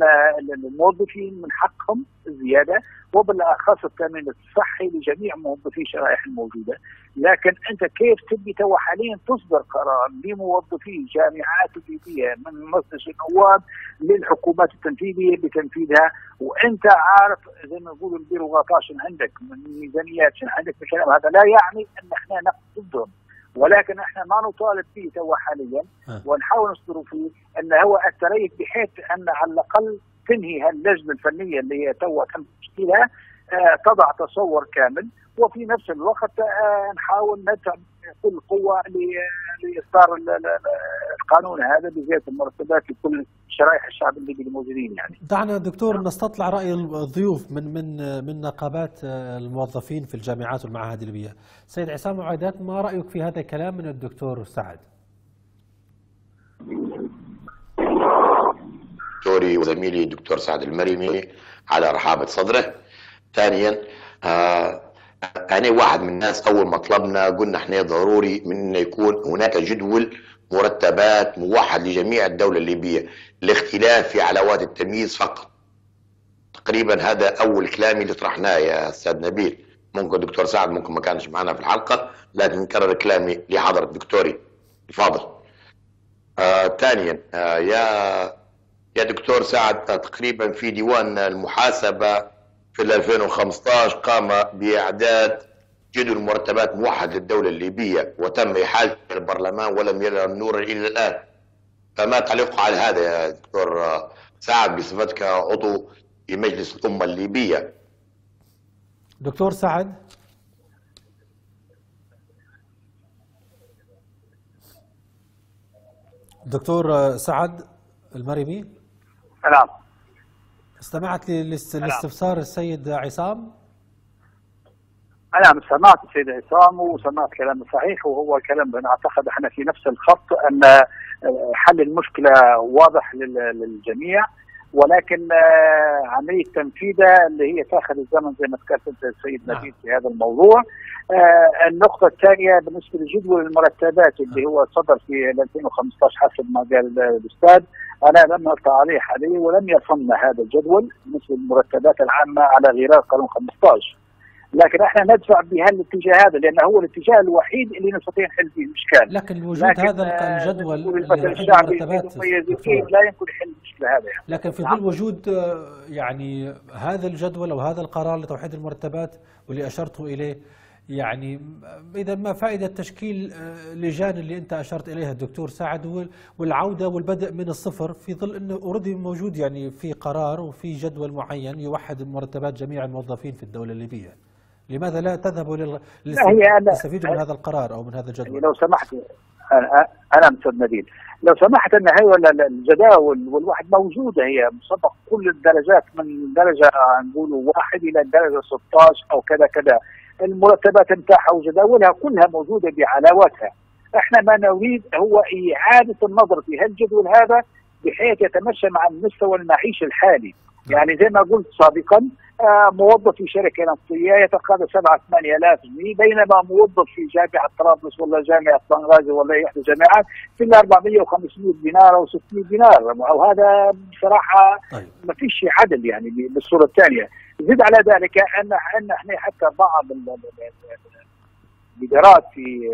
G: الموظفين من حقهم الزياده وبالأخص التأمين الصحي لجميع موظفي الشرائح الموجودة، لكن أنت كيف تبي تو حاليا تصدر قرار لموظفي جامعات الليبيه من مجلس النواب للحكومات التنفيذية بتنفيذها؟ وأنت عارف زي ما يقولوا البيروقراطية شن عندك من ميزانيات عندك الكلام هذا لا يعني أن إحنا نقصد ضدهم ولكن إحنا ما نطالب فيه تو حاليا ونحاول نصدر فيه إن هو التريث بحيث أن على الأقل تنهي اللجنه الفنية اللي هي تو تم تشكيلها آه تضع تصور كامل. وفي نفس الوقت آه نحاول ندفع كل قوة لاصدار القانون هذا بزيادة المرتبات لكل شرائح الشعب الليبي الموجودين يعني.
A: دعنا دكتور نستطلع رأي الضيوف من من من نقابات الموظفين في الجامعات والمعاهد الليبية. سيد عصام عيدات ما رأيك في هذا الكلام من الدكتور سعد؟
J: دكتوري وزميلي الدكتور سعد المريمي على رحابة صدره. ثانيا آه أنا واحد من الناس أول ما طلبنا قلنا إحنا ضروري من إنه يكون هناك جدول مرتبات موحد لجميع الدولة الليبية الاختلاف في علاوات التمييز فقط. تقريبا هذا أول كلامي اللي طرحناه يا أستاذ نبيل. ممكن دكتور سعد ممكن ما كانش معنا في الحلقة لكن نكرر كلامي لحضرة دكتوري. تفضل. آه ثانيا آه يا يا دكتور سعد آه تقريبا في ديوان المحاسبة في 2015 قام بإعداد جدول مرتبات موحد للدولة الليبية وتم إحالته البرلمان ولم يرى النور إلى الآن. فما تعليق على هذا يا دكتور سعد بصفتك عضو في مجلس الأمة الليبية؟
A: دكتور سعد؟ دكتور سعد المرمي؟
G: نعم
A: استمعت لاستفسار السيد عصام
G: نعم سمعت السيد عصام وسمعت كلامه صحيح وهو كلام أنا أعتقد إحنا في نفس الخط أن آه، حل المشكلة واضح لل- للجميع ولكن آه، عملية تنفيذها اللي هي تاخذ الزمن زي ما ذكرت السيد
A: نعم.
G: نبيل في هذا الموضوع. آه، النقطة الثانية بالنسبة لجدول المرتبات اللي هو صدر في 2015 حسب ما قال الأستاذ أنا لم أرفع عليه عليه ولم يصلنا هذا الجدول بالنسبة للمرتبات العامة على غرار قانون 15 لكن إحنا ندفع بهالاتجاه هذا لأنه هو الاتجاه الوحيد اللي نستطيع نحل فيه الاشكال
A: لكن وجود
G: لكن
A: هذا
G: آه،
A: الجدول
G: الشعبي
A: المرتبات.
G: لا يمكن يحل المشكلة هذا يعني.
A: لكن في
G: نعم.
A: ظل وجود آه، يعني هذا الجدول أو هذا القرار لتوحيد المرتبات واللي أشرت إليه يعني إذا ما فائدة تشكيل آه، لجان اللي أنت أشرت إليها الدكتور سعد وال- والعودة والبدء من الصفر في ظل إنه اوريدي موجود يعني في قرار وفي جدول معين يوحد مرتبات جميع الموظفين في الدولة الليبية. لماذا لا تذهبوا لل...
G: لا، هي أنا-
A: تستفيدوا من هذا القرار أو من هذا
G: يعني
A: الجدول؟
G: لو سمحت أنا أستاذ نبيل لو سمحت إن هي الجداول والواحد موجودة هي مسبق كل الدرجات من درجة نقولوا واحد إلى درجة 16 أو كذا كذا المرتبات نتاعها وجداولها كلها موجودة بعلاواتها. إحنا ما نريد هو إعادة النظر في هالجدول هذا بحيث يتمشى مع المستوى المعيشي الحالي. يعني زي ما قلت سابقا موظف في شركة نفطية يتقاضى 7 8000 جنيه بينما موظف في جامعة طرابلس ولا جامعة بنغازي ولا أي احدى الجامعات في ال 400 و500 دينار أو 600 دينار. وهذا بصراحة
A: طيب.
G: ما فيش عدل يعني بالصورة الثانية زد على ذلك ان أن إحنا حتى بعض ال- ال- ال- الإدارات في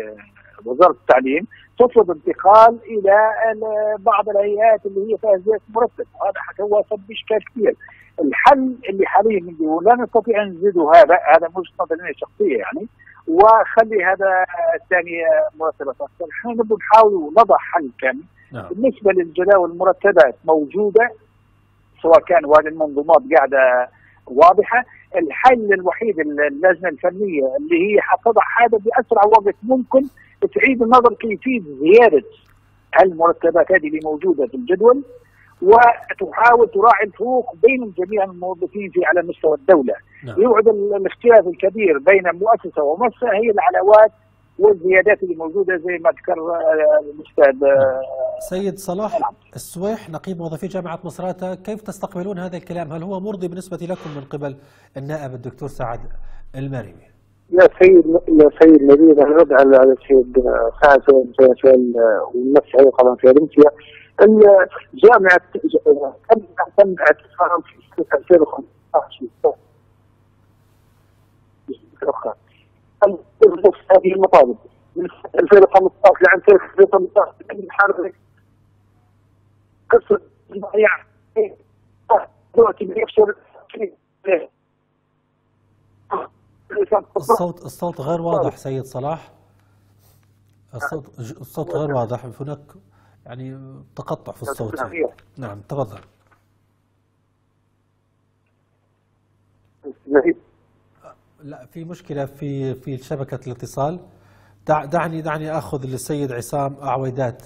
G: وزارة التعليم تطلب انتقال إلى ال- بعض الهيئات اللي هي فيها زيادة مرتب وهذا حتى هو سبب اشكال كبير. الحل اللي حاليا نقول لا نستطيع أن نزيده هذا هذا مش نظريه شخصية يعني وخلي هذا الثاني مرتبات أكثر. إحنا نبغى نحاول نضع حل كامل.
A: نعم.
G: بالنسبة للجداول المرتبات موجودة سواء كان وهذه المنظومات قاعدة واضحة. الحل الوحيد اللجنة الفنية اللي هي حتضع هذا بأسرع وقت ممكن تعيد النظر كيفية زيادة المرتبات هذه اللي موجودة في الجدول. وتحاول تراعي الفروق بين جميع الموظفين في على مستوى الدولة
A: نعم.
G: يوعد ال- الاختلاف الكبير بين مؤسسه ومؤسسة هي العلاوات والزيادات اللي موجودة زي ما ذكر آه، الأستاذ آه،
A: سيد صلاح
G: نعم.
A: السويح نقيب موظفي جامعة مصراتة كيف تستقبلون هذا الكلام هل هو مرضي بالنسبة لكم من قبل النائب الدكتور سعد المرمي
L: يا سيد يا سيد نبيل أنا رد على على السيد سعد سؤال ونفس عليه طبعا في رمسيا أن جامعه اعتصام في سنه 2015 أخرى. نفس هذه المطالب. من 2015 لعام 2018 تم الحرب قصه يعني دلوقتي بيفشل
A: الصوت الصوت غير واضح سيد صلاح. الصوت الصوت غير واضح. هناك يعني تقطع في الصوت. نعم تفضل. لا في مشكلة في في شبكة الاتصال. دع دعني دعني أخذ للسيد عصام اعويدات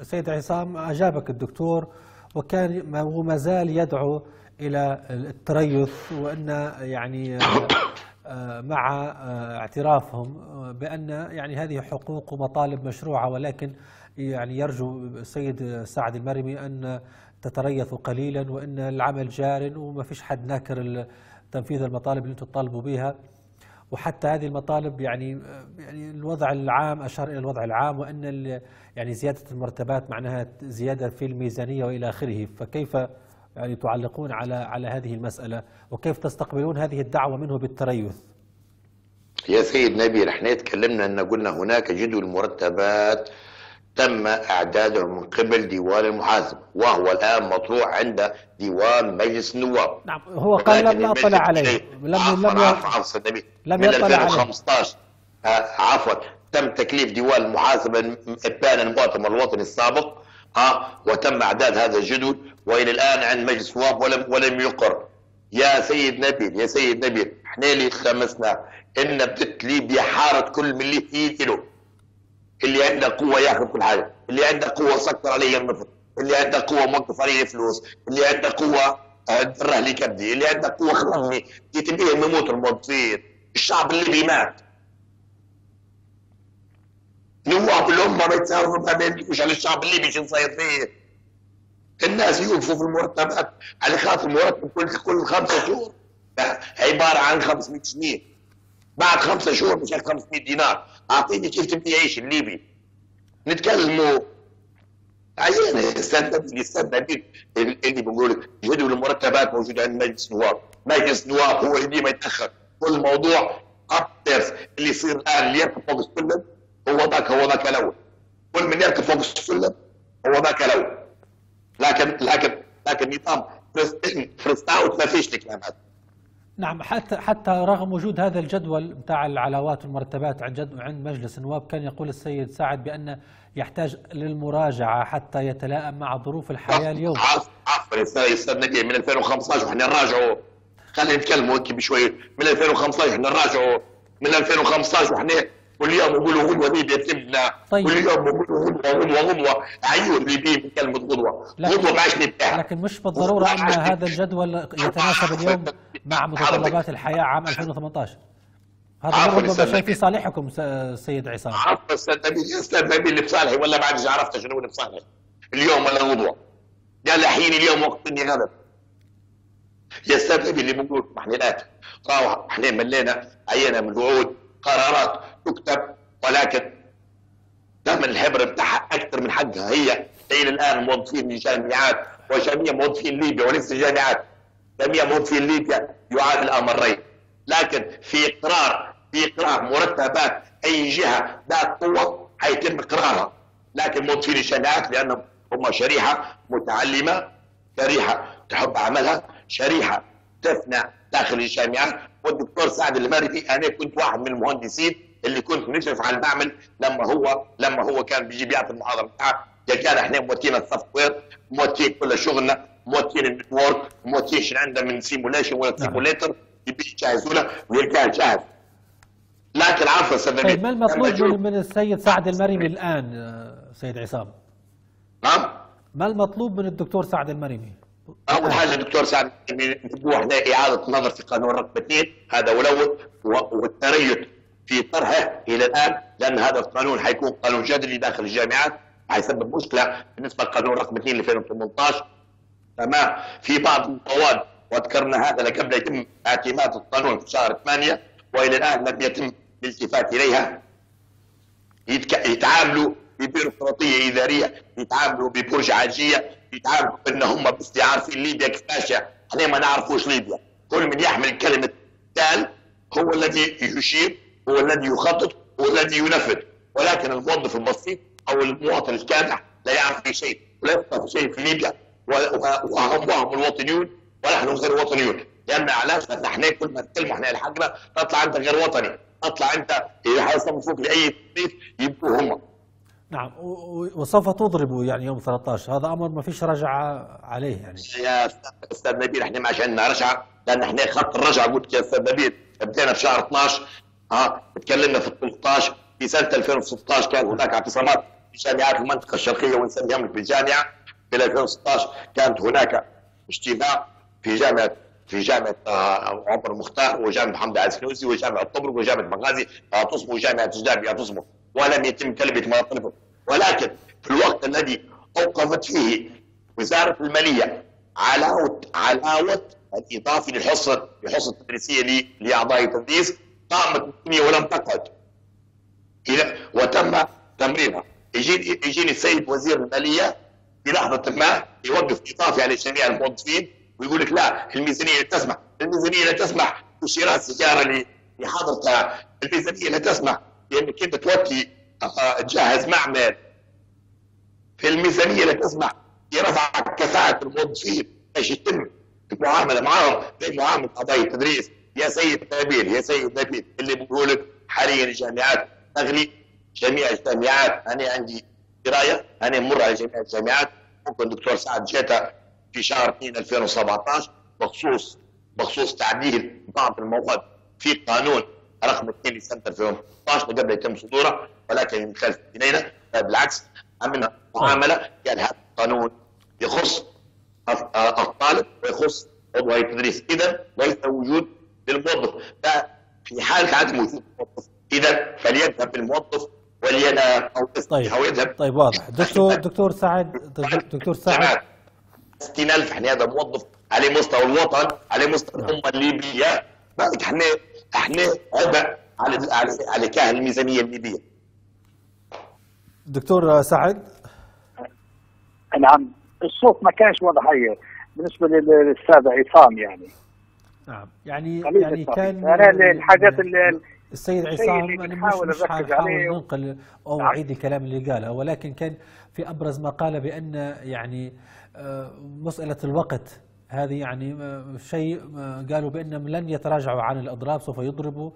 A: السيد عصام أجابك الدكتور. وكان ما وما زال يدعو إلى التريث وأن يعني آه، مع آه، اعترافهم بأن يعني هذه حقوق ومطالب مشروعة ولكن يعني يرجو السيد سعد المرمي أن تتريثوا قليلا وإن العمل جار وما فيش حد ناكر تنفيذ المطالب اللي أنتم تطالبوا بها وحتى هذه المطالب يعني يعني الوضع العام أشار إلى الوضع العام وإن يعني زيادة المرتبات معناها زيادة في الميزانية وإلى آخره. فكيف يعني تعلقون على على هذه المسألة؟ وكيف تستقبلون هذه الدعوة منه بالتريث؟
J: يا سيد نبيل إحنا تكلمنا أن قلنا هناك جدول مرتبات تم اعداده من قبل ديوان المحاسبه وهو الآن مطروح عند ديوان مجلس النواب.
A: نعم هو قال لم اطلع عليه. لم لم لم
J: من
A: يطلع عليه.
J: 2015 آه، عفوا تم تكليف ديوان المحاسبه إبان المؤتمر الوطني السابق. آه وتم اعداد هذا الجدول وإلى الآن عند مجلس النواب ولم ولم يقر. يا سيد نبيل يا سيد نبيل إحنا اللي خمسنا إن بدت ليبيا حارت كل من اللي في إيده. اللي عنده قوة ياخذ كل حاجة. اللي عنده قوة سكر عليه النفط اللي عنده قوة موقف عليه فلوس اللي عنده قوة آه، دره لي كبدي. اللي عنده قوة خلصني جيت بيهم يموت الموظفين الشعب الليبي مات. نواب الامه ما يتساووا ما بيملكوش. على الشعب الليبي شو صاير فيه؟ الناس يوقفوا في المرتبات. على خاطر مرتب كل كل خمسة شهور. عبارة عن 500 جنيه. بعد خمسة شهور مش 500 دينار. أعطيني كيف تبي يعيش الليبي. نتكلموا. عيان استنى استنى بيك اللي بقول لك جدول المرتبات موجود عند مجلس النواب. مجلس النواب هو اللي ديما يتأخر. كل موضوع ابترس اللي يصير الآن اللي يركب فوق السلم هو ذاك هو ذاك الأول. كل من يركب فوق السلم هو ذاك الأول. لكن لكن لكن نظام first out ما فيش الكلام هذا
A: نعم حتى حتى رغم وجود هذا الجدول بتاع العلاوات والمرتبات عند عند مجلس النواب كان يقول السيد سعد بأن يحتاج للمراجعة حتى يتلائم مع ظروف الحياة اليوم.
J: عفوا نبيل من 2015 وإحنا نراجعوا. خلينا نتكلموا هيك بشوي. من 2015 إحنا نراجعوا. من 2015 وإحنا كل يوم يقولوا غدوه ليبيا تبنى
A: طيب.
J: كل يوم يقولوا غدوه غدوه غدوه عيون ليبيين بكلمه غدوه
A: لكن-
J: غدوه ما عادش نبتاع
A: لكن مش بالضرورة أن هذا الجدول يتناسب اليوم مع متطلبات الحياة عام 2018 هذا ربما شيء في. صالحكم سيد عصام.
J: عفوا أستاذ نبيل أستاذ نبيل اللي بصالحي ولا ما عادش عرفت شنو اللي بصالحي اليوم ولا غدوه قال الحين اليوم وقت إني غدر يا أستاذ نبيل اللي بنقول إحنا راهو إحنا ملينا عينا من الوعود قرارات. تكتب ولكن ثمن الحبر بتاعها أكثر من حقها. هي إلى الآن موظفين الجامعات وجميع موظفين ليبيا وليس الجامعات جميع موظفين ليبيا يعادل امرين لكن في إقرار في إقرار مرتبات أي جهة ذات قوة حيتم إقرارها. لكن موظفين الجامعات لأنهم هم شريحة متعلمة شريحة تحب عملها شريحة تفنى داخل الجامعات. والدكتور سعد المريبي أنا كنت واحد من المهندسين اللي كنت نشرف على المعمل لما هو لما هو كان بيجي بيعطي المحاضرة بتاعه. كان إحنا موتين السوفت وير موتين كل شغلنا موتين ال network موتين شو عندنا من simulation ولا simulator يبي يجهزوا له ويلقاه جاهز لكن عفوا أستاذ
A: طيب ما المطلوب من السيد سعد المريمي الآن آه، سيد عصام؟
J: نعم.
A: ما المطلوب من الدكتور سعد المريمي
J: أول حاجة دكتور سعد إحنا إعادة نظر في قانون رقم اثنين هذا ولو والتريث في طرحه إلى الآن لأن هذا القانون حيكون قانون جدلي داخل الجامعات حيسبب مشكلة بالنسبة لقانون رقم 2 2018 تمام؟ في بعض المواد وذكرنا هذا قبل يتم اعتماد القانون في شهر 8 وإلى الآن لم يتم الالتفات إليها. يتعاملوا ببيروقراطية إدارية يتعاملوا ببرجعاجيه يتعاملوا ان هم بس عارفين ليبيا كيفاش إحنا ما نعرفوش ليبيا. كل من يحمل كلمة تال هو الذي يشير هو الذي يخطط هو الذي ينفذ. ولكن الموظف البسيط أو المواطن الكادح لا يعرف في شيء ولا يفقه في شيء في ليبيا و- و- وهم وهم الوطنيون ونحن غير وطنيون. لأن علاش؟ إحنا كل ما نتكلم إحنا الحقنا تطلع أنت غير وطني. تطلع أنت اذا حيصنفوك لاي تصنيف يبقوا هم.
A: نعم. وسوف تضربوا يعني يوم 13 هذا أمر ما فيش رجعة عليه يعني.
J: يا أستاذ نبيل إحنا ما عشان رجعه لأن إحنا خط الرجعه قلت يا أستاذ نبيل بدينا في شهر 12 ها تكلمنا في 13 في سنة 2016 كان هناك اعتصامات في جامعات المنطقة الشرقية ونسميها في الجامعة. في 2016 كانت هناك اجتماع في جامعة في جامعة آه، عمر المختار وجامعة محمد عز السنوسي وجامعة طبرق وجامعة بنغازي أعتصموا وجامعه الجابي اعتصموا ولم يتم تلبية مطالبهم ولكن في الوقت الذي أوقفت فيه وزارة المالية علاوة علاوة الاضافي للحصة الحصه التدريسية لأعضاء التدريس قامت الدنيا ولم تقعد. إلى وتم تمريرها. يجيني يجيني السيد وزير المالية في لحظه ما يوقف ايقافي على جميع الموظفين ويقول لك لا الميزانية لا تسمح. الميزانية لا تسمح بشراء السيارة اللي حضرتها الميزانية لا تسمح بانك انت توكي آه، تجهز معمل. الميزانية لا تسمح برفع كفاءة الموظفين. باش يتم؟ المعامله معهم زي معاملة قضايا التدريس. يا سيد نبيل يا سيد نبيل اللي بقول لك حاليا الجامعات تغلي جميع الجامعات أنا عندي دراية أنا مر على جميع الجامعات. ممكن الدكتور سعد جيتا في شهر 2 2017 بخصوص بخصوص تعديل بعض المواد في قانون رقم 2 لسنه 2016 قبل يتم صدوره ولكن من خلف إيدينا. بالعكس عملنا معامله قال هذا القانون يخص الطالب ويخص عضو هيئه التدريس. اذا ليس وجود للموظف في حاله عدم وجود الموظف إذا فليذهب الموظف ولينا أو
A: طيب
J: أو يذهب.
A: طيب واضح. دكتور دكتور سعد دكتور سعد.
J: 60000 يعني هذا موظف على مستوى الوطن على مستوى الأمة الليبية. بالك إحنا إحنا عبء على على على كاهل الميزانية الليبية.
A: دكتور سعد.
G: نعم. الصوت ما كانش واضح هي. بالنسبة للأستاذ عصام يعني.
A: نعم. يعني يعني. كان
G: أنا الحاجات اللي
A: السيد عصام أنا مش مش حاول ننقل أو
G: نعم.
A: أعيد الكلام اللي قاله ولكن كان في أبرز ما قال بأن يعني آه، مسألة الوقت. هذه يعني آه، شيء آه، قالوا بانهم لن يتراجعوا عن الأضراب سوف يضربوا.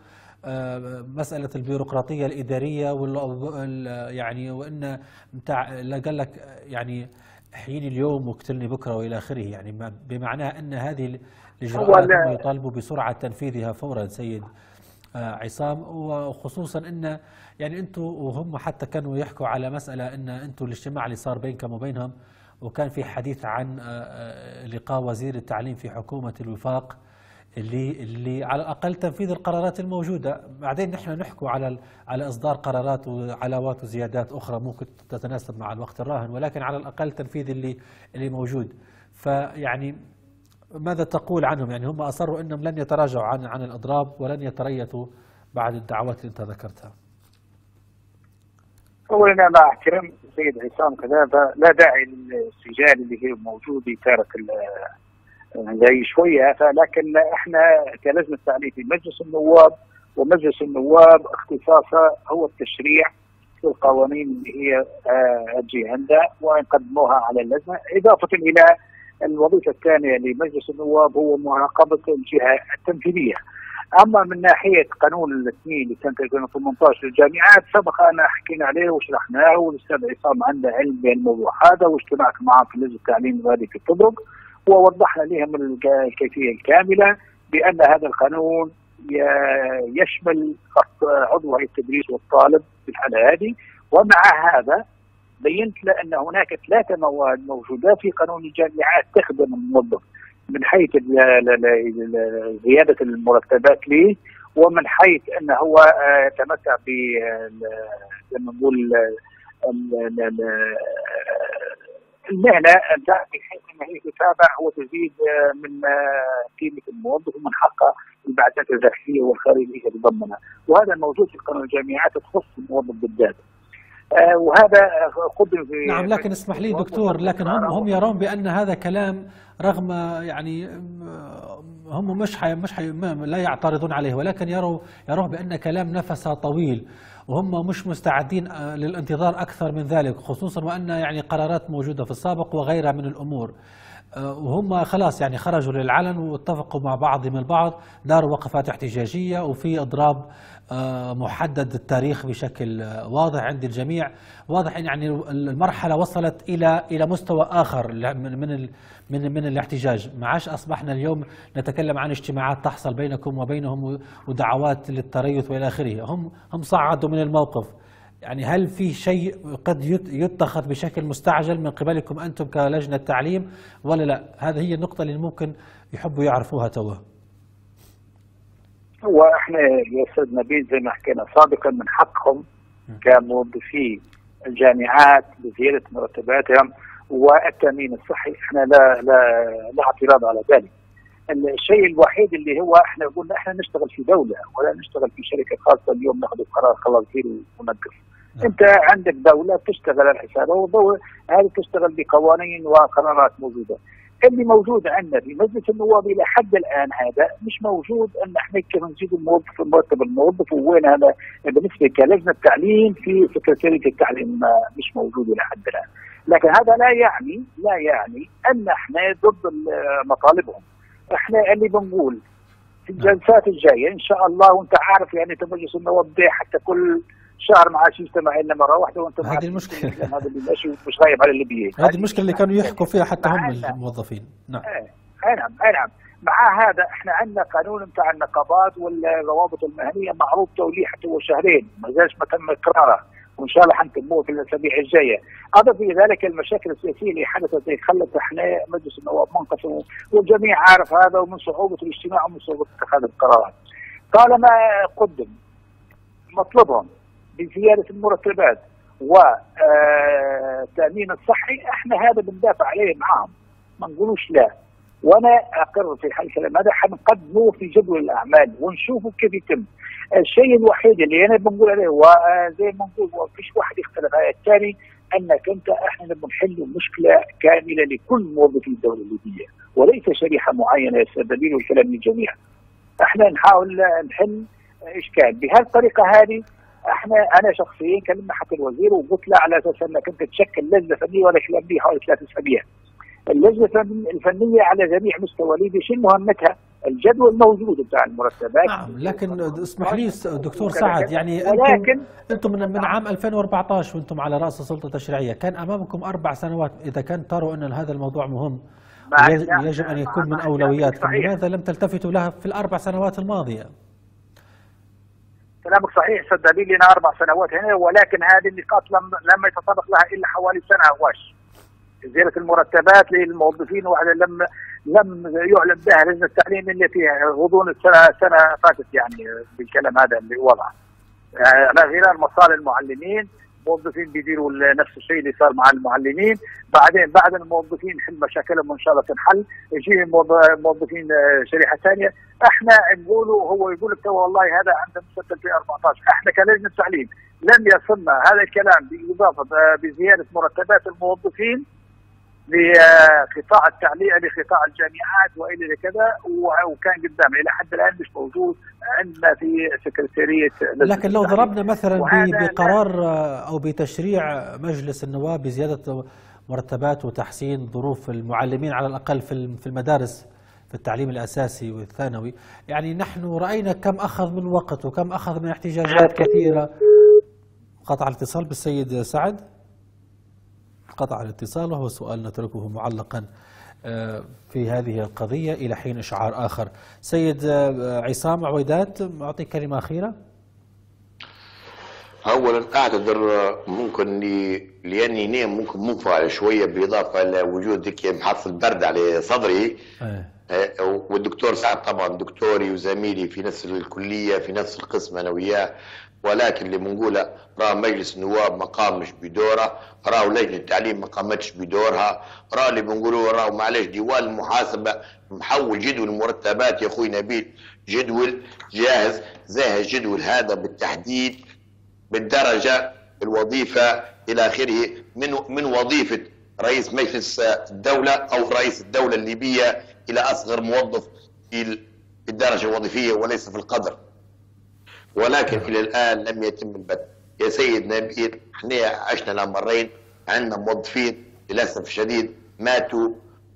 A: مسألة البيروقراطية الإدارية وال يعني وأن متاع لا قال لك يعني احييني اليوم واقتلني بكرة وإلى آخره. يعني بمعناه أن هذه الاجراءات
G: لا-
A: هم يطالبوا بسرعة تنفيذها فورا سيد آه، عصام. وخصوصا إن يعني أنتم وهم حتى كانوا يحكوا على مسألة إن أنتم الاجتماع اللي صار بينكم وبينهم وكان في حديث عن آه، آه، لقاء وزير التعليم في حكومة الوفاق اللي اللي على الأقل تنفيذ القرارات الموجودة. بعدين نحن نحكوا على على إصدار قرارات وعلاوات وزيادات أخرى ممكن تتناسب مع الوقت الراهن ولكن على الأقل تنفيذ اللي اللي موجود. فيعني ماذا تقول عنهم؟ يعني هم أصروا أنهم لن يتراجعوا عن عن الأضراب ولن يتريثوا بعد الدعوات اللي أنت ذكرتها.
G: أنا مع احترام السيد عصام كذا لا داعي للسجال اللي هي موجود يتارك ال- زي شوية فلكن إحنا كلجنة تعليم في مجلس النواب ومجلس النواب اختصاصه هو التشريع في القوانين اللي هي آه، تجي عندها ونقدموها على اللجنة إضافة إلى الوظيفة الثانية لمجلس النواب هو مراقبه الجهة التنفيذية. أما من ناحية قانون الاثنين لسنة 2018 للجامعات سبق أن حكينا عليه وشرحناه والأستاذ عصام عنده علم بالموضوع هذا واجتمعت معه في لجنة التعليم وهذه في تبرق ووضحنا لهم الك- الكيفية الكاملة بأن هذا القانون يشمل عضو هيئة التدريس والطالب في الحالة هذه ومع هذا بينت له أن هناك ثلاثة مواد موجودة في قانون الجامعات تخدم الموظف من حيث زيادة المرتبات له ومن حيث أنه هو آه، يتمتع ب ال- زي ما نقول ال- المهنة بحيث ان هي تتابع وتزيد آه، من آه، قيمة الموظف ومن حقه البعثات الداخليه والخارجية تتضمنها وهذا موجود في قانون الجامعات تخص الموظف بالذات. آه، وهذا قدم في
A: نعم لكن اسمح لي دكتور لكن هم هم يرون بأن هذا كلام رغم يعني آه، هم مش حي مش حي لا يعترضون عليه ولكن يروا يروه بأن كلام نفسه طويل وهم مش مستعدين آه، للانتظار أكثر من ذلك خصوصا وأن يعني قرارات موجودة في السابق وغيرها من الأمور. آه، وهم خلاص يعني خرجوا للعلن واتفقوا مع بعضهم البعض داروا وقفات احتجاجية وفي إضراب آه، محدد التاريخ بشكل آه، واضح عند الجميع. واضح إن يعني المرحلة وصلت إلى إلى مستوى آخر من من من من الاحتجاج. ما عادش أصبحنا اليوم نتكلم عن اجتماعات تحصل بينكم وبينهم ودعوات للتريث وإلى آخره. هم هم صعدوا من الموقف. يعني هل في شيء قد يت- يتخذ بشكل مستعجل من قبلكم أنتم كلجنة تعليم ولا لا؟ هذه هي النقطة اللي ممكن يحبوا يعرفوها توه
G: هو إحنا يا أستاذ نبيل زي ما حكينا سابقا من حقهم كموظفي الجامعات بزيادة مرتباتهم والتأمين الصحي. إحنا لا لا لا اعتراض على ذلك. الشيء الوحيد اللي هو إحنا قلنا إحنا نشتغل في دولة ولا نشتغل في شركة خاصة اليوم ناخذ قرار خلاص كثير ونقف
A: نعم.
G: أنت عندك دولة تشتغل على حسابها والدولة هذه تشتغل بقوانين وقرارات موجودة. اللي موجود عندنا في مجلس النواب إلى حد الآن هذا مش موجود إن إحنا كيف نزيد الموظف مرتب الموظف وين هذا؟ بالنسبة كلجنة تعليم في سكرتيرية التعليم مش موجود إلى حد الآن. لكن هذا لا يعني لا يعني أن إحنا ضد ال- مطالبهم. إحنا اللي بنقول في الجلسات الجاية إن شاء الله وأنت عارف يعني مجلس النواب حتى كل شهر ما عادش يجتمع إلا مرة واحدة وأنت
A: هذه.
G: الكلام هذا ماشي مش غايب على اللي بيه
A: هذه المشكلة اللي كانوا يحكوا فيها حتى هم
G: معنا.
A: الموظفين. نعم.
G: اي نعم اي نعم. مع هذا إحنا عندنا قانون بتاع النقابات والروابط المهنية معروض توليحته وشهرين ما زالش ما تم إقراره. وان شاء الله حنتموه في الأسابيع الجاية. أضف إلى ذلك المشاكل السياسية اللي حدثت اللي خلت إحنا مجلس النواب منقسم والجميع عارف هذا ومن صعوبة الاجتماع ومن صعوبة اتخاذ القرارات. طالما قدم مطلبهم بزياده المرتبات والتامين الصحي إحنا هذا بندافع عليه معاهم ما نقولوش لا وأنا اقر في حال الكلام هذا حنقدمه في جدول الأعمال ونشوفه كيف يتم. الشيء الوحيد اللي أنا بنقول عليه وزي ما نقول ما فيش واحد يختلف على الثاني أنك أنت إحنا نبغى نحل مشكلة كاملة لكل موظفي الدولة الليبية وليس شريحة معينة يستدلون الكلام للجميع. إحنا نحاول نحل إشكال بهالطريقة هذه إحنا أنا شخصيا كلمنا حتى الوزير وقلت له على أساس إنك أنت تشكل لجنة فنية ولا كلام لي حوالي ثلاث أسابيع. اللجنة الفن- الفنية على جميع مستوى شنو مهمتها؟ الجدول موجود بتاع المرتبات
A: نعم لكن اسمح لي دكتور سعد. يعني
G: ولكن
A: أنتم أنتم من من عام 2014 وأنتم على رأس السلطة التشريعية كان أمامكم أربع سنوات إذا كان تروا أن هذا الموضوع مهم
G: نعم،
A: يجب أن
G: نعم،
A: يكون من اولوياتكم. لماذا لم تلتفتوا لها في الأربع سنوات الماضية؟
G: كلامك صحيح صدقني لنا أربع سنوات هنا ولكن هذه النقاط لم لم يتطرق لها إلا حوالي سنة واش زياده المرتبات للموظفين وهذا لم لم يعلن بها لجنة التعليم اللي في غضون السنة السنة فاتت يعني بالكلام هذا اللي وضعه يعني على غير مصالح المعلمين موظفين بيديروا نفس الشيء اللي صار مع المعلمين. بعدين بعد الموظفين حل مشاكلهم وإن شاء الله تنحل. يجي موظ- موظفين آه، شريحة ثانية. إحنا نقولوا هو يقول لك والله هذا عنده مسجل في 14 إحنا كلجنة تعليم لم يصلنا هذا الكلام بالاضافه ب- بزيادة مرتبات الموظفين. لقطاع التعليم لقطاع الجامعات وإلى كذا وكان قدامنا إلى حد الآن مش موجود عندنا في سكرتيرية
A: لكن لو. ضربنا مثلا بقرار آه، أو بتشريع مجلس النواب بزيادة مرتبات وتحسين ظروف المعلمين على الأقل في المدارس في التعليم الأساسي والثانوي، يعني نحن رأينا كم أخذ من وقت وكم أخذ من احتجاجات كثيرة. قطع الاتصال بالسيد سعد. قطع الاتصال وهو سؤال نتركه معلقا آه، في هذه القضية إلى حين إشعار آخر. سيد آه، عصام عويدات أعطيك كلمة أخيرة.
J: اولا أعتذر ممكن لي لأني نام ممكن منفعل شوية بالاضافه إلى وجود هيك محصل برد على صدري
A: آه.
J: آه، والدكتور سعد طبعا دكتوري وزميلي في نفس الكلية في نفس القسم أنا وياه ولكن اللي بنقوله راه مجلس النواب ما قامش بدوره راه لجنة التعليم ما قامتش بدورها راه اللي بنقولوه راه معلش ديوان المحاسبة محول جدول المرتبات يا أخوي نبيل جدول جاهز زي الجدول هذا بالتحديد بالدرجة الوظيفة إلى آخره من من وظيفة رئيس مجلس الدولة أو رئيس الدولة الليبية إلى أصغر موظف في الدرجة الوظيفية وليس في القدر. ولكن إلى الآن لم يتم البدء يا سيد نبيل إحنا عشنا الأمرين عندنا موظفين للأسف الشديد ماتوا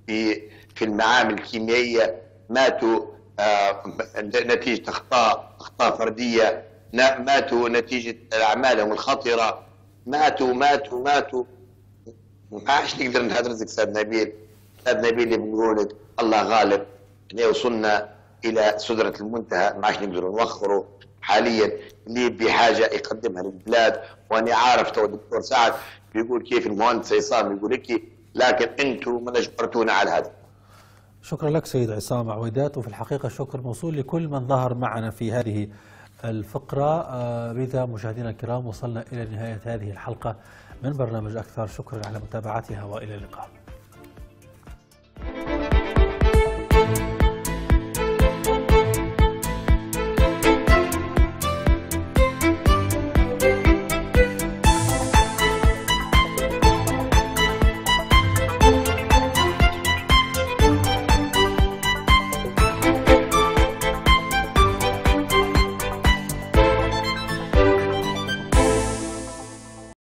J: في في المعامل الكيميائية ماتوا آه نتيجة اخطاء أخطاء فردية ماتوا نتيجة أعمالهم الخطرة. ماتوا ماتوا ماتوا. ما عادش نقدر نهدرزك أستاذ نبيل. أستاذ نبيل اللي بنقول لك الله غالب إحنا وصلنا إلى سدرة المنتهى ما عادش نقدر نوخره حاليا اللي بحاجة يقدمها للبلاد. وأنا عارف تو الدكتور سعد بيقول كيف المهندس عصام يقول لك لكن أنتم من أجبرتونا على هذا.
A: شكرا لك سيد عصام عويدات وفي الحقيقة الشكر موصول لكل من ظهر معنا في هذه الفقرة. آه، بذا مشاهدينا الكرام وصلنا إلى نهاية هذه الحلقة من برنامج أكثر. شكرا على متابعتها وإلى اللقاء.